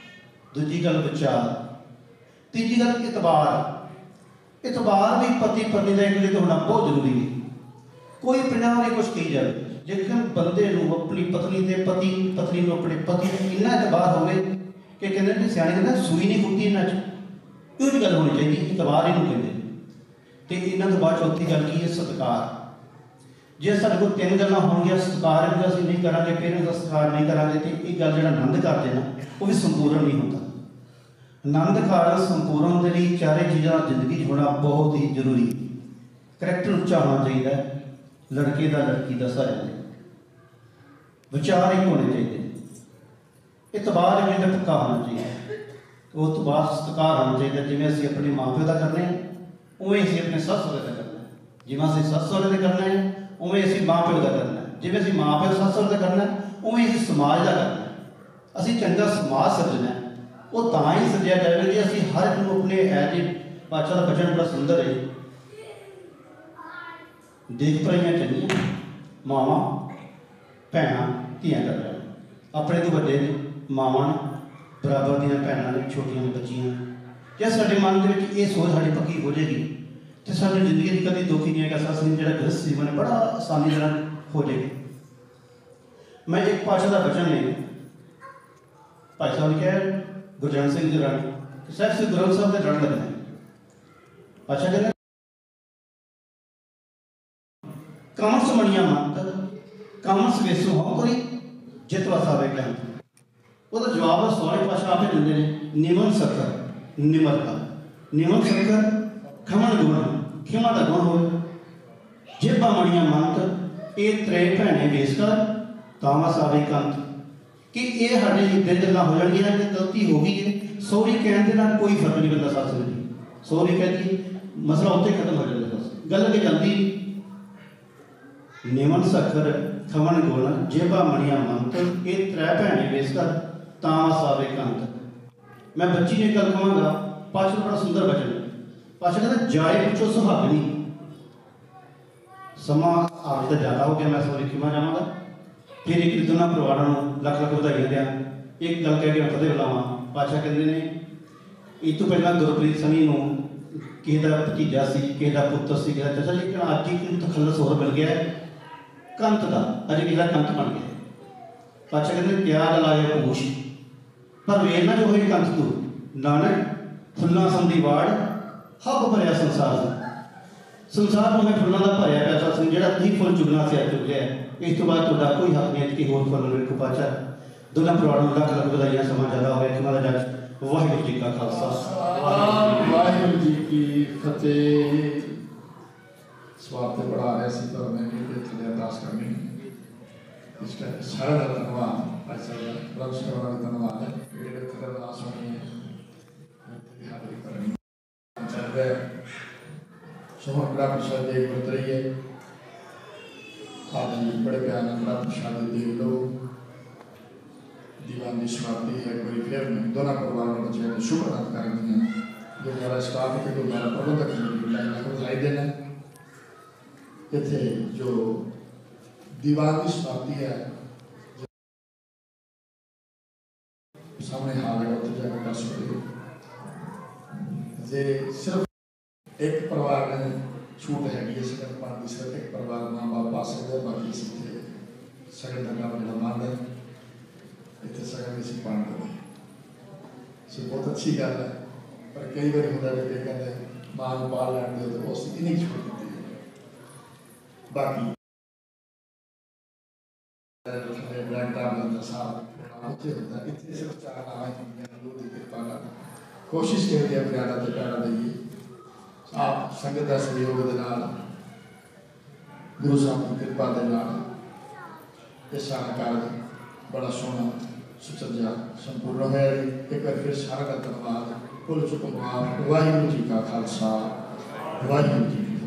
ਦੂਜੀ ਗੱਲ, ਵਿਚਾਰ। ਤੀਜੀ ਗੱਲ ਇਤਬਾਰ। ਇਤਬਾਰ ਵੀ ਪਤੀ ਪਤਨੀ ਦਾ ਇੱਕ ਦੂਜੇ ਹੋਣਾ ਬਹੁਤ ਜ਼ਰੂਰੀ ਹੈ। ਕੋਈ ਪਿੰਡਾਂ ਵਾਲੇ ਕੁਝ ਕਹੀ ਜਾਵੇ, ਜੇਕਰ ਬੰਦੇ ਨੂੰ ਆਪਣੀ ਪਤਨੀ ਤੇ ਪਤੀ, ਪਤਨੀ ਨੂੰ ਆਪਣੇ ਪਤੀ ਨੂੰ ਇੰਨਾ ਇਤਬਾਰ ਹੋਵੇ ਕਿ ਕਹਿੰਦੇ ਨੇ ਸਿਆਣੇ ਕਹਿੰਦੇ ਸੂਈ ਨਹੀਂ ਫੁੱਟੀ ਇਹਨਾਂ 'ਚ। ਇਹੋ ਜਿਹੀ ਗੱਲ ਹੋਣੀ ਚਾਹੀਦੀ ਇਤਬਾਰ ਇਹਨੂੰ ਕਹਿੰਦੇ ਨੇ। ਤੇ ਇਹਨਾਂ ਤੋਂ ਬਾਅਦ ਚੌਥੀ ਗੱਲ ਕੀ ਹੈ? ਸਤਿਕਾਰ। ਜੇ ਸਾਡੇ ਕੋਲ ਤਿੰਨ ਗੱਲਾਂ ਹੋਣਗੀਆਂ, ਸਤਿਕਾਰ ਵੀ ਅਸੀਂ ਨਹੀਂ ਕਰਾਂਗੇ ਪੇਰੈਂਟਸ ਦਾ ਸਤਿਕਾਰ ਨਹੀਂ ਕਰਾਂਗੇ, ਤੇ ਇਹ ਗੱਲ ਜਿਹੜਾ ਆਨੰਦ ਕਰਦੇ ਨਾ ਉਹ ਵੀ ਸੰਪੂਰਨ ਨਹੀਂ ਹੁੰਦਾ। ਆਨੰਦ ਕਾਰਨ ਸੰਪੂਰਨ ਦੇ ਲਈ ਚਾਰੇ ਚੀਜ਼ਾਂ ਜ਼ਿੰਦਗੀ 'ਚ ਹੋਣਾ ਬਹੁਤ ਹੀ ਜ਼ਰੂਰੀ। ਕਰੈਕਟਰ ਉੱਚਾ ਹੋਣਾ ਚਾਹੀਦਾ ਲੜਕੇ ਦਾ ਲੜਕੀ ਦਾ ਸਾਰਿਆਂ ਦੇ। ਵਿਚਾਰ ਹੀ ਹੋਣੇ ਚਾਹੀਦੇ। ਨੇ ਇਤਬਾਰ ਜਿਵੇਂ ਦਾ ਪੱਕਾ ਹੋਣਾ ਚਾਹੀਦਾ ਉਹ ਤੋਂ ਬਾਅਦ ਸਤਿਕਾਰ ਹੋਣਾ ਚਾਹੀਦਾ ਜਿਵੇਂ ਅਸੀਂ ਆਪਣੇ ਮਾਪਿਓ ਦਾ ਕਰਨੇ ਹਾਂ, ਉਵੇਂ ਅਸੀਂ ਆਪਣੇ ਸੱਸ ਸਹੁਰੇ ਦਾ ਕਰਨਾ ਜਿਵੇਂ ਅਸੀਂ ਸੱਸ ਸਹੁਰੇ ਦਾ ਕਰਨਾ ਹੈ, ਉਵੇਂ ਅਸੀਂ ਮਾਪਿਓ ਦਾ ਕਰਨਾ ਜਿਵੇਂ ਅਸੀਂ ਮਾਪਿਓ ਸੱਸ ਸਹੁਰੇ ਦਾ ਕਰਨਾ ਉਵੇਂ ਅਸੀਂ ਸਮਾਜ ਦਾ ਕਰਨਾ ਅਸੀਂ ਚੰਗਾ ਸਮਾਜ ਸਿਰਜਣਾ ਉਹ ਤਾਂ ਹੀ ਸਿਰਜਿਆ ਜਾਵੇ ਜੇ ਅਸੀਂ ਹਰ ਇੱਕ ਨੂੰ ਆਪਣੇ ਐਜ ਪਾਚਾ ਦਾ ਬਚਨ ਬੜਾ ਸੁੰਦਰ ਹੈ। ਦੇਖ ਪਈਆਂ ਚੰਗੀਆਂ। ਮਾਵਾਂ, ਭੈਣਾਂ, ਧੀਆਂ ਕਰ ਆਪਣੇ ਤੋਂ ਵੱਡੇ ਨੇ, ਮਾਵਾਂ ਨੇ, ਬਰਾਬਰ ਦੀਆਂ ਭੈਣਾਂ ਨੇ, ਛੋਟੀਆਂ ਬੱਚੀਆਂ ਜੇ ਸਾਡੇ ਮਨ ਦੇ ਵਿੱਚ ਇਹ ਸੋਚ ਸਾਡੀ ਪੱਕੀ ਹੋ ਜਾਏਗੀ, ਤੇ ਸਾਨੂੰ ਜ਼ਿੰਦਗੀ ਦੀ ਕਦੀ ਦੁੱਖ ਨਹੀਂ ਆਏਗਾ ਸਾਡਾ ਜਿਹੜਾ ਗ੍ਰਸਤ ਜੀਵਨ ਬੜਾ ਆਸਾਨੀ ਨਾਲ ਹੋ ਜਾਏਗਾ। ਮੈਂ ਇੱਕ ਪਾਸ਼ਾ ਦਾ ਬਚਨ ਨੇ ਭਾਈ ਸਾਹਿਬ ਨੇ ਕਿਹਾ ਗੁਰਜਨ ਸਿੰਘ ਜੀ ਰਣ ਸਾਹਿਬ ਸੇ ਗੁਰੂ ਸਾਹਿਬ ਦੇ ਰਣ ਲੱਗਣਾ ਅੱਛਾ ਕਹਿੰਦੇ ਕਮਸ ਮਣੀਆਂ ਮੰਤ ਕਮਸ ਵੇਸੋ ਹੋ ਕਰੀ ਜਿਤ ਵਸਾਵੇ ਕਹਿੰ ਉਹਦਾ ਜਵਾਬ ਸੋਹਣੇ ਪਾਸ਼ਾ ਆਪੇ ਦਿੰਦੇ ਨੇ ਨਿਮਨ ਸੱਕਰ ਨਿਮਰਤਾ ਨਿਮਨ ਸੱਕਰ ਖਮਣ ਗੁਣ ਖਿਮਾ ਦਾ ਗੁਣ ਹੋਵੇ ਜੇਬਾ ਮਣੀਆਂ ਮੰਤ ਇਹ ਤਰੇ ਭੈਣੇ ਵੇਸ ਕਰ ਤਾਵਾ ਸਾਵੇ ਕੰਤ ਕਿ ਇਹ ਸਾਡੇ ਦਿਲ ਗੱਲਾਂ ਹੋ ਜਾਣਗੀਆਂ ਕਿ ਗਲਤੀ ਹੋ ਗਈ ਹੈ। ਸੋਰੀ ਕਹਿਣ ਦੇ ਨਾਲ ਕੋਈ ਫ਼ਰਕ ਨਹੀਂ ਪੈਂਦਾ ਸੱਸ ਨੂੰ ਸੋਰੀ ਕਹਿੰਦੀ ਮਸਲਾ ਉੱਥੇ ਖਤਮ ਹੋ ਜਾਂਦਾ ਸੱਸ। ਗੱਲ ਅੱਗੇ ਜਾਂਦੀ ਨਿਮਨ ਸਖਰ ਖਵਨ ਗੁਣ ਜੇਬਾ ਮਣੀਆਂ ਮੰਤ, ਇਹ ਤ੍ਰੈ ਭੈਣੇ ਵੇਸ ਕਰ ਤਾਂ ਸਾਵੇ ਕੰਤ। ਮੈਂ ਬੱਚੀ ਨੇ ਗੱਲ ਕਹਾਂਗਾ ਪਾਛਲ ਬੜਾ ਸੁੰਦਰ ਬਚਨ ਪਾਛਲ ਕਹਿੰਦਾ, ਜਾਏ ਪੁੱਛੋ ਸੁਹਾਗਣੀ। ਸਮਾਂ ਆਪ ਤਾਂ ਜ਼ਿਆਦਾ ਹੋ ਗਿਆ, ਮੈਂ ਸੋਰੀ ਕਿਵੇਂ ਜਾਵਾਂਗਾ। ਫਿਰ ਇੱਕ ਦੋਨਾਂ ਪਰਿਵਾਰਾਂ ਨੂੰ ਲੱਖ ਲੱਖ ਵਧਾਈਆਂ ਦਿਆਂ। ਇੱਕ ਗੱਲ ਕਹਿ ਕੇ ਮੈਂ ਫਤਿਹ ਬੁਲਾਵਾਂ ਪਾਸ਼ਾ ਕਹਿੰਦੇ ਨੇ ਇਹ ਤੋਂ ਪਹਿਲਾਂ ਗੁਰਪ੍ਰੀਤ ਸਨੀ ਨੂੰ ਕਿਸੇ ਦਾ ਭਤੀਜਾ ਸੀ ਕਿਸੇ ਦਾ ਪੁੱਤਰ ਸੀ ਕਿਸੇ ਦਾ ਚਾਚਾ ਲੇਕਿਨ ਅੱਜ ਇੱਕ ਤਖੱਲਸ ਹੋਰ ਮਿਲ ਗਿਆ ਹੈ, ਕੰਤ ਦਾ ਅਜੇ ਕਿਸੇ ਦਾ ਕੰਤ ਬਣ ਗਿਆ ਪਾਤਸ਼ਾਹ ਕਹਿੰਦੇ ਤਿਆਗ ਲਾਏ ਹੋਸ਼ ਪਰ ਵੇਰ ਨਾ ਜੋ ਹੋਈ ਕੰਤ ਤੂੰ। ਨਾਨਕ ਫੁੱਲਾਂ ਸੰਦੀ ਵਾੜ ਹੱਬ ਭਰਿਆ ਸੰਸਾਰ ਸੰਸਾਰ ਨੂੰ ਫੁੱਲਾਂ ਦਾ ਭਰਿਆ ਪਿਆ ਸਤਿ ਜਿਹੜਾ ਤੀਹ ਫੁੱਲ ਚੁਗਣਾ ਸੀ ਅੱਜ ਚੁਗਿਆ ਹੈ। ਇਸ ਤੋਂ ਬਾਅਦ ਤੁਹਾਡਾ ਕੋਈ ਹੱਕ ਨਹੀਂ ਹੈ ਕਿ ਹੋਰ ਫੁੱਲ ਵੇਖੋ ਪਾਚਾ ਦੋਨਾਂ ਪਰਿਵਾਰਾਂ ਨੂੰ ਲੱਖ ਲੱਖ ਵਧਾਈਆਂ ਸਮਾਂ ਜ਼ਿਆਦਾ ਹੋਵੇ ਕਿ ਦਾ ਜੱਜ ਵਾਹਿਗੁਰੂ ਜੀ ਕਾ ਖਾਲਸਾ ਵਾਹਿਗੁਰੂ ਵਾਹਿਗੁਰੂ ਜੀ ਕੀ ਫਤਿਹ ਸਵਾਲ ਤੇ ਬੜਾ ਆ ਰਿਹਾ ਸੀ ਪਰ ਮੈਂ ਕਿਹਾ ਥੱਲੇ ਅਰਦਾਸ ਕਰਨੀ ਇਸ ਦਾ ਸਾਰਾ ਦਾ ਧੰਨਵਾਦ ਭਾਈ ਸਾਹਿਬ ਦਾ ਪ੍ਰਭੂ ਦਾ ਧੰਨਵਾਦ ਹੈ ਜਿਹੜੇ ਥੱਲੇ ਅਰਦਾਸ ਹੋਣੀ ਹੈ ਤੇ ਹਾਜ਼ਰੀ ਕਰਨੀ ਚੱਲ ਰਿਹਾ ਸੋਹਣ ਬੜਾ ਪ੍ਰਸ਼ਾਦ ਦੇ ਗੁਰਤਰੀ ਹੈ ਆਪ ਜੀ ਬੜੇ ਪਿਆਰ ਨਾਲ ਬੜਾ ਪ੍ਰਸ਼ਾਦ ਦੇ ਲੋ ਦੀਵਾਨ ਦੀ ਸਮਾਪਤੀ ਹੈ ਕੋਈ ਫਿਰ ਦੋਨਾਂ ਪਰਿਵਾਰਾਂ ਨੂੰ ਬੱਚਿਆਂ ਨੂੰ ਸ਼ੁਭ ਅਦਾ ਕਰਦੀਆਂ ਜੋ ਮੇਰਾ ਸਟਾਫ ਤੇ ਜੋ ਮੇਰਾ ਪ੍ਰਬੰਧਕ ਜੀ ਲਾਈਨ ਨਾਲ ਵਧਾਈ ਦੇਣਾ ਇੱਥੇ ਜੋ ਦੀਵਾਨ ਦੀ ਸਮਾਪਤੀ ਹੈ ਜੋ ਸਾਹਮਣੇ ਹਾਲ ਹੈ ਉੱਥੇ ਜਾ ਕੇ ਕਰ ਸਕਦੇ ਹੋ ਛੂਟ ਹੈਗੀ ਹੈ ਸਗਨ ਪਾਣ ਦੀ ਸਿਰਫ ਇੱਕ ਪਰਿਵਾਰ ਮਾਂ ਬਾਪ ਪਾ ਸਕਦੇ ਆ, ਬਾਕੀ ਸਿੱਧੇ ਸਗਨ ਦਾ ਕੰਮ ਜਿਹੜਾ ਮੰਨਦਾ ਇੱਥੇ ਸਗਨ ਨਹੀਂ ਸੀ ਸੋ ਬਹੁਤ ਅੱਛੀ ਗੱਲ ਹੈ। ਪਰ ਕਈ ਵਾਰੀ ਹੁੰਦਾ ਹੈ ਕਿ ਕਹਿੰਦੇ ਮਾਂ ਨੂੰ ਪਾਲ ਲੈਣ ਦੇ ਤਾਂ ਉਸ ਦੀ ਨਹੀਂ ਦਿੱਤੀ ਹੈ। ਬਾਕੀ ਜਿਹੜੇ ਬ੍ਰੈਂਡ ਦਾ ਸਾਹਿਬ ਉੱਥੇ ਹੁੰਦਾ ਇੱਥੇ ਸਿਰਫ ਚਾਰ ਨਾਮ ਹੈ ਦੁਨੀਆ ਦੀ ਕਿਰਪਾ ਨਾਲ। ਕੋਸ਼ਿਸ਼ ਕਰੀਏ ਆਪਣੇ ਆਲਾ ਤੇ ਪਿਆਰਾ ਦੇਈਏ। ਆਪ ਸੰਗਤ ਦਾ ਸਹਿਯੋਗ ਦੇ ਨਾਲ, ਗੁਰੂ ਸਾਹਿਬ ਦੀ ਕਿਰਪਾ ਦੇ ਨਾਲ ਇਹ ਸਾਰਾ ਕਾਰਜ ਬੜਾ ਸੋਹਣਾ, ਸੁਚੱਜਾ, ਸੰਪੂਰਨ ਹੋਇਆ ਜੀ। ਇੱਕ ਵਾਰ ਫਿਰ ਸਾਰਾ ਦਾ ਧੰਨਵਾਦ। ਕੁੱਲ ਚੁੱਕ ਵਾਹਿਗੁਰੂ ਜੀ ਕਾ ਖਾਲਸਾ, ਵਾਹਿਗੁਰੂ ਜੀ ਕੀ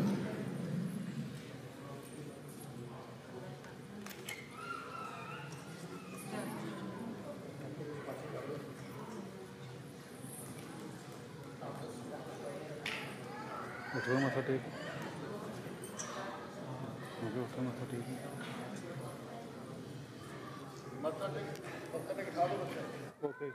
ਫਤਿਹ ਉਠੋ ਮੱਥਾ ਟੇਕ ਉਠੋ ਉਠੋ ਮੱਥਾ ਟੇਕ ਮੱਥਾ ਟੇਕ ਮੱਥਾ ਟੇਕ ਖਾ ਲਓ ਬੱਚਾ। ਓਕੇ